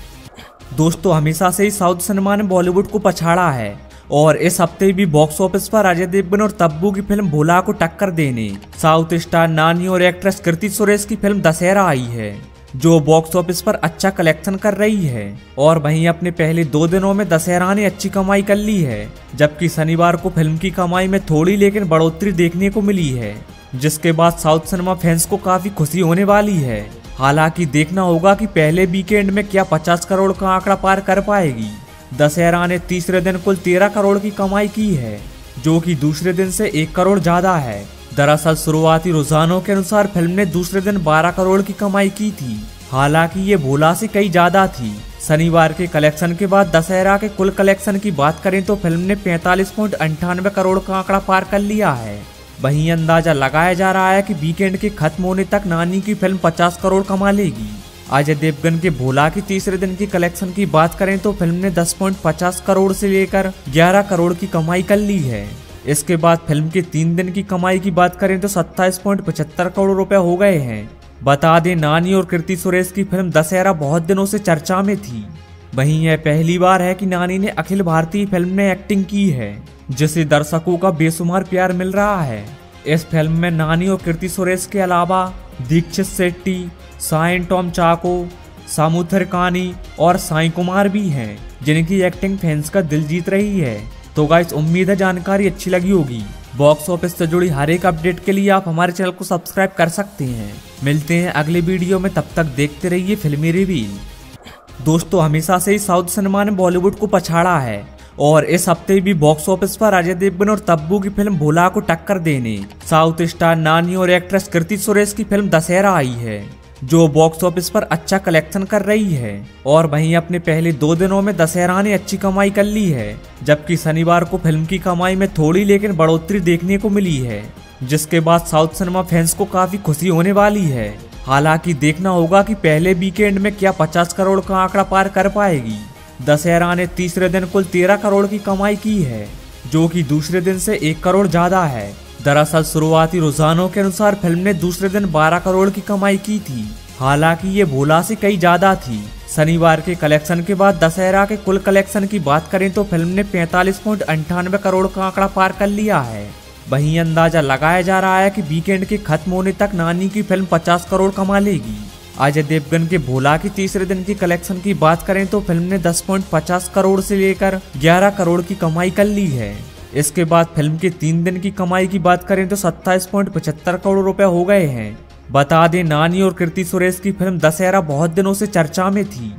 दोस्तों, हमेशा से ही साउथ सिनेमा ने बॉलीवुड को पछाड़ा है और इस हफ़्ते भी बॉक्स ऑफ़िस पर अजय देवगन और तब्बू की फ़िल्म भोला को टक्कर देने, साउथ स्टार नानी और एक्ट्रेस कृति सुरेश की फ़िल्म दशहरा आई है। जो बॉक्स ऑफ़िस पर अच्छा कलेक्शन कर रही है। और वहीं अपने पहले दो दिनों में दशहरा ने अच्छी कमाई कर ली है, जबकि शनिवार को फ़िल्म की कमाई में थोड़ी लेकिन बढ़ोतरी देखने को मिली है, जिसके बाद साउथ सिनेमा फैंस को काफ़ी खुशी होने वाली है। हालाँकि देखना होगा कि पहले वीकेंड में क्या 50 करोड़ का आंकड़ा पार कर पाएगी। दशहरा ने तीसरे दिन कुल 13 करोड़ की कमाई की है, जो कि दूसरे दिन से एक करोड़ ज़्यादा है। दरअसल शुरुआती रुझानों के अनुसार फ़िल्म ने दूसरे दिन 12 करोड़ की कमाई की थी। हालाँकि ये भोला से कई ज़्यादा थी। शनिवार के कलेक्शन के बाद दशहरा के कुल कलेक्शन की बात करें तो फ़िल्म ने पैंतालीस करोड़ का आंकड़ा पार कर लिया है। वहीं अंदाज़ा लगाया जा रहा है कि वीकेंड के खत्म होने तक नानी की फ़िल्म 50 करोड़ कमा लेगी। अजय देवगन के भोला की तीसरे दिन की कलेक्शन की बात करें तो फ़िल्म ने 10.50 करोड़ से लेकर 11 करोड़ की कमाई कर ली है। इसके बाद फ़िल्म के तीन दिन की कमाई की बात करें तो सत्ताईस करोड़ रुपए हो गए हैं। बता दें, नानी और कृति सुरेश की फ़िल्म दशहरा बहुत दिनों से चर्चा में थी। वहीं यह पहली बार है कि नानी ने अखिल भारतीय फ़िल्म में एक्टिंग की है, जिसे दर्शकों का बेसुमार प्यार मिल रहा है। इस फ़िल्म में नानी और कृति सुरेश के अलावा दीक्षित शेट्टी साइन टॉम चाको सामुथर कानी और साई कुमार भी हैं, जिनकी एक्टिंग फैंस का दिल जीत रही है। तो गाइस उम्मीद है जानकारी अच्छी लगी होगी। बॉक्स ऑफ़िस से जुड़ी हर एक अपडेट के लिए आप हमारे चैनल को सब्सक्राइब कर सकते हैं। मिलते हैं अगले वीडियो में, तब तक देखते रहिए फिल्मी रिवील दोस्तों, हमेशा से ही साउथ सिनेमा ने बॉलीवुड को पछाड़ा है और इस हफ़्ते भी बॉक्स ऑफ़िस पर अजय देवगन और तब्बू की फ़िल्म भोला को टक्कर देने, साउथ स्टार नानी और एक्ट्रेस कृति सुरेश की फ़िल्म दशहरा आई है। जो बॉक्स ऑफ़िस पर अच्छा कलेक्शन कर रही है। और वहीं अपने पहले दो दिनों में दशहरा ने अच्छी कमाई कर ली है, जबकि शनिवार को फ़िल्म की कमाई में थोड़ी लेकिन बढ़ोतरी देखने को मिली है, जिसके बाद साउथ सिनेमा फैंस को काफ़ी खुशी होने वाली है। हालाँकि देखना होगा कि पहले वीकेंड में क्या 50 करोड़ का आंकड़ा पार कर पाएगी। दशहरा ने तीसरे दिन कुल 13 करोड़ की कमाई की है, जो कि दूसरे दिन से एक करोड़ ज़्यादा है। दरअसल शुरुआती रुझानों के अनुसार फ़िल्म ने दूसरे दिन 12 करोड़ की कमाई की थी। हालाँकि ये भोला से कई ज़्यादा थी। शनिवार के कलेक्शन के बाद दशहरा के कुल कलेक्शन की बात करें तो फ़िल्म ने पैंतालीस अंठानवे करोड़ का आंकड़ा पार कर लिया है। वहीं अंदाज़ा लगाया जा रहा है कि वीकेंड के खत्म होने तक नानी की फ़िल्म 50 करोड़ कमा लेगी। अजय देवगन के भोला की तीसरे दिन की कलेक्शन की बात करें तो फ़िल्म ने 10.50 करोड़ से लेकर 11 करोड़ की कमाई कर ली है। इसके बाद फ़िल्म के तीन दिन की कमाई की बात करें तो सत्ताईस करोड़ रुपए हो गए हैं। बता दें, नानी और कृति सुरेश की फ़िल्म दशहरा बहुत दिनों से चर्चा में थी।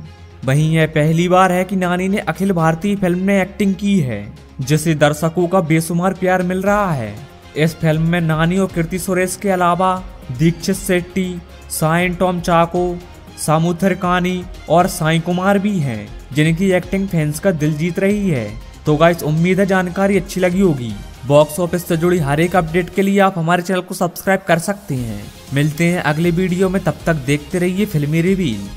वहीं यह पहली बार है कि नानी ने अखिल भारतीय फ़िल्म में एक्टिंग की है, जिसे दर्शकों का बेसुमार प्यार मिल रहा है। इस फ़िल्म में नानी और कृति सुरेश के अलावा दीक्षित शेट्टी साइन टॉम चाको, सामुथर कानी और साई कुमार भी हैं, जिनकी एक्टिंग फैंस का दिल जीत रही है। तो गाइस उम्मीद है जानकारी अच्छी लगी होगी। बॉक्स ऑफ़िस से जुड़ी हर एक अपडेट के लिए आप हमारे चैनल को सब्सक्राइब कर सकते हैं। मिलते हैं अगले वीडियो में, तब तक देखते रहिए फिल्मी रिवील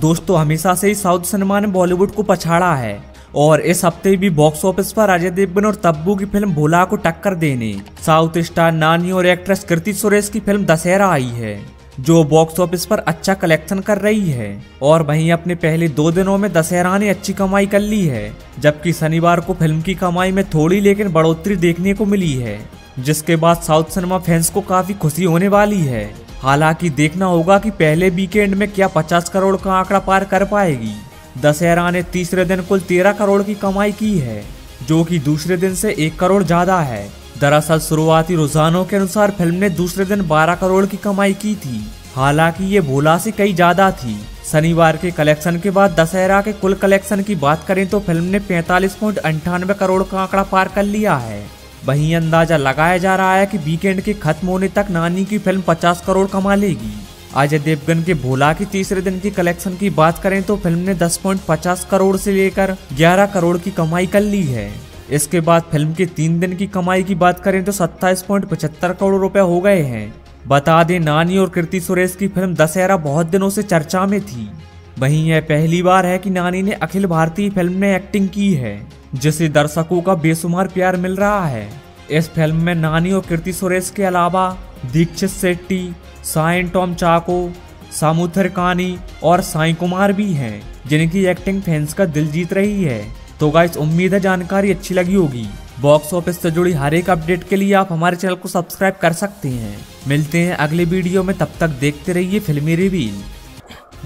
दोस्तों, हमेशा से ही साउथ सिनेमा ने बॉलीवुड को पछाड़ा है और इस हफ़्ते भी बॉक्स ऑफ़िस पर अजय देवगन और तब्बू की फ़िल्म भोला को टक्कर देने, साउथ स्टार नानी और एक्ट्रेस कृति सुरेश की फ़िल्म दशहरा आई है। जो बॉक्स ऑफ़िस पर अच्छा कलेक्शन कर रही है। और वहीं अपने पहले दो दिनों में दशहरा ने अच्छी कमाई कर ली है, जबकि शनिवार को फ़िल्म की कमाई में थोड़ी लेकिन बढ़ोतरी देखने को मिली है, जिसके बाद साउथ सिनेमा फैंस को काफ़ी खुशी होने वाली है। हालाँकि देखना होगा कि पहले वीकेंड में क्या 50 करोड़ का आंकड़ा पार कर पाएगी। दशहरा ने तीसरे दिन कुल 13 करोड़ की कमाई की है, जो कि दूसरे दिन से एक करोड़ ज़्यादा है। दरअसल शुरुआती रुझानों के अनुसार फ़िल्म ने दूसरे दिन 12 करोड़ की कमाई की थी। हालाँकि ये भोला से कई ज़्यादा थी। शनिवार के कलेक्शन के बाद दशहरा के कुल कलेक्शन की बात करें तो फ़िल्म ने पैंतालीस अंठानवे करोड़ का आंकड़ा पार कर लिया है। वहीं अंदाज़ा लगाया जा रहा है कि वीकेंड के खत्म होने तक नानी की फ़िल्म 50 करोड़ कमा लेगी। अजय देवगन के भोला की तीसरे दिन की कलेक्शन की बात करें तो फ़िल्म ने 10.50 करोड़ से लेकर 11 करोड़ की कमाई कर ली है। इसके बाद फ़िल्म के तीन दिन की कमाई की बात करें तो 27.75 करोड़ रुपए हो गए हैं। बता दें, नानी और कृति सुरेश की फ़िल्म दशहरा बहुत दिनों से चर्चा में थी। वहीं यह पहली बार है कि नानी ने अखिल भारतीय फ़िल्म में एक्टिंग की है, जिसे दर्शकों का बेसुमार प्यार मिल रहा है। इस फ़िल्म में नानी और कृति सुरेश के अलावा दीक्षित शेट्टी साइन टॉम चाको सामुथर कानी और साई कुमार भी हैं, जिनकी एक्टिंग फैंस का दिल जीत रही है। तो गाइस उम्मीद है जानकारी अच्छी लगी होगी। बॉक्स ऑफ़िस से जुड़ी हर एक अपडेट के लिए आप हमारे चैनल को सब्सक्राइब कर सकते हैं। मिलते हैं अगले वीडियो में, तब तक देखते रहिए फिल्मी रिवील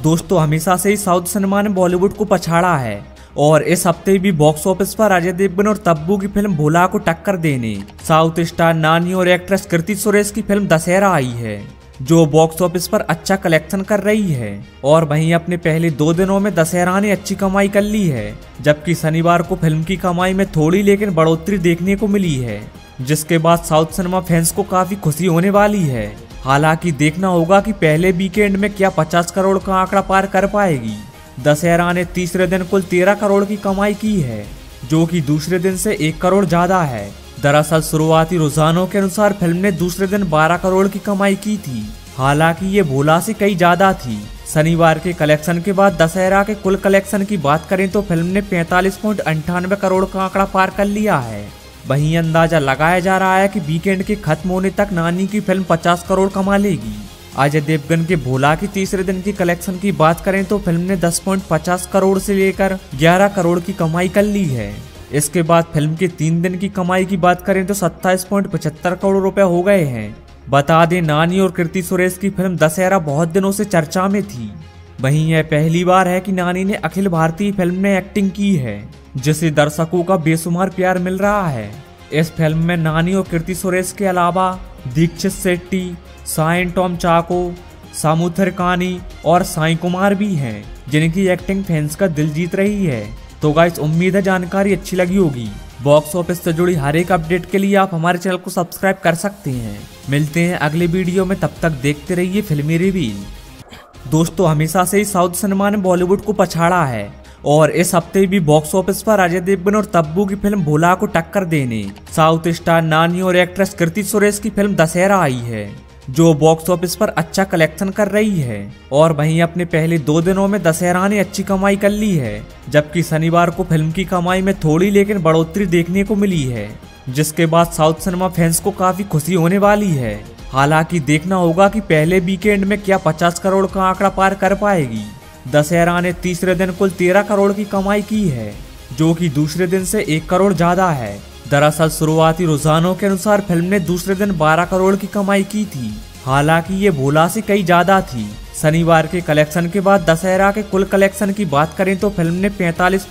दोस्तों, हमेशा से ही साउथ सिनेमा ने बॉलीवुड को पछाड़ा है और इस हफ़्ते भी बॉक्स ऑफ़िस पर अजय देवगन और तब्बू की फ़िल्म भोला को टक्कर देने, साउथ स्टार नानी और एक्ट्रेस कृति सुरेश की फ़िल्म दशहरा आई है। जो बॉक्स ऑफ़िस पर अच्छा कलेक्शन कर रही है। और वहीं अपने पहले दो दिनों में दशहरा ने अच्छी कमाई कर ली है, जबकि शनिवार को फ़िल्म की कमाई में थोड़ी लेकिन बढ़ोतरी देखने को मिली है, जिसके बाद साउथ सिनेमा फैंस को काफ़ी खुशी होने वाली है। हालाँकि देखना होगा कि पहले वीकेंड में क्या 50 करोड़ का आंकड़ा पार कर पाएगी। दशहरा ने तीसरे दिन कुल 13 करोड़ की कमाई की है, जो कि दूसरे दिन से एक करोड़ ज़्यादा है। दरअसल शुरुआती रुझानों के अनुसार फ़िल्म ने दूसरे दिन 12 करोड़ की कमाई की थी। हालाँकि ये भोला से कई ज़्यादा थी। शनिवार के कलेक्शन के बाद दशहरा के कुल कलेक्शन की बात करें तो फ़िल्म ने पैंतालीस करोड़ का आंकड़ा पार कर लिया है। वहीं अंदाज़ा लगाया जा रहा है कि वीकेंड के खत्म होने तक नानी की फ़िल्म 50 करोड़ कमा लेगी। अजय देवगन के भोला की तीसरे दिन की कलेक्शन की बात करें तो फ़िल्म ने 10.50 करोड़ से लेकर 11 करोड़ की कमाई कर ली है। इसके बाद फ़िल्म के तीन दिन की कमाई की बात करें तो 27.75 करोड़ रुपए हो गए हैं। बता दें, नानी और कृति सुरेश की फ़िल्म दशहरा बहुत दिनों से चर्चा में थी। वहीं यह पहली बार है कि नानी ने अखिल भारतीय फ़िल्म में एक्टिंग की है, जिसे दर्शकों का बेसुमार प्यार मिल रहा है। इस फ़िल्म में नानी और कृति सुरेश के अलावा दीक्षित शेट्टी साइन टॉम चाको, सामुथर कानी और साई कुमार भी हैं, जिनकी एक्टिंग फैंस का दिल जीत रही है। तो गाइस उम्मीद है जानकारी अच्छी लगी होगी। बॉक्स ऑफ़िस से जुड़ी हर एक अपडेट के लिए आप हमारे चैनल को सब्सक्राइब कर सकते हैं। मिलते हैं अगले वीडियो में, तब तक देखते रहिए फिल्मी रिवील दोस्तों, हमेशा से ही साउथ सिनेमा ने बॉलीवुड को पछाड़ा है। और इस हफ़्ते भी बॉक्स ऑफ़िस पर अजय देवगन और तब्बू की फ़िल्म भोला को टक्कर देने, साउथ स्टार नानी और एक्ट्रेस कृति सुरेश की फ़िल्म दशहरा आई है। जो बॉक्स ऑफ़िस पर अच्छा कलेक्शन कर रही है और वहीं अपने पहले दो दिनों में दशहरा ने अच्छी कमाई कर ली है, जबकि शनिवार को फ़िल्म की कमाई में थोड़ी लेकिन बढ़ोतरी देखने को मिली है, जिसके बाद साउथ सिनेमा फैंस को काफ़ी खुशी होने वाली है। हालाँकि देखना होगा कि पहले वीकेंड में क्या 50 करोड़ का आंकड़ा पार कर पाएगी। दशहरा ने तीसरे दिन कुल 13 करोड़ की कमाई की है, जो कि दूसरे दिन से एक करोड़ ज़्यादा है। दरअसल शुरुआती रुझानों के अनुसार फ़िल्म ने दूसरे दिन 12 करोड़ की कमाई की थी। हालाँकि ये भोला से कई ज़्यादा थी। शनिवार के कलेक्शन के बाद दशहरा के कुल कलेक्शन की बात करें तो फ़िल्म ने पैंतालीस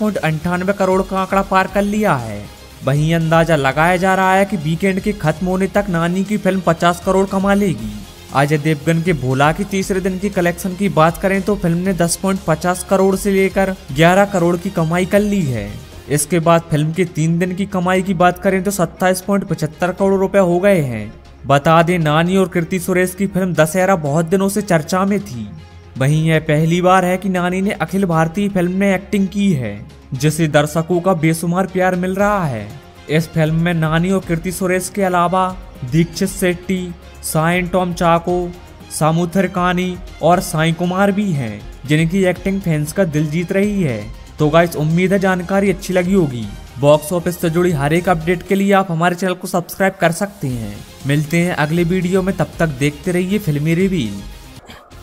करोड़ का आंकड़ा पार कर लिया है। वहीं अंदाज़ा लगाया जा रहा है कि वीकेंड के खत्म होने तक नानी की फ़िल्म 50 करोड़ कमा लेगी। अजय देवगन के भोला की तीसरे दिन की कलेक्शन की बात करें तो फ़िल्म ने 10.50 करोड़ से लेकर 11 करोड़ की कमाई कर ली है। इसके बाद फ़िल्म के तीन दिन की कमाई की बात करें तो 27.75 करोड़ रुपए हो गए हैं। बता दें, नानी और कृति सुरेश की फ़िल्म दशहरा बहुत दिनों से चर्चा में थी। वहीं यह पहली बार है कि नानी ने अखिल भारतीय फ़िल्म में एक्टिंग की है, जिसे दर्शकों का बेसुमार प्यार मिल रहा है। इस फ़िल्म में नानी और कृति सुरेश के अलावा दीक्षित शेट्टी साइन टॉम चाको, सामुथर कानी और साई कुमार भी हैं, जिनकी एक्टिंग फैंस का दिल जीत रही है। तो गाइस उम्मीद है जानकारी अच्छी लगी होगी। बॉक्स ऑफ़िस से जुड़ी हर एक अपडेट के लिए आप हमारे चैनल को सब्सक्राइब कर सकते हैं। मिलते हैं अगले वीडियो में, तब तक देखते रहिए फिल्मी रिवील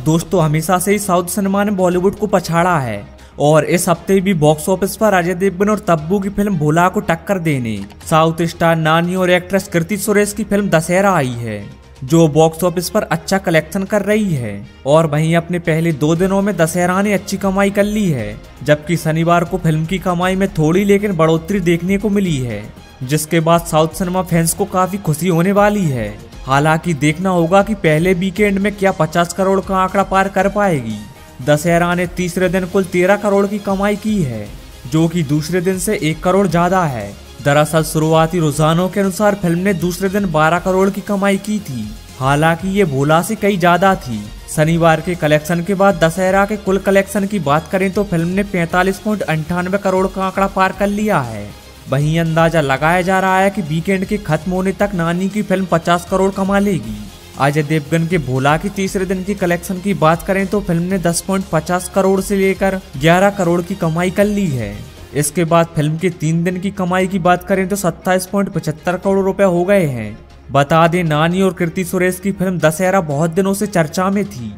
दोस्तों, हमेशा से ही साउथ सिनेमा ने बॉलीवुड को पछाड़ा है और इस हफ़्ते भी बॉक्स ऑफ़िस पर अजय देवगन और तब्बू की फ़िल्म भोला को टक्कर देने, साउथ स्टार नानी और एक्ट्रेस कृति सुरेश की फ़िल्म दशहरा आई है। जो बॉक्स ऑफ़िस पर अच्छा कलेक्शन कर रही है। और वहीं अपने पहले दो दिनों में दशहरा ने अच्छी कमाई कर ली है, जबकि शनिवार को फ़िल्म की कमाई में थोड़ी लेकिन बढ़ोतरी देखने को मिली है, जिसके बाद साउथ सिनेमा फैंस को काफ़ी खुशी होने वाली है। हालाँकि देखना होगा कि पहले वीकेंड में क्या 50 करोड़ का आंकड़ा पार कर पाएगी। दशहरा ने तीसरे दिन कुल 13 करोड़ की कमाई की है, जो कि दूसरे दिन से एक करोड़ ज़्यादा है। दरअसल शुरुआती रुझानों के अनुसार फ़िल्म ने दूसरे दिन 12 करोड़ की कमाई की थी। हालाँकि ये भोला से कई ज़्यादा थी। शनिवार के कलेक्शन के बाद दशहरा के कुल कलेक्शन की बात करें तो फ़िल्म ने पैंतालीस अंठानवे करोड़ का आंकड़ा पार कर लिया है। वहीं अंदाज़ा लगाया जा रहा है कि वीकेंड के खत्म होने तक नानी की फ़िल्म 50 करोड़ कमा लेगी। अजय देवगन के भोला की तीसरे दिन की कलेक्शन की बात करें तो फ़िल्म ने 10.50 करोड़ से लेकर 11 करोड़ की कमाई कर ली है। इसके बाद फ़िल्म के तीन दिन की कमाई की बात करें तो सत्ताईस करोड़ रुपए हो गए हैं। बता दें, नानी और कृति सुरेश की फ़िल्म दशहरा बहुत दिनों से चर्चा में थी।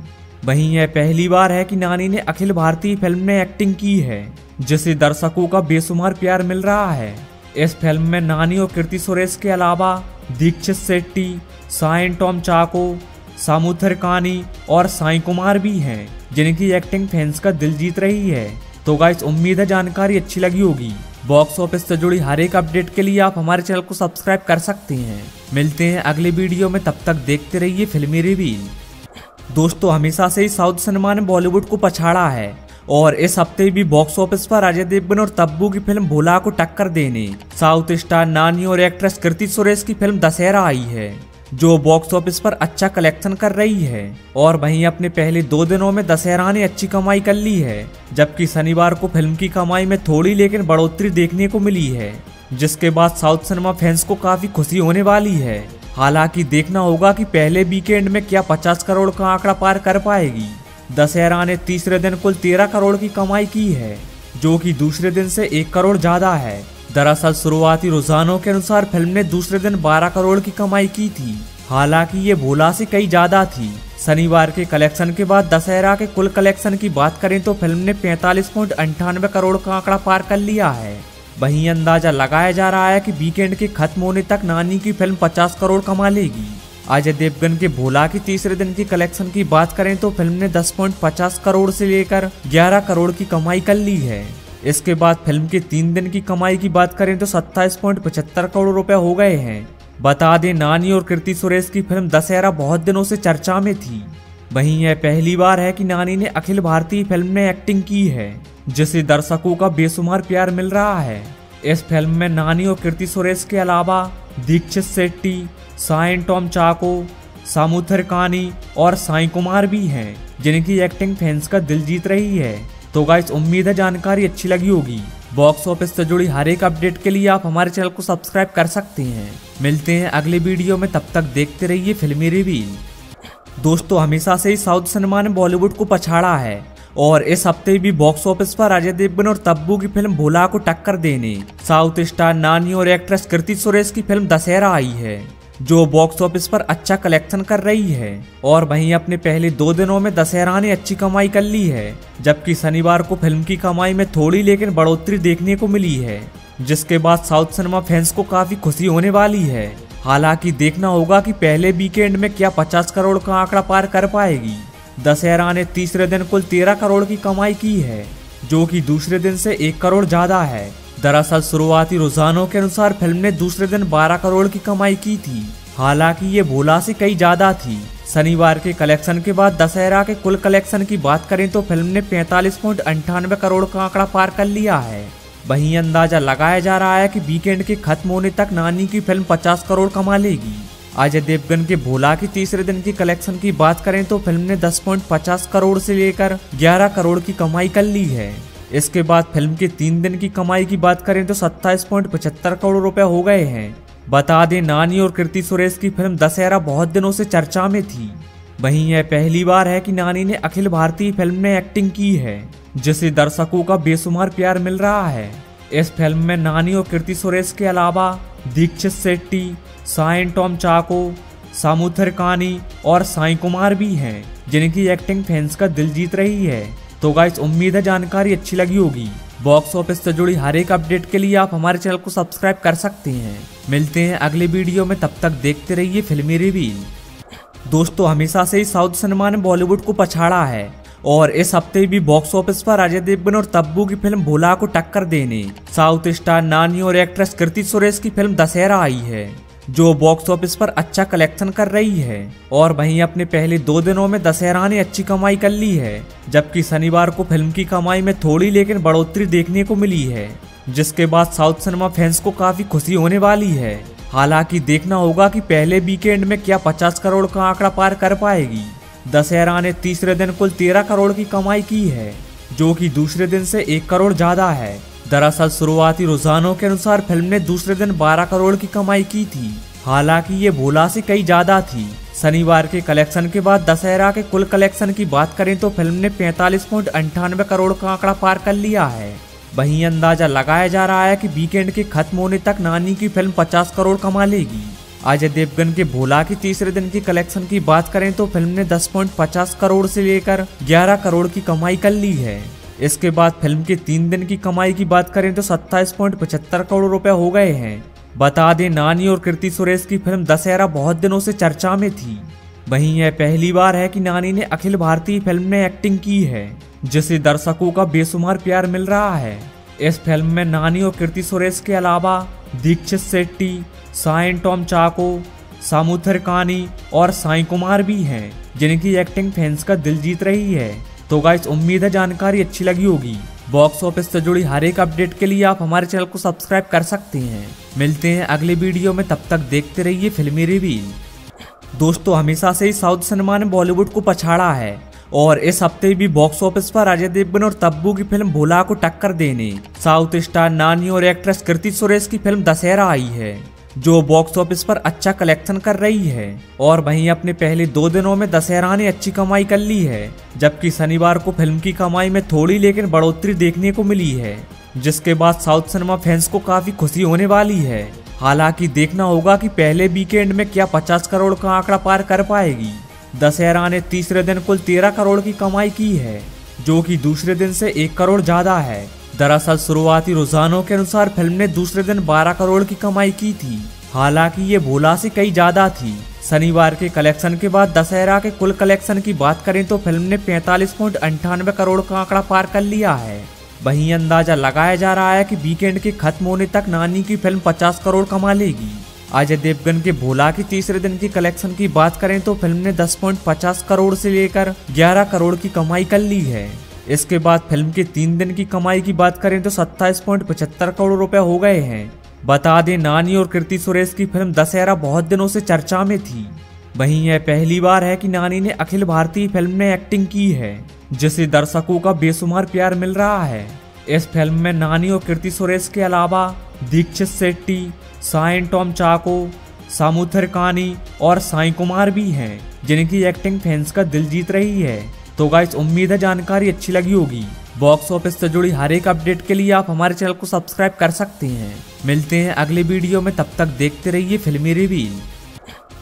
वहीं यह पहली बार है कि नानी ने अखिल भारतीय फ़िल्म में एक्टिंग की है, जिसे दर्शकों का बेसुमार प्यार मिल रहा है। इस फ़िल्म में नानी और कृति सुरेश के अलावा दीक्षित शेट्टी साइन टॉम चाको सामुथर कानी और साई कुमार भी हैं, जिनकी एक्टिंग फैंस का दिल जीत रही है। तो गाइस उम्मीद है जानकारी अच्छी लगी होगी। बॉक्स ऑफ़िस से जुड़ी हर एक अपडेट के लिए आप हमारे चैनल को सब्सक्राइब कर सकते हैं। मिलते हैं अगले वीडियो में, तब तक देखते रहिए फिल्मी रिवील दोस्तों, हमेशा से ही साउथ सिनेमा ने बॉलीवुड को पछाड़ा है और इस हफ़्ते भी बॉक्स ऑफ़िस पर अजय देवगन और तब्बू की फ़िल्म भोला को टक्कर देने, साउथ स्टार नानी और एक्ट्रेस कृति सुरेश की फ़िल्म दशहरा आई है। जो बॉक्स ऑफ़िस पर अच्छा कलेक्शन कर रही है। और वहीं अपने पहले दो दिनों में दशहरा ने अच्छी कमाई कर ली है, जबकि शनिवार को फ़िल्म की कमाई में थोड़ी लेकिन बढ़ोतरी देखने को मिली है, जिसके बाद साउथ सिनेमा फैंस को काफ़ी खुशी होने वाली है। हालाँकि देखना होगा कि पहले वीकेंड में क्या 50 करोड़ का आंकड़ा पार कर पाएगी। दशहरा ने तीसरे दिन कुल 13 करोड़ की कमाई की है, जो कि दूसरे दिन से एक करोड़ ज़्यादा है। दरअसल शुरुआती रुझानों के अनुसार फ़िल्म ने दूसरे दिन 12 करोड़ की कमाई की थी। हालाँकि ये भोला से कई ज़्यादा थी। शनिवार के कलेक्शन के बाद दशहरा के कुल कलेक्शन की बात करें तो फ़िल्म ने पैंतालीस अंठानवे करोड़ का आंकड़ा पार कर लिया है। वहीं अंदाज़ा लगाया जा रहा है कि वीकेंड के खत्म होने तक नानी की फ़िल्म 50 करोड़ कमा लेगी। अजय देवगन के भोला की तीसरे दिन की कलेक्शन की बात करें तो फ़िल्म ने 10.50 करोड़ से लेकर 11 करोड़ की कमाई कर ली है। इसके बाद फ़िल्म के तीन दिन की कमाई की बात करें तो सत्ताईस करोड़ रुपए हो गए हैं। बता दें, नानी और कृति सुरेश की फ़िल्म दशहरा बहुत दिनों से चर्चा में थी। वहीं यह पहली बार है कि नानी ने अखिल भारतीय फ़िल्म में एक्टिंग की है, जिसे दर्शकों का बेसुमार प्यार मिल रहा है। इस फ़िल्म में नानी और कृति सुरेश के अलावा दीक्षित शेट्टी साइन टॉम चाको सामुथर कानी और साई कुमार भी हैं, जिनकी एक्टिंग फैंस का दिल जीत रही है। तो गाइस उम्मीद है जानकारी अच्छी लगी होगी। बॉक्स ऑफ़िस से जुड़ी हर एक अपडेट के लिए आप हमारे चैनल को सब्सक्राइब कर सकते हैं। मिलते हैं अगले वीडियो में, तब तक देखते रहिए फिल्मी रिवील दोस्तों, हमेशा से ही साउथ सिनेमा ने बॉलीवुड को पछाड़ा है और इस हफ़्ते भी बॉक्स ऑफ़िस पर अजय देवगन और तब्बू की फ़िल्म भोला को टक्कर देने, साउथ स्टार नानी और एक्ट्रेस कृति सुरेश की फ़िल्म दशहरा आई है। जो बॉक्स ऑफ़िस पर अच्छा कलेक्शन कर रही है। और वहीं अपने पहले दो दिनों में दशहरा ने अच्छी कमाई कर ली है, जबकि शनिवार को फ़िल्म की कमाई में थोड़ी लेकिन बढ़ोतरी देखने को मिली है, जिसके बाद साउथ सिनेमा फैंस को काफ़ी खुशी होने वाली है। हालाँकि देखना होगा कि पहले वीकेंड में क्या 50 करोड़ का आंकड़ा पार कर पाएगी। दशहरा ने तीसरे दिन कुल 13 करोड़ की कमाई की है, जो कि दूसरे दिन से एक करोड़ ज़्यादा है। दरअसल शुरुआती रुझानों के अनुसार फ़िल्म ने दूसरे दिन 12 करोड़ की कमाई की थी। हालाँकि ये भोला से कई ज़्यादा थी। शनिवार के कलेक्शन के बाद दशहरा के कुल कलेक्शन की बात करें तो फ़िल्म ने पैंतालीस अंठानवे करोड़ का आंकड़ा पार कर लिया है। वहीं अंदाज़ा लगाया जा रहा है कि वीकेंड के खत्म होने तक नानी की फ़िल्म 50 करोड़ कमा लेगी। अजय देवगन के भोला की तीसरे दिन की कलेक्शन की बात करें तो फ़िल्म ने 10.50 करोड़ से लेकर 11 करोड़ की कमाई कर ली है। इसके बाद फ़िल्म के तीन दिन की कमाई की बात करें तो सत्ताईस करोड़ रुपए हो गए हैं। बता दें, नानी और कृति सुरेश की फ़िल्म दशहरा बहुत दिनों से चर्चा में थी। वहीं यह पहली बार है कि नानी ने अखिल भारतीय फ़िल्म में एक्टिंग की है, जिसे दर्शकों का बेसुमार प्यार मिल रहा है। इस फ़िल्म में नानी और कृति सुरेश के अलावा दीक्षित शेट्टी साइन टॉम चाको सामुथर कानी और साई कुमार भी हैं, जिनकी एक्टिंग फैंस का दिल जीत रही है। तो गाइस उम्मीद है जानकारी अच्छी लगी होगी। बॉक्स ऑफ़िस से जुड़ी हर एक अपडेट के लिए आप हमारे चैनल को सब्सक्राइब कर सकते हैं। मिलते हैं अगले वीडियो में, तब तक देखते रहिए फिल्मी रिवील। दोस्तों, हमेशा से ही साउथ सिनेमा ने बॉलीवुड को पछाड़ा है और इस हफ़्ते भी बॉक्स ऑफ़िस पर अजय देवगन और तब्बू की फ़िल्म भोला को टक्कर देने, साउथ स्टार नानी और एक्ट्रेस कृति सुरेश की फ़िल्म दशहरा आई है। जो बॉक्स ऑफ़िस पर अच्छा कलेक्शन कर रही है। और वहीं अपने पहले दो दिनों में दशहरा ने अच्छी कमाई कर ली है, जबकि शनिवार को फ़िल्म की कमाई में थोड़ी लेकिन बढ़ोतरी देखने को मिली है, जिसके बाद साउथ सिनेमा फैंस को काफ़ी खुशी होने वाली है। हालाँकि देखना होगा कि पहले वीकेंड में क्या 50 करोड़ का आंकड़ा पार कर पाएगी। दशहरा ने तीसरे दिन कुल तेरह करोड़ की कमाई की है, जो कि दूसरे दिन से एक करोड़ ज़्यादा है। दरअसल शुरुआती रुझानों के अनुसार फ़िल्म ने दूसरे दिन 12 करोड़ की कमाई की थी। हालाँकि ये भोला से कई ज़्यादा थी। शनिवार के कलेक्शन के बाद दशहरा के कुल कलेक्शन की बात करें तो फ़िल्म ने पैंतालीस अंठानवे करोड़ का आंकड़ा पार कर लिया है। वहीं अंदाज़ा लगाया जा रहा है कि वीकेंड के खत्म होने तक नानी की फ़िल्म 50 करोड़ कमा लेगी। अजय देवगन के भोला की तीसरे दिन की कलेक्शन की बात करें तो फ़िल्म ने 10.50 करोड़ से लेकर 11 करोड़ की कमाई कर ली है। इसके बाद फ़िल्म के तीन दिन की कमाई की बात करें तो 27.75 करोड़ रुपए हो गए हैं। बता दें, नानी और कृति सुरेश की फ़िल्म दशहरा बहुत दिनों से चर्चा में थी। वहीं यह पहली बार है कि नानी ने अखिल भारतीय फ़िल्म में एक्टिंग की है, जिसे दर्शकों का बेसुमार प्यार मिल रहा है। इस फ़िल्म में नानी और कृति सुरेश के अलावा दीक्षित शेट्टी साइन टॉम चाको, सामुथर कानी और साई कुमार भी हैं, जिनकी एक्टिंग फैंस का दिल जीत रही है। तो गाइस उम्मीद है जानकारी अच्छी लगी होगी। बॉक्स ऑफ़िस से जुड़ी हर एक अपडेट के लिए आप हमारे चैनल को सब्सक्राइब कर सकते हैं। मिलते हैं अगले वीडियो में, तब तक देखते रहिए फिल्मी रिवील दोस्तों, हमेशा से ही साउथ सिनेमा ने बॉलीवुड को पछाड़ा है। और इस हफ़्ते भी बॉक्स ऑफ़िस पर अजय देवगन और तब्बू की फ़िल्म भोला को टक्कर देने, साउथ स्टार नानी और एक्ट्रेस कृति सुरेश की फ़िल्म दशहरा आई है। जो बॉक्स ऑफ़िस पर अच्छा कलेक्शन कर रही है और वहीं अपने पहले दो दिनों में दशहरा ने अच्छी कमाई कर ली है, जबकि शनिवार को फ़िल्म की कमाई में थोड़ी लेकिन बढ़ोतरी देखने को मिली है, जिसके बाद साउथ सिनेमा फैंस को काफ़ी खुशी होने वाली है। हालाँकि देखना होगा कि पहले वीकेंड में क्या 50 करोड़ का आंकड़ा पार कर पाएगी। दशहरा ने तीसरे दिन कुल 13 करोड़ की कमाई की है, जो कि दूसरे दिन से एक करोड़ ज़्यादा है। दरअसल शुरुआती रुझानों के अनुसार फ़िल्म ने दूसरे दिन 12 करोड़ की कमाई की थी। हालाँकि ये भोला से कई ज़्यादा थी। शनिवार के कलेक्शन के बाद दशहरा के कुल कलेक्शन की बात करें तो फ़िल्म ने पैंतालीस पॉइंट अंठानवे करोड़ का आंकड़ा पार कर लिया है। वहीं अंदाज़ा लगाया जा रहा है कि वीकेंड के खत्म होने तक नानी की फ़िल्म 50 करोड़ कमा लेगी। अजय देवगन के भोला की तीसरे दिन की कलेक्शन की बात करें तो फ़िल्म ने 10.50 करोड़ से लेकर 11 करोड़ की कमाई कर ली है। इसके बाद फ़िल्म के तीन दिन की कमाई की बात करें तो 27.75 करोड़ रुपए हो गए हैं। बता दें, नानी और कृति सुरेश की फ़िल्म दशहरा बहुत दिनों से चर्चा में थी। वहीं यह पहली बार है कि नानी ने अखिल भारतीय फ़िल्म में एक्टिंग की है, जिसे दर्शकों का बेसुमार प्यार मिल रहा है। इस फ़िल्म में नानी और कृति सुरेश के अलावा दीक्षित शेट्टी साइन टॉम चाको, सामुथर कानी और साई कुमार भी हैं, जिनकी एक्टिंग फैंस का दिल जीत रही है। तो गाइस उम्मीद है जानकारी अच्छी लगी होगी। बॉक्स ऑफ़िस से जुड़ी हर एक अपडेट के लिए आप हमारे चैनल को सब्सक्राइब कर सकते हैं। मिलते हैं अगले वीडियो में, तब तक देखते रहिए फिल्मी रिवील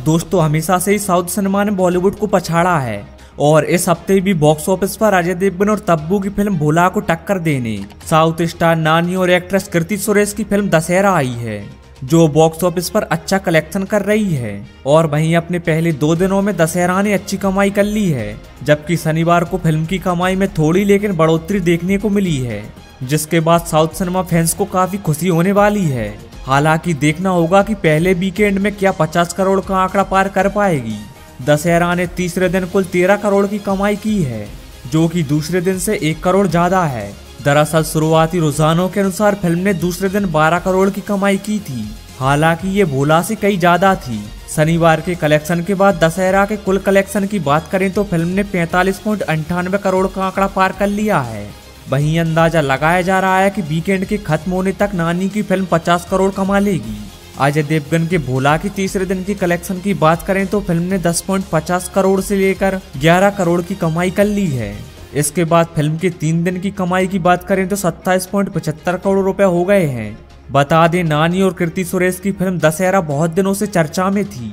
दोस्तों, हमेशा से ही साउथ सिनेमा ने बॉलीवुड को पछाड़ा है और इस हफ़्ते भी बॉक्स ऑफ़िस पर अजय देवगन और तब्बू की फ़िल्म भोला को टक्कर देने, साउथ स्टार नानी और एक्ट्रेस कृति सुरेश की फ़िल्म दशहरा आई है। जो बॉक्स ऑफ़िस पर अच्छा कलेक्शन कर रही है। और वहीं अपने पहले दो दिनों में दशहरा ने अच्छी कमाई कर ली है, जबकि शनिवार को फ़िल्म की कमाई में थोड़ी लेकिन बढ़ोतरी देखने को मिली है, जिसके बाद साउथ सिनेमा फैंस को काफ़ी खुशी होने वाली है। हालाँकि देखना होगा कि पहले वीकेंड में क्या 50 करोड़ का आंकड़ा पार कर पाएगी। दशहरा ने तीसरे दिन कुल 13 करोड़ की कमाई की है, जो कि दूसरे दिन से एक करोड़ ज़्यादा है। दरअसल शुरुआती रुझानों के अनुसार फ़िल्म ने दूसरे दिन 12 करोड़ की कमाई की थी। हालाँकि ये भोला से कई ज़्यादा थी। शनिवार के कलेक्शन के बाद दशहरा के कुल कलेक्शन की बात करें तो फ़िल्म ने पैंतालीस करोड़ का आंकड़ा पार कर लिया है। वहीं अंदाज़ा लगाया जा रहा है कि वीकेंड के खत्म होने तक नानी की फ़िल्म 50 करोड़ कमा लेगी। अजय देवगन के भोला की तीसरे दिन की कलेक्शन की बात करें तो फ़िल्म ने 10.50 करोड़ से लेकर 11 करोड़ की कमाई कर ली है। इसके बाद फ़िल्म के तीन दिन की कमाई की बात करें तो 27.75 करोड़ रुपए हो गए हैं। बता दें, नानी और कृति सुरेश की फ़िल्म दशहरा बहुत दिनों से चर्चा में थी।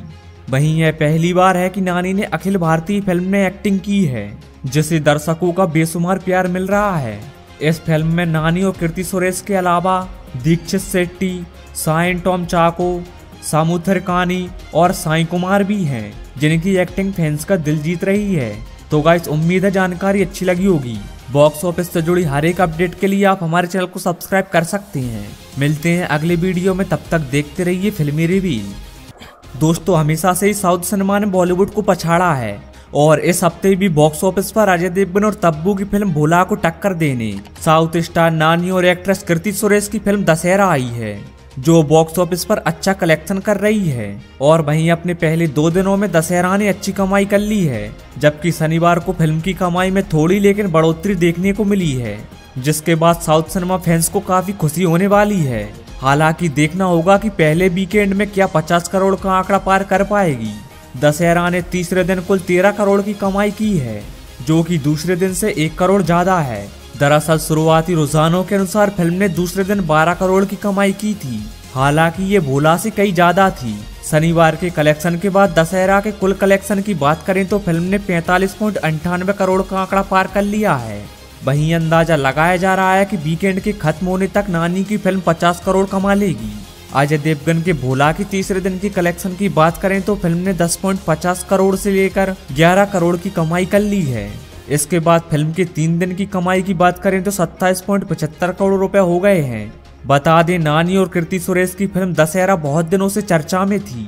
वहीं यह पहली बार है कि नानी ने अखिल भारतीय फ़िल्म में एक्टिंग की है, जिसे दर्शकों का बेसुमार प्यार मिल रहा है। इस फ़िल्म में नानी और कृति सुरेश के अलावा दीक्षित शेट्टी साइन टॉम चाको सामुथर कानी और साई कुमार भी हैं, जिनकी एक्टिंग फैंस का दिल जीत रही है। तो गाइस उम्मीद है जानकारी अच्छी लगी होगी। बॉक्स ऑफ़िस से जुड़ी हर एक अपडेट के लिए आप हमारे चैनल को सब्सक्राइब कर सकते हैं। मिलते हैं अगले वीडियो में, तब तक देखते रहिए फिल्मी रिवील दोस्तों, हमेशा से ही साउथ सिनेमा ने बॉलीवुड को पछाड़ा है और इस हफ़्ते भी बॉक्स ऑफ़िस पर अजय देवगन और तब्बू की फ़िल्म भोला को टक्कर देने, साउथ स्टार नानी और एक्ट्रेस कृति सुरेश की फ़िल्म दशहरा आई है। जो बॉक्स ऑफ़िस पर अच्छा कलेक्शन कर रही है। और वहीं अपने पहले दो दिनों में दशहरा ने अच्छी कमाई कर ली है, जबकि शनिवार को फ़िल्म की कमाई में थोड़ी लेकिन बढ़ोतरी देखने को मिली है, जिसके बाद साउथ सिनेमा फैंस को काफ़ी खुशी होने वाली है। हालाँकि देखना होगा कि पहले वीकेंड में क्या 50 करोड़ का आंकड़ा पार कर पाएगी। दशहरा ने तीसरे दिन कुल 13 करोड़ की कमाई की है, जो कि दूसरे दिन से एक करोड़ ज़्यादा है। दरअसल शुरुआती रुझानों के अनुसार फ़िल्म ने दूसरे दिन 12 करोड़ की कमाई की थी। हालाँकि ये भोला से कई ज़्यादा थी। शनिवार के कलेक्शन के बाद दशहरा के कुल कलेक्शन की बात करें तो फ़िल्म ने पैंतालीस अंठानवे करोड़ का आंकड़ा पार कर लिया है। वहीं अंदाज़ा लगाया जा रहा है कि वीकेंड के खत्म होने तक नानी की फ़िल्म 50 करोड़ कमा लेगी। अजय देवगन के भोला की तीसरे दिन की कलेक्शन की बात करें तो फ़िल्म ने 10.50 करोड़ से लेकर 11 करोड़ की कमाई कर ली है। इसके बाद फ़िल्म के तीन दिन की कमाई की बात करें तो सत्ताईस करोड़ रुपए हो गए हैं। बता दें, नानी और कृति सुरेश की फ़िल्म दशहरा बहुत दिनों से चर्चा में थी।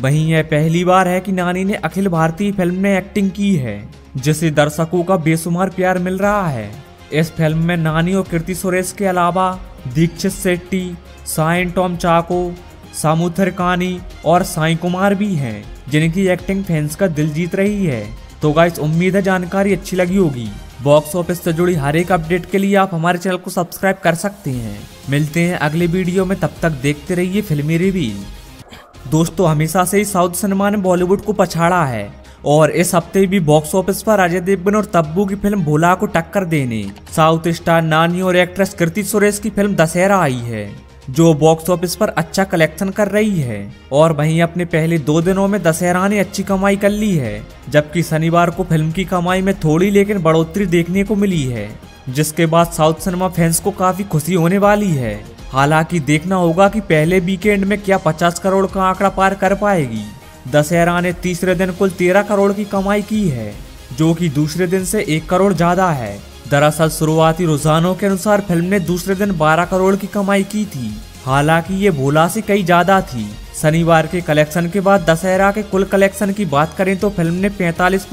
वहीं यह पहली बार है कि नानी ने अखिल भारतीय फ़िल्म में एक्टिंग की है, जिसे दर्शकों का बेसुमार प्यार मिल रहा है। इस फ़िल्म में नानी और कृति सुरेश के अलावा दीक्षित शेट्टी साइन टॉम चाको सामुथर कानी और साई कुमार भी हैं, जिनकी एक्टिंग फैंस का दिल जीत रही है। तो गाइस उम्मीद है जानकारी अच्छी लगी होगी। बॉक्स ऑफ़िस से जुड़ी हर एक अपडेट के लिए आप हमारे चैनल को सब्सक्राइब कर सकते हैं। मिलते हैं अगले वीडियो में, तब तक देखते रहिए फिल्मी रिव्यू दोस्तों, हमेशा से ही साउथ सिनेमा ने बॉलीवुड को पछाड़ा है और इस हफ़्ते भी बॉक्स ऑफ़िस पर अजय देवगन और तब्बू की फ़िल्म भोला को टक्कर देने, साउथ स्टार नानी और एक्ट्रेस कृति सुरेश की फ़िल्म दशहरा आई है। जो बॉक्स ऑफ़िस पर अच्छा कलेक्शन कर रही है। और वहीं अपने पहले दो दिनों में दशहरा ने अच्छी कमाई कर ली है, जबकि शनिवार को फ़िल्म की कमाई में थोड़ी लेकिन बढ़ोतरी देखने को मिली है, जिसके बाद साउथ सिनेमा फैंस को काफ़ी खुशी होने वाली है। हालाँकि देखना होगा कि पहले वीकेंड में क्या 50 करोड़ का आंकड़ा पार कर पाएगी। दशहरा ने तीसरे दिन कुल 13 करोड़ की कमाई की है, जो कि दूसरे दिन से एक करोड़ ज़्यादा है। दरअसल शुरुआती रुझानों के अनुसार फ़िल्म ने दूसरे दिन 12 करोड़ की कमाई की थी। हालाँकि ये भोला से कई ज़्यादा थी। शनिवार के कलेक्शन के बाद दशहरा के कुल कलेक्शन की बात करें तो फ़िल्म ने पैंतालीस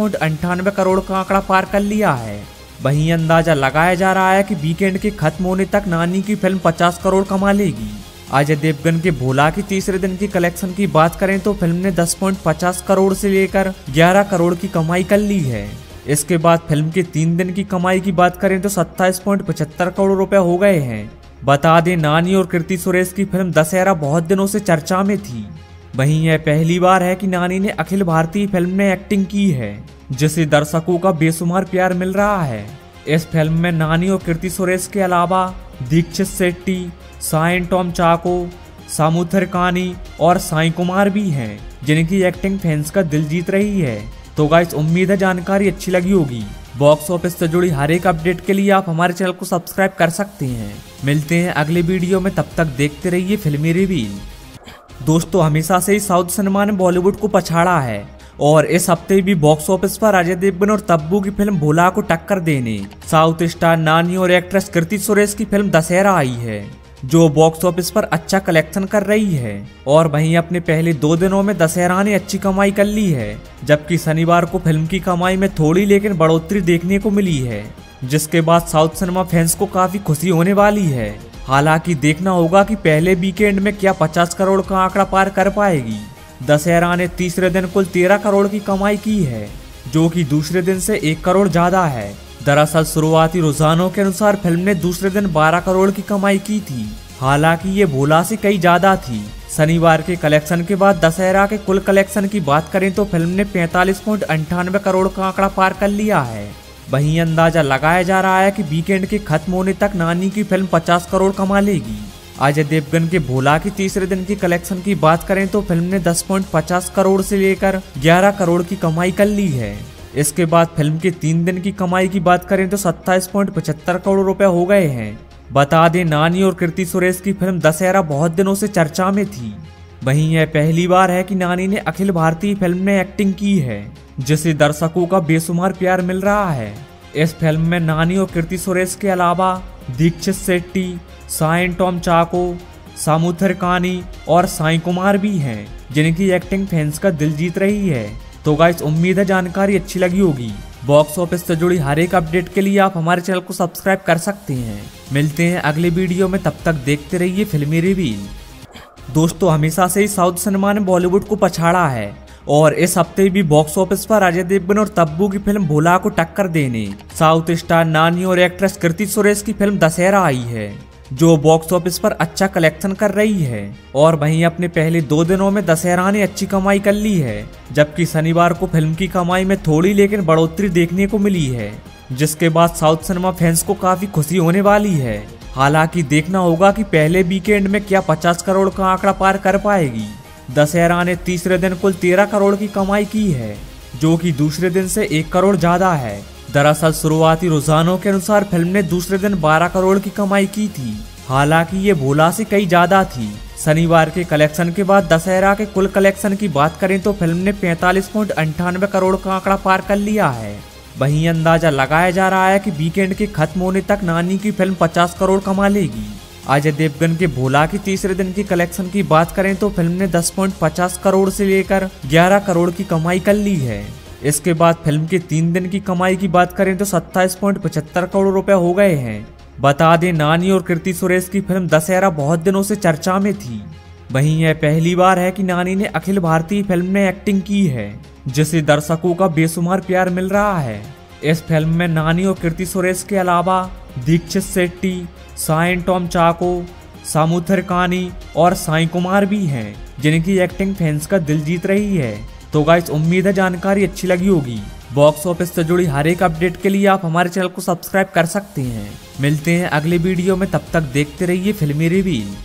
करोड़ का आंकड़ा पार कर लिया है। वहीं अंदाज़ा लगाया जा रहा है कि वीकेंड के खत्म होने तक नानी की फ़िल्म 50 करोड़ कमा लेगी। अजय देवगन के भोला की तीसरे दिन की कलेक्शन की बात करें तो फ़िल्म ने 10.50 करोड़ से लेकर 11 करोड़ की कमाई कर ली है। इसके बाद फ़िल्म के तीन दिन की कमाई की बात करें तो 27.75 करोड़ रुपए हो गए हैं। बता दें, नानी और कृति सुरेश की फ़िल्म दशहरा बहुत दिनों से चर्चा में थी। वहीं यह पहली बार है कि नानी ने अखिल भारतीय फ़िल्म में एक्टिंग की है, जिसे दर्शकों का बेसुमार प्यार मिल रहा है। इस फ़िल्म में नानी और कृति सुरेश के अलावा दीक्षित शेट्टी साइन टॉम चाको सामुथर कानी और साई कुमार भी हैं, जिनकी एक्टिंग फैंस का दिल जीत रही है। तो गाइस उम्मीद है जानकारी अच्छी लगी होगी। बॉक्स ऑफ़िस से जुड़ी हर एक अपडेट के लिए आप हमारे चैनल को सब्सक्राइब कर सकते हैं। मिलते हैं अगले वीडियो में, तब तक देखते रहिए फिल्मी रिव्यू दोस्तों, हमेशा से ही साउथ सिनेमा ने बॉलीवुड को पछाड़ा है और इस हफ़्ते भी बॉक्स ऑफ़िस पर अजय देवगन और तब्बू की फ़िल्म भोला को टक्कर देने, साउथ स्टार नानी और एक्ट्रेस कृति सुरेश की फ़िल्म दशहरा आई है। जो बॉक्स ऑफ़िस पर अच्छा कलेक्शन कर रही है। और वहीं अपने पहले दो दिनों में दशहरा ने अच्छी कमाई कर ली है, जबकि शनिवार को फ़िल्म की कमाई में थोड़ी लेकिन बढ़ोतरी देखने को मिली है, जिसके बाद साउथ सिनेमा फैंस को काफ़ी खुशी होने वाली है। हालाँकि देखना होगा कि पहले वीकेंड में क्या 50 करोड़ का आंकड़ा पार कर पाएगी। दशहरा ने तीसरे दिन कुल 13 करोड़ की कमाई की है, जो कि दूसरे दिन से एक करोड़ ज़्यादा है। दरअसल शुरुआती रुझानों के अनुसार फ़िल्म ने दूसरे दिन 12 करोड़ की कमाई की थी। हालाँकि ये भोला से कई ज़्यादा थी। शनिवार के कलेक्शन के बाद दशहरा के कुल कलेक्शन की बात करें तो फ़िल्म ने पैंतालीस अंठानवे करोड़ का आंकड़ा पार कर लिया है। वहीं अंदाज़ा लगाया जा रहा है कि वीकेंड के खत्म होने तक नानी की फ़िल्म 50 करोड़ कमा लेगी। अजय देवगन के भोला की तीसरे दिन की कलेक्शन की बात करें तो फ़िल्म ने 10.50 करोड़ से लेकर 11 करोड़ की कमाई कर ली है। इसके बाद फ़िल्म के तीन दिन की कमाई की बात करें तो 27.75 करोड़ रुपए हो गए हैं। बता दें, नानी और कृति सुरेश की फ़िल्म दशहरा बहुत दिनों से चर्चा में थी। वहीं यह पहली बार है कि नानी ने अखिल भारतीय फ़िल्म में एक्टिंग की है, जिसे दर्शकों का बेसुमार प्यार मिल रहा है। इस फ़िल्म में नानी और कृति सुरेश के अलावा दीक्षित शेट्टी साइन टॉम चाको, सामुथर कानी और साई कुमार भी हैं, जिनकी एक्टिंग फैंस का दिल जीत रही है। तो गाइस उम्मीद है जानकारी अच्छी लगी होगी। बॉक्स ऑफ़िस से जुड़ी हर एक अपडेट के लिए आप हमारे चैनल को सब्सक्राइब कर सकते हैं। मिलते हैं अगले वीडियो में, तब तक देखते रहिए फिल्मी रिव्यू दोस्तों, हमेशा से ही साउथ सिनेमा ने बॉलीवुड को पछाड़ा है और इस हफ़्ते भी बॉक्स ऑफ़िस पर अजय देवगन और तब्बू की फ़िल्म भोला को टक्कर देने, साउथ स्टार नानी और एक्ट्रेस कृति सुरेश की फ़िल्म दशहरा आई है। जो बॉक्स ऑफ़िस पर अच्छा कलेक्शन कर रही है और वहीं अपने पहले दो दिनों में दशहरा ने अच्छी कमाई कर ली है, जबकि शनिवार को फ़िल्म की कमाई में थोड़ी लेकिन बढ़ोतरी देखने को मिली है, जिसके बाद साउथ सिनेमा फैंस को काफ़ी खुशी होने वाली है। हालाँकि देखना होगा कि पहले वीकेंड में क्या 50 करोड़ का आंकड़ा पार कर पाएगी। दशहरा ने तीसरे दिन कुल 13 करोड़ की कमाई की है, जो कि दूसरे दिन से एक करोड़ ज़्यादा है। दरअसल शुरुआती रुझानों के अनुसार फ़िल्म ने दूसरे दिन 12 करोड़ की कमाई की थी। हालाँकि ये भोला से कई ज़्यादा थी। शनिवार के कलेक्शन के बाद दशहरा के कुल कलेक्शन की बात करें तो फ़िल्म ने पैंतालीस पॉइंट अंठानवे करोड़ का आंकड़ा पार कर लिया है। वहीं अंदाज़ा लगाया जा रहा है कि वीकेंड के खत्म होने तक नानी की फ़िल्म 50 करोड़ कमा लेगी। अजय देवगन के भोला की तीसरे दिन की कलेक्शन की बात करें तो फ़िल्म ने 10.50 करोड़ से लेकर 11 करोड़ की कमाई कर ली है। इसके बाद फ़िल्म के तीन दिन की कमाई की बात करें तो 27.75 करोड़ रुपए हो गए हैं। बता दें, नानी और कृति सुरेश की फ़िल्म दशहरा बहुत दिनों से चर्चा में थी। वहीं यह पहली बार है कि नानी ने अखिल भारतीय फ़िल्म में एक्टिंग की है, जिसे दर्शकों का बेसुमार प्यार मिल रहा है। इस फ़िल्म में नानी और कृति सुरेश के अलावा दीक्षित शेट्टी साइन टॉम चाको, सामुथर कानी और साई कुमार भी हैं, जिनकी एक्टिंग फैंस का दिल जीत रही है। तो गाइस उम्मीद है जानकारी अच्छी लगी होगी। बॉक्स ऑफ़िस से जुड़ी हर एक अपडेट के लिए आप हमारे चैनल को सब्सक्राइब कर सकते हैं। मिलते हैं अगले वीडियो में, तब तक देखते रहिए फिल्मी रिवील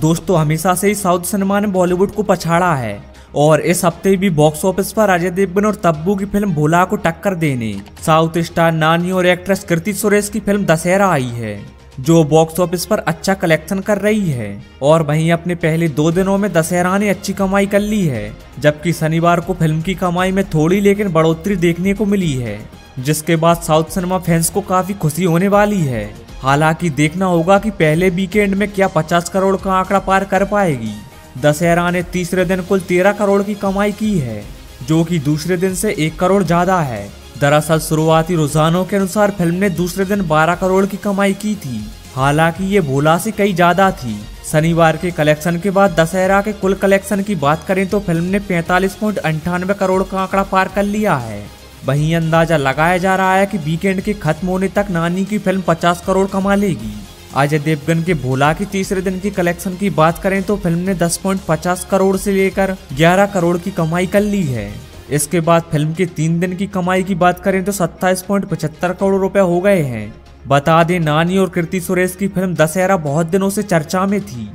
दोस्तों, हमेशा से ही साउथ सिनेमा ने बॉलीवुड को पछाड़ा है और इस हफ़्ते भी बॉक्स ऑफ़िस पर अजय देवगन और तब्बू की फ़िल्म भोला को टक्कर देने, साउथ स्टार नानी और एक्ट्रेस कृति सुरेश की फ़िल्म दशहरा आई है। जो बॉक्स ऑफ़िस पर अच्छा कलेक्शन कर रही है। और वहीं अपने पहले दो दिनों में दशहरा ने अच्छी कमाई कर ली है, जबकि शनिवार को फ़िल्म की कमाई में थोड़ी लेकिन बढ़ोतरी देखने को मिली है, जिसके बाद साउथ सिनेमा फैंस को काफ़ी खुशी होने वाली है। हालाँकि देखना होगा कि पहले वीकेंड में क्या 50 करोड़ का आंकड़ा पार कर पाएगी। दशहरा ने तीसरे दिन कुल 13 करोड़ की कमाई की है, जो कि दूसरे दिन से एक करोड़ ज़्यादा है। दरअसल शुरुआती रुझानों के अनुसार फ़िल्म ने दूसरे दिन 12 करोड़ की कमाई की थी। हालाँकि ये भोला से कई ज़्यादा थी। शनिवार के कलेक्शन के बाद दशहरा के कुल कलेक्शन की बात करें तो फ़िल्म ने पैंतालीस अंठानवे करोड़ का आंकड़ा पार कर लिया है। वहीं अंदाज़ा लगाया जा रहा है कि वीकेंड के खत्म होने तक नानी की फ़िल्म 50 करोड़ कमा लेगी। अजय देवगन के भोला की तीसरे दिन की कलेक्शन की बात करें तो फ़िल्म ने 10.50 करोड़ से लेकर 11 करोड़ की कमाई कर ली है। इसके बाद फ़िल्म के तीन दिन की कमाई की बात करें तो 27.75 करोड़ रुपए हो गए हैं। बता दें, नानी और कृति सुरेश की फ़िल्म दशहरा बहुत दिनों से चर्चा में थी।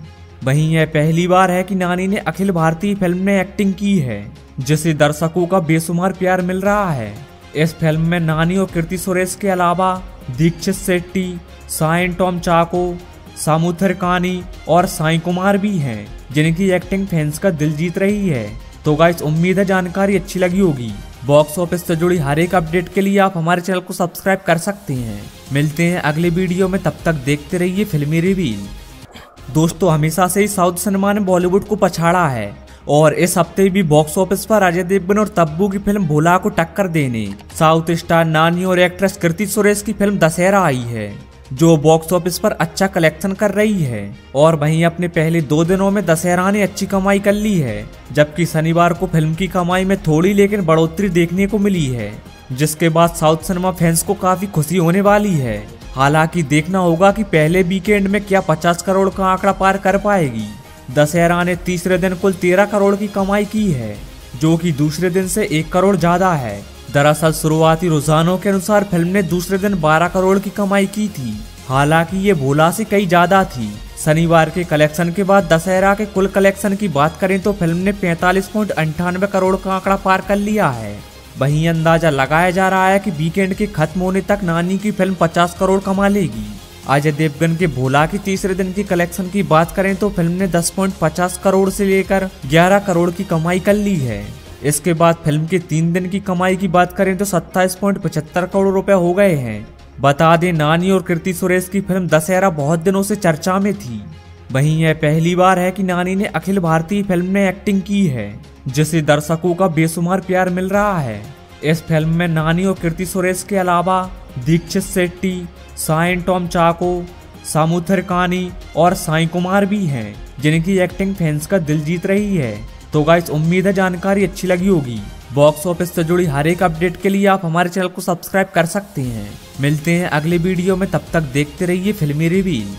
वहीं यह पहली बार है कि नानी ने अखिल भारतीय फ़िल्म में एक्टिंग की है, जिसे दर्शकों का बेसुमार प्यार मिल रहा है। इस फ़िल्म में नानी और कृति सुरेश के अलावा दीक्षित शेट्टी साइन टॉम चाको सामुथर कानी और साई कुमार भी हैं, जिनकी एक्टिंग फैंस का दिल जीत रही है। तो गाइस उम्मीद है जानकारी अच्छी लगी होगी। बॉक्स ऑफ़िस से जुड़ी हर एक अपडेट के लिए आप हमारे चैनल को सब्सक्राइब कर सकते हैं। मिलते हैं अगले वीडियो में, तब तक देखते रहिए फिल्मी रिवील दोस्तों, हमेशा से ही साउथ सिनेमा ने बॉलीवुड को पछाड़ा है और इस हफ़्ते भी बॉक्स ऑफ़िस पर अजय देवगन और तब्बू की फ़िल्म भोला को टक्कर देने, साउथ स्टार नानी और एक्ट्रेस कृति सुरेश की फ़िल्म दशहरा आई है। जो बॉक्स ऑफ़िस पर अच्छा कलेक्शन कर रही है। और वहीं अपने पहले दो दिनों में दशहरा ने अच्छी कमाई कर ली है, जबकि शनिवार को फ़िल्म की कमाई में थोड़ी लेकिन बढ़ोतरी देखने को मिली है, जिसके बाद साउथ सिनेमा फैंस को काफ़ी खुशी होने वाली है। हालाँकि देखना होगा कि पहले वीकेंड में क्या 50 करोड़ का आंकड़ा पार कर पाएगी। दशहरा ने तीसरे दिन कुल 13 करोड़ की कमाई की है, जो कि दूसरे दिन से एक करोड़ ज़्यादा है। दरअसल शुरुआती रुझानों के अनुसार फ़िल्म ने दूसरे दिन 12 करोड़ की कमाई की थी। हालाँकि ये भोला से कई ज़्यादा थी। शनिवार के कलेक्शन के बाद दशहरा के कुल कलेक्शन की बात करें तो फ़िल्म ने पैंतालीस अंठानवे करोड़ का आंकड़ा पार कर लिया है। वहीं अंदाज़ा लगाया जा रहा है कि वीकेंड के खत्म होने तक नानी की फ़िल्म 50 करोड़ कमा लेगी। अजय देवगन के भोला की तीसरे दिन की कलेक्शन की बात करें तो फ़िल्म ने 10.50 करोड़ से लेकर 11 करोड़ की कमाई कर ली है। इसके बाद फ़िल्म के तीन दिन की कमाई की बात करें तो 27.75 करोड़ रुपए हो गए हैं। बता दें, नानी और कृति सुरेश की फ़िल्म दशहरा बहुत दिनों से चर्चा में थी। वहीं यह पहली बार है कि नानी ने अखिल भारतीय फ़िल्म में एक्टिंग की है, जिसे दर्शकों का बेसुमार प्यार मिल रहा है। इस फ़िल्म में नानी और कृति सुरेश के अलावा दीक्षित शेट्टी साइन टॉम चाको, सामुथर कानी और साई कुमार भी हैं, जिनकी एक्टिंग फैंस का दिल जीत रही है। तो गाइस उम्मीद है जानकारी अच्छी लगी होगी। बॉक्स ऑफ़िस से जुड़ी हर एक अपडेट के लिए आप हमारे चैनल को सब्सक्राइब कर सकते हैं। मिलते हैं अगले वीडियो में, तब तक देखते रहिए फिल्मी रिवील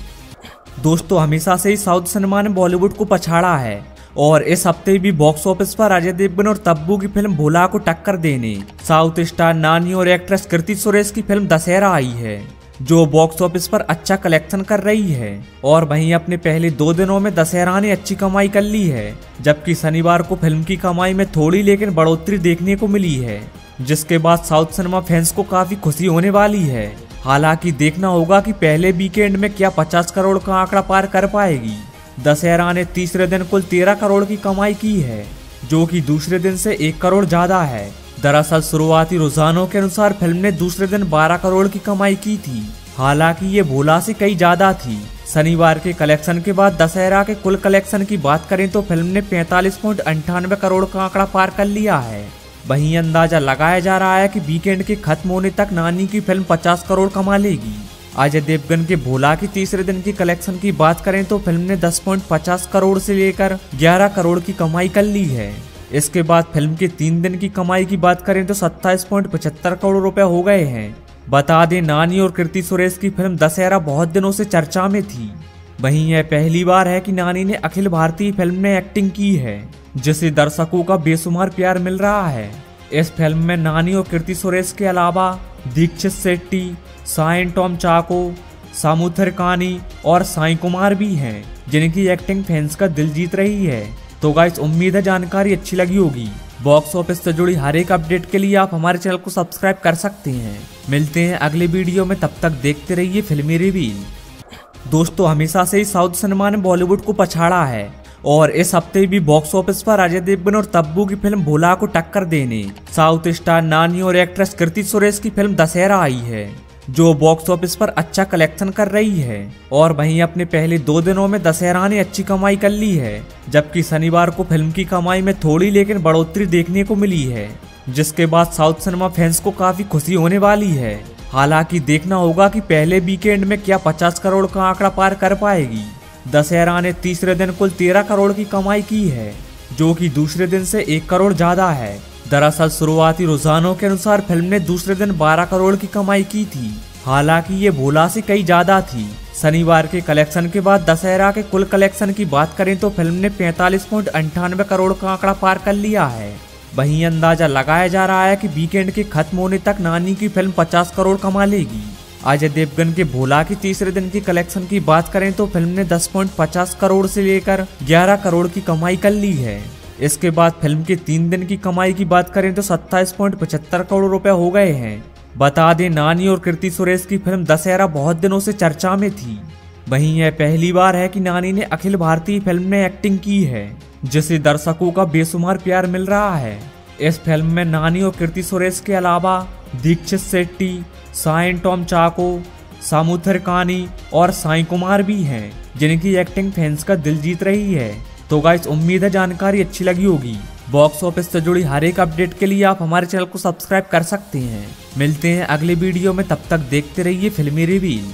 दोस्तों, हमेशा से ही साउथ सिनेमा ने बॉलीवुड को पछाड़ा है और इस हफ़्ते भी बॉक्स ऑफ़िस पर अजय देवगन और तब्बू की फ़िल्म भोला को टक्कर देने, साउथ स्टार नानी और एक्ट्रेस कृति सुरेश की फ़िल्म दशहरा आई है। जो बॉक्स ऑफ़िस पर अच्छा कलेक्शन कर रही है और वहीं अपने पहले दो दिनों में दशहरा ने अच्छी कमाई कर ली है, जबकि शनिवार को फ़िल्म की कमाई में थोड़ी लेकिन बढ़ोतरी देखने को मिली है, जिसके बाद साउथ सिनेमा फैंस को काफ़ी खुशी होने वाली है। हालाँकि देखना होगा कि पहले वीकेंड में क्या 50 करोड़ का आंकड़ा पार कर पाएगी। दशहरा ने तीसरे दिन कुल 13 करोड़ की कमाई की है, जो कि दूसरे दिन से एक करोड़ ज़्यादा है। दरअसल शुरुआती रुझानों के अनुसार फ़िल्म ने दूसरे दिन 12 करोड़ की कमाई की थी। हालाँकि ये भोला से कई ज़्यादा थी। शनिवार के कलेक्शन के बाद दशहरा के कुल कलेक्शन की बात करें तो फ़िल्म ने पैंतालीस अंठानवे करोड़ का आंकड़ा पार कर लिया है। वहीं अंदाज़ा लगाया जा रहा है कि वीकेंड के खत्म होने तक नानी की फ़िल्म 50 करोड़ कमा लेगी। अजय देवगन के भोला की तीसरे दिन की कलेक्शन की बात करें तो फ़िल्म ने 10.50 करोड़ से लेकर 11 करोड़ की कमाई कर ली है। इसके बाद फ़िल्म के तीन दिन की कमाई की बात करें तो सत्ताईस करोड़ रुपए हो गए हैं। बता दें, नानी और कृति सुरेश की फ़िल्म दशहरा बहुत दिनों से चर्चा में थी। वहीं यह पहली बार है कि नानी ने अखिल भारतीय फ़िल्म में एक्टिंग की है, जिसे दर्शकों का बेसुमार प्यार मिल रहा है। इस फ़िल्म में नानी और कृति सुरेश के अलावा दीक्षित शेट्टी साइन टॉम चाको सामुथर कानी और साई कुमार भी हैं, जिनकी एक्टिंग फैंस का दिल जीत रही है। तो गाइस उम्मीद है जानकारी अच्छी लगी होगी। बॉक्स ऑफ़िस से जुड़ी हर एक अपडेट के लिए आप हमारे चैनल को सब्सक्राइब कर सकते हैं। मिलते हैं अगले वीडियो में, तब तक देखते रहिए फिल्मी रिवील दोस्तों, हमेशा से ही साउथ सिनेमा ने बॉलीवुड को पछाड़ा है और इस हफ़्ते भी बॉक्स ऑफ़िस पर अजय देवगन और तब्बू की फ़िल्म भोला को टक्कर देने, साउथ स्टार नानी और एक्ट्रेस कृति सुरेश की फ़िल्म दशहरा आई है। जो बॉक्स ऑफ़िस पर अच्छा कलेक्शन कर रही है। और वहीं अपने पहले दो दिनों में दशहरा ने अच्छी कमाई कर ली है, जबकि शनिवार को फ़िल्म की कमाई में थोड़ी लेकिन बढ़ोतरी देखने को मिली है, जिसके बाद साउथ सिनेमा फैंस को काफ़ी खुशी होने वाली है। हालाँकि देखना होगा कि पहले वीकेंड में क्या 50 करोड़ का आंकड़ा पार कर पाएगी। दशहरा ने तीसरे दिन कुल 13 करोड़ की कमाई की है, जो कि दूसरे दिन से एक करोड़ ज़्यादा है। दरअसल शुरुआती रुझानों के अनुसार फ़िल्म ने दूसरे दिन 12 करोड़ की कमाई की थी। हालाँकि ये भोला से कई ज़्यादा थी। शनिवार के कलेक्शन के बाद दशहरा के कुल कलेक्शन की बात करें तो फ़िल्म ने पैंतालीस अंठानवे करोड़ का आंकड़ा पार कर लिया है। वहीं अंदाज़ा लगाया जा रहा है कि वीकेंड के खत्म होने तक नानी की फ़िल्म 50 करोड़ कमा लेगी। अजय देवगन के भोला की तीसरे दिन की कलेक्शन की बात करें तो फ़िल्म ने 10.50 करोड़ से लेकर 11 करोड़ की कमाई कर ली है। इसके बाद फ़िल्म के तीन दिन की कमाई की बात करें तो 27.75 करोड़ रुपए हो गए हैं। बता दें, नानी और कृति सुरेश की फ़िल्म दशहरा बहुत दिनों से चर्चा में थी। वहीं यह पहली बार है कि नानी ने अखिल भारतीय फ़िल्म में एक्टिंग की है, जिसे दर्शकों का बेसुमार प्यार मिल रहा है। इस फ़िल्म में नानी और कृति सुरेश के अलावा दीक्षित शेट्टी साइन टॉम चाको, सामुथर कानी और साई कुमार भी हैं, जिनकी एक्टिंग फैंस का दिल जीत रही है। तो गाइस उम्मीद है जानकारी अच्छी लगी होगी। बॉक्स ऑफ़िस से जुड़ी हर एक अपडेट के लिए आप हमारे चैनल को सब्सक्राइब कर सकते हैं। मिलते हैं अगले वीडियो में, तब तक देखते रहिए फिल्मी रिवील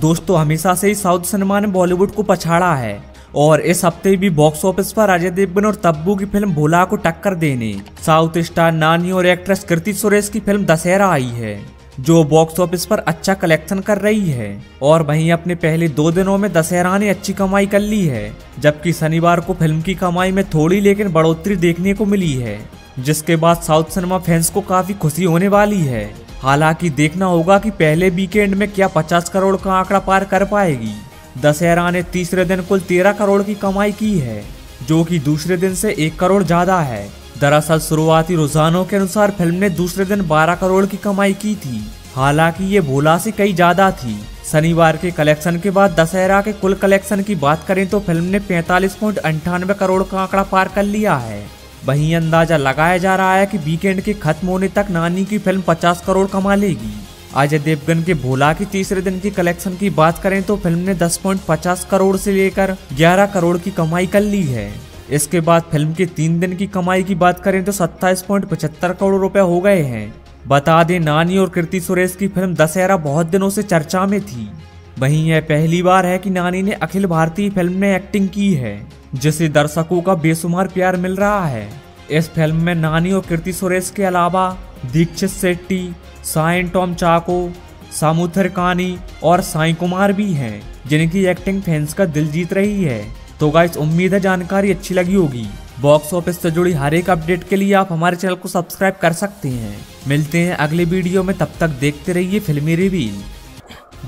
दोस्तों, हमेशा से ही साउथ सिनेमा ने बॉलीवुड को पछाड़ा है और इस हफ़्ते भी बॉक्स ऑफ़िस पर अजय देवगन और तब्बू की फ़िल्म भोला को टक्कर देने, साउथ स्टार नानी और एक्ट्रेस कृति सुरेश की फ़िल्म दशहरा आई है। जो बॉक्स ऑफ़िस पर अच्छा कलेक्शन कर रही है और वहीं अपने पहले दो दिनों में दशहरा ने अच्छी कमाई कर ली है, जबकि शनिवार को फ़िल्म की कमाई में थोड़ी लेकिन बढ़ोतरी देखने को मिली है, जिसके बाद साउथ सिनेमा फैंस को काफ़ी खुशी होने वाली है। हालाँकि देखना होगा कि पहले वीकेंड में क्या 50 करोड़ का आंकड़ा पार कर पाएगी। दशहरा ने तीसरे दिन कुल 13 करोड़ की कमाई की है, जो कि दूसरे दिन से एक करोड़ ज़्यादा है। दरअसल शुरुआती रुझानों के अनुसार फ़िल्म ने दूसरे दिन 12 करोड़ की कमाई की थी। हालाँकि ये भोला से कई ज़्यादा थी। शनिवार के कलेक्शन के बाद दशहरा के कुल कलेक्शन की बात करें तो फ़िल्म ने पैंतालीस पॉइंट अंठानवे करोड़ का आंकड़ा पार कर लिया है। वहीं अंदाज़ा लगाया जा रहा है कि वीकेंड के खत्म होने तक नानी की फ़िल्म 50 करोड़ कमा लेगी। अजय देवगन के भोला की तीसरे दिन की कलेक्शन की बात करें तो फ़िल्म ने 10.50 करोड़ से लेकर 11 करोड़ की कमाई कर ली है। इसके बाद फ़िल्म के तीन दिन की कमाई की बात करें तो 27.75 करोड़ रुपए हो गए हैं। बता दें, नानी और कृति सुरेश की फ़िल्म दशहरा बहुत दिनों से चर्चा में थी। वहीं यह पहली बार है कि नानी ने अखिल भारतीय फ़िल्म में एक्टिंग की है, जिसे दर्शकों का बेसुमार प्यार मिल रहा है। इस फ़िल्म में नानी और कीर्ति सुरेश के अलावा दीक्षित शेट्टी साइन टॉम चाको, सामुथर कानी और साई कुमार भी हैं, जिनकी एक्टिंग फैंस का दिल जीत रही है। तो गाइस उम्मीद है जानकारी अच्छी लगी होगी। बॉक्स ऑफ़िस से जुड़ी हर एक अपडेट के लिए आप हमारे चैनल को सब्सक्राइब कर सकते हैं। मिलते हैं अगले वीडियो में, तब तक देखते रहिए फिल्मी रिवील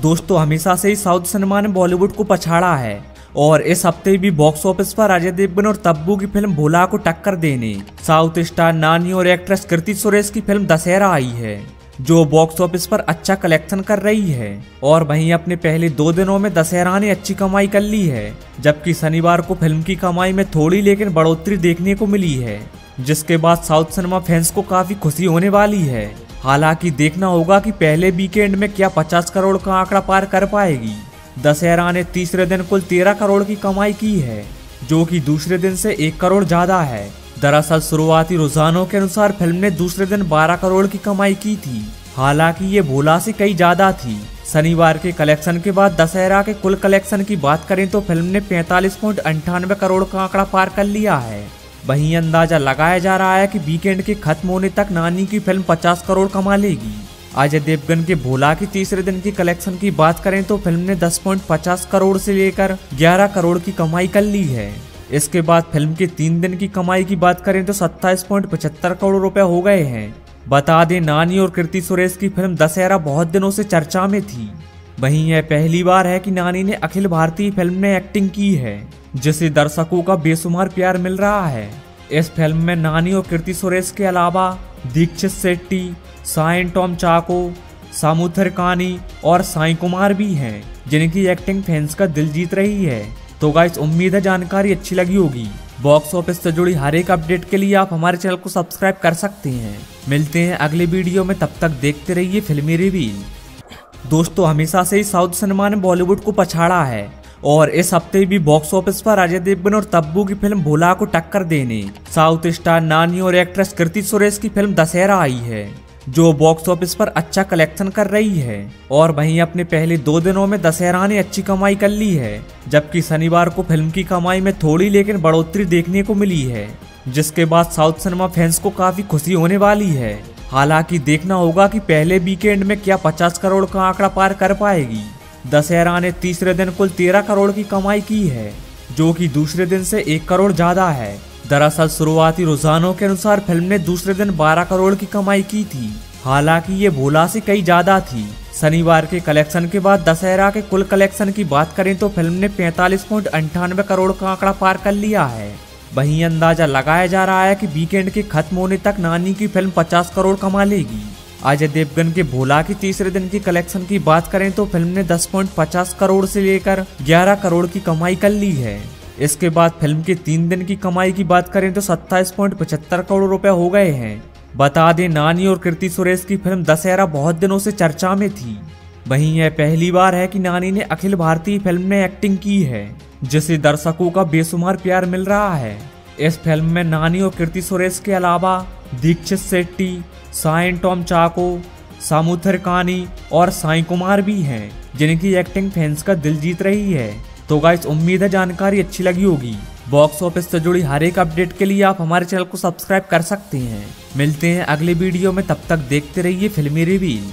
दोस्तों, हमेशा से ही साउथ सिनेमा ने बॉलीवुड को पछाड़ा है और इस हफ़्ते भी बॉक्स ऑफ़िस पर अजय देवगन और तब्बू की फ़िल्म भोला को टक्कर देने, साउथ स्टार नानी और एक्ट्रेस कृति सुरेश की फ़िल्म दशहरा आई है। जो बॉक्स ऑफ़िस पर अच्छा कलेक्शन कर रही है। और वहीं अपने पहले दो दिनों में दशहरा ने अच्छी कमाई कर ली है, जबकि शनिवार को फ़िल्म की कमाई में थोड़ी लेकिन बढ़ोतरी देखने को मिली है, जिसके बाद साउथ सिनेमा फैंस को काफ़ी खुशी होने वाली है। हालाँकि देखना होगा कि पहले वीकेंड में क्या 50 करोड़ का आंकड़ा पार कर पाएगी। दशहरा ने तीसरे दिन कुल 13 करोड़ की कमाई की है, जो कि दूसरे दिन से एक करोड़ ज़्यादा है। दरअसल शुरुआती रुझानों के अनुसार फ़िल्म ने दूसरे दिन 12 करोड़ की कमाई की थी। हालाँकि ये भोला से कई ज़्यादा थी। शनिवार के कलेक्शन के बाद दशहरा के कुल कलेक्शन की बात करें तो फ़िल्म ने पैंतालीस पॉइंट करोड़ का आंकड़ा पार कर लिया है। वहीं अंदाज़ा लगाया जा रहा है कि वीकेंड के खत्म होने तक नानी की फ़िल्म 50 करोड़ कमा लेगी। अजय देवगन के भोला की तीसरे दिन की कलेक्शन की बात करें तो फ़िल्म ने 10.50 करोड़ से लेकर 11 करोड़ की कमाई कर ली है। इसके बाद फ़िल्म के तीन दिन की कमाई की बात करें तो सत्ताईस करोड़ रुपए हो गए हैं। बता दें, नानी और कृति सुरेश की फ़िल्म दशहरा बहुत दिनों से चर्चा में थी। वहीं यह पहली बार है कि नानी ने अखिल भारतीय फ़िल्म में एक्टिंग की है, जिसे दर्शकों का बेसुमार प्यार मिल रहा है। इस फ़िल्म में नानी और कृति सुरेश के अलावा दीक्षित शेट्टी साइन टॉम चाको सामुथर कानी और साई कुमार भी हैं, जिनकी एक्टिंग फैंस का दिल जीत रही है। तो गाइस उम्मीद है जानकारी अच्छी लगी होगी। बॉक्स ऑफ़िस से जुड़ी हर एक अपडेट के लिए आप हमारे चैनल को सब्सक्राइब कर सकते हैं। मिलते हैं अगले वीडियो में, तब तक देखते रहिए फिल्मी रिवील दोस्तों, हमेशा से ही साउथ सिनेमा ने बॉलीवुड को पछाड़ा है और इस हफ़्ते भी बॉक्स ऑफ़िस पर अजय देवगन और तब्बू की फ़िल्म भोला को टक्कर देने, साउथ स्टार नानी और एक्ट्रेस कृति सुरेश की फ़िल्म दशहरा आई है। जो बॉक्स ऑफ़िस पर अच्छा कलेक्शन कर रही है। और वहीं अपने पहले दो दिनों में दशहरा ने अच्छी कमाई कर ली है, जबकि शनिवार को फ़िल्म की कमाई में थोड़ी लेकिन बढ़ोतरी देखने को मिली है, जिसके बाद साउथ सिनेमा फैंस को काफ़ी खुशी होने वाली है। हालाँकि देखना होगा कि पहले वीकेंड में क्या 50 करोड़ का आंकड़ा पार कर पाएगी। दशहरा ने तीसरे दिन कुल 13 करोड़ की कमाई की है, जो कि दूसरे दिन से एक करोड़ ज़्यादा है। दरअसल शुरुआती रुझानों के अनुसार फ़िल्म ने दूसरे दिन 12 करोड़ की कमाई की थी। हालाँकि ये भोला से कई ज़्यादा थी। शनिवार के कलेक्शन के बाद दशहरा के कुल कलेक्शन की बात करें तो फ़िल्म ने पैंतालीस अंठानवे करोड़ का आंकड़ा पार कर लिया है। वहीं अंदाज़ा लगाया जा रहा है कि वीकेंड के खत्म होने तक नानी की फ़िल्म 50 करोड़ कमा लेगी। अजय देवगन के भोला की तीसरे दिन की कलेक्शन की बात करें तो फ़िल्म ने 10.50 करोड़ से लेकर 11 करोड़ की कमाई कर ली है। इसके बाद फ़िल्म के तीन दिन की कमाई की बात करें तो सत्ताईस करोड़ रुपए हो गए हैं। बता दें, नानी और कृति सुरेश की फ़िल्म दशहरा बहुत दिनों से चर्चा में थी। वहीं यह पहली बार है कि नानी ने अखिल भारतीय फ़िल्म में एक्टिंग की है, जिसे दर्शकों का बेसुमार प्यार मिल रहा है। इस फ़िल्म में नानी और कृति सुरेश के अलावा दीक्षित शेट्टी साइन टॉम चाको, सामुथर कानी और साई कुमार भी हैं, जिनकी एक्टिंग फैंस का दिल जीत रही है। तो गाइस उम्मीद है जानकारी अच्छी लगी होगी। बॉक्स ऑफ़िस से जुड़ी हर एक अपडेट के लिए आप हमारे चैनल को सब्सक्राइब कर सकते हैं। मिलते हैं अगले वीडियो में, तब तक देखते रहिए फिल्मी रिवील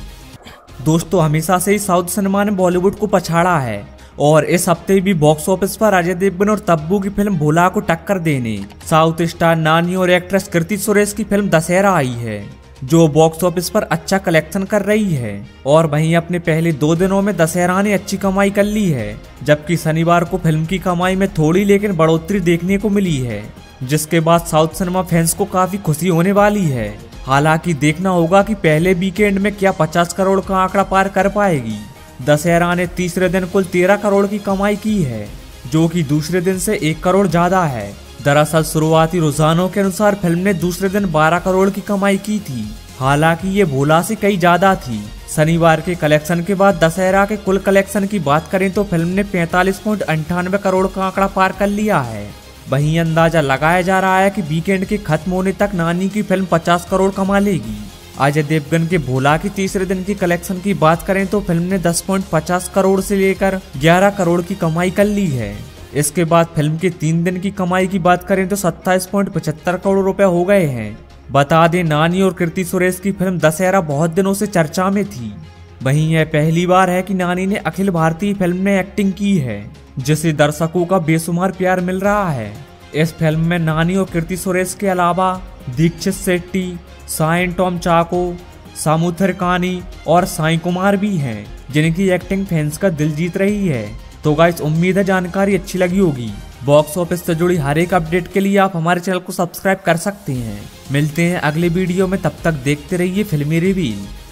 दोस्तों, हमेशा से ही साउथ सिनेमा ने बॉलीवुड को पछाड़ा है और इस हफ़्ते भी बॉक्स ऑफ़िस पर अजय देवगन और तब्बू की फ़िल्म भोला को टक्कर देने, साउथ स्टार नानी और एक्ट्रेस कृति सुरेश की फ़िल्म दशहरा आई है। जो बॉक्स ऑफ़िस पर अच्छा कलेक्शन कर रही है। और वहीं अपने पहले दो दिनों में दशहरा ने अच्छी कमाई कर ली है, जबकि शनिवार को फ़िल्म की कमाई में थोड़ी लेकिन बढ़ोतरी देखने को मिली है, जिसके बाद साउथ सिनेमा फैंस को काफ़ी खुशी होने वाली है। हालाँकि देखना होगा कि पहले वीकेंड में क्या 50 करोड़ का आंकड़ा पार कर पाएगी। दशहरा ने तीसरे दिन कुल 13 करोड़ की कमाई की है, जो कि दूसरे दिन से एक करोड़ ज़्यादा है। दरअसल शुरुआती रुझानों के अनुसार फ़िल्म ने दूसरे दिन 12 करोड़ की कमाई की थी। हालाँकि ये भोला से कई ज़्यादा थी। शनिवार के कलेक्शन के बाद दशहरा के कुल कलेक्शन की बात करें तो फ़िल्म ने पैंतालीस अंठानवे करोड़ का आंकड़ा पार कर लिया है। वहीं अंदाज़ा लगाया जा रहा है कि वीकेंड के खत्म होने तक नानी की फ़िल्म 50 करोड़ कमा लेगी। अजय देवगन के भोला की तीसरे दिन की कलेक्शन की बात करें तो फ़िल्म ने 10.50 करोड़ से लेकर 11 करोड़ की कमाई कर ली है। इसके बाद फ़िल्म के तीन दिन की कमाई की बात करें तो 27.75 करोड़ रुपए हो गए हैं। बता दें, नानी और कृति सुरेश की फ़िल्म दशहरा बहुत दिनों से चर्चा में थी। वहीं यह पहली बार है कि नानी ने अखिल भारतीय फ़िल्म में एक्टिंग की है, जिसे दर्शकों का बेसुमार प्यार मिल रहा है। इस फ़िल्म में नानी और कृति सुरेश के अलावा दीक्षित शेट्टी साइन टॉम चाको सामुथर कानी और साई कुमार भी हैं, जिनकी एक्टिंग फैंस का दिल जीत रही है। तो गाइस उम्मीद है जानकारी अच्छी लगी होगी। बॉक्स ऑफ़िस से जुड़ी हर एक अपडेट के लिए आप हमारे चैनल को सब्सक्राइब कर सकते हैं। मिलते हैं अगले वीडियो में, तब तक देखते रहिए फिल्मी रिवील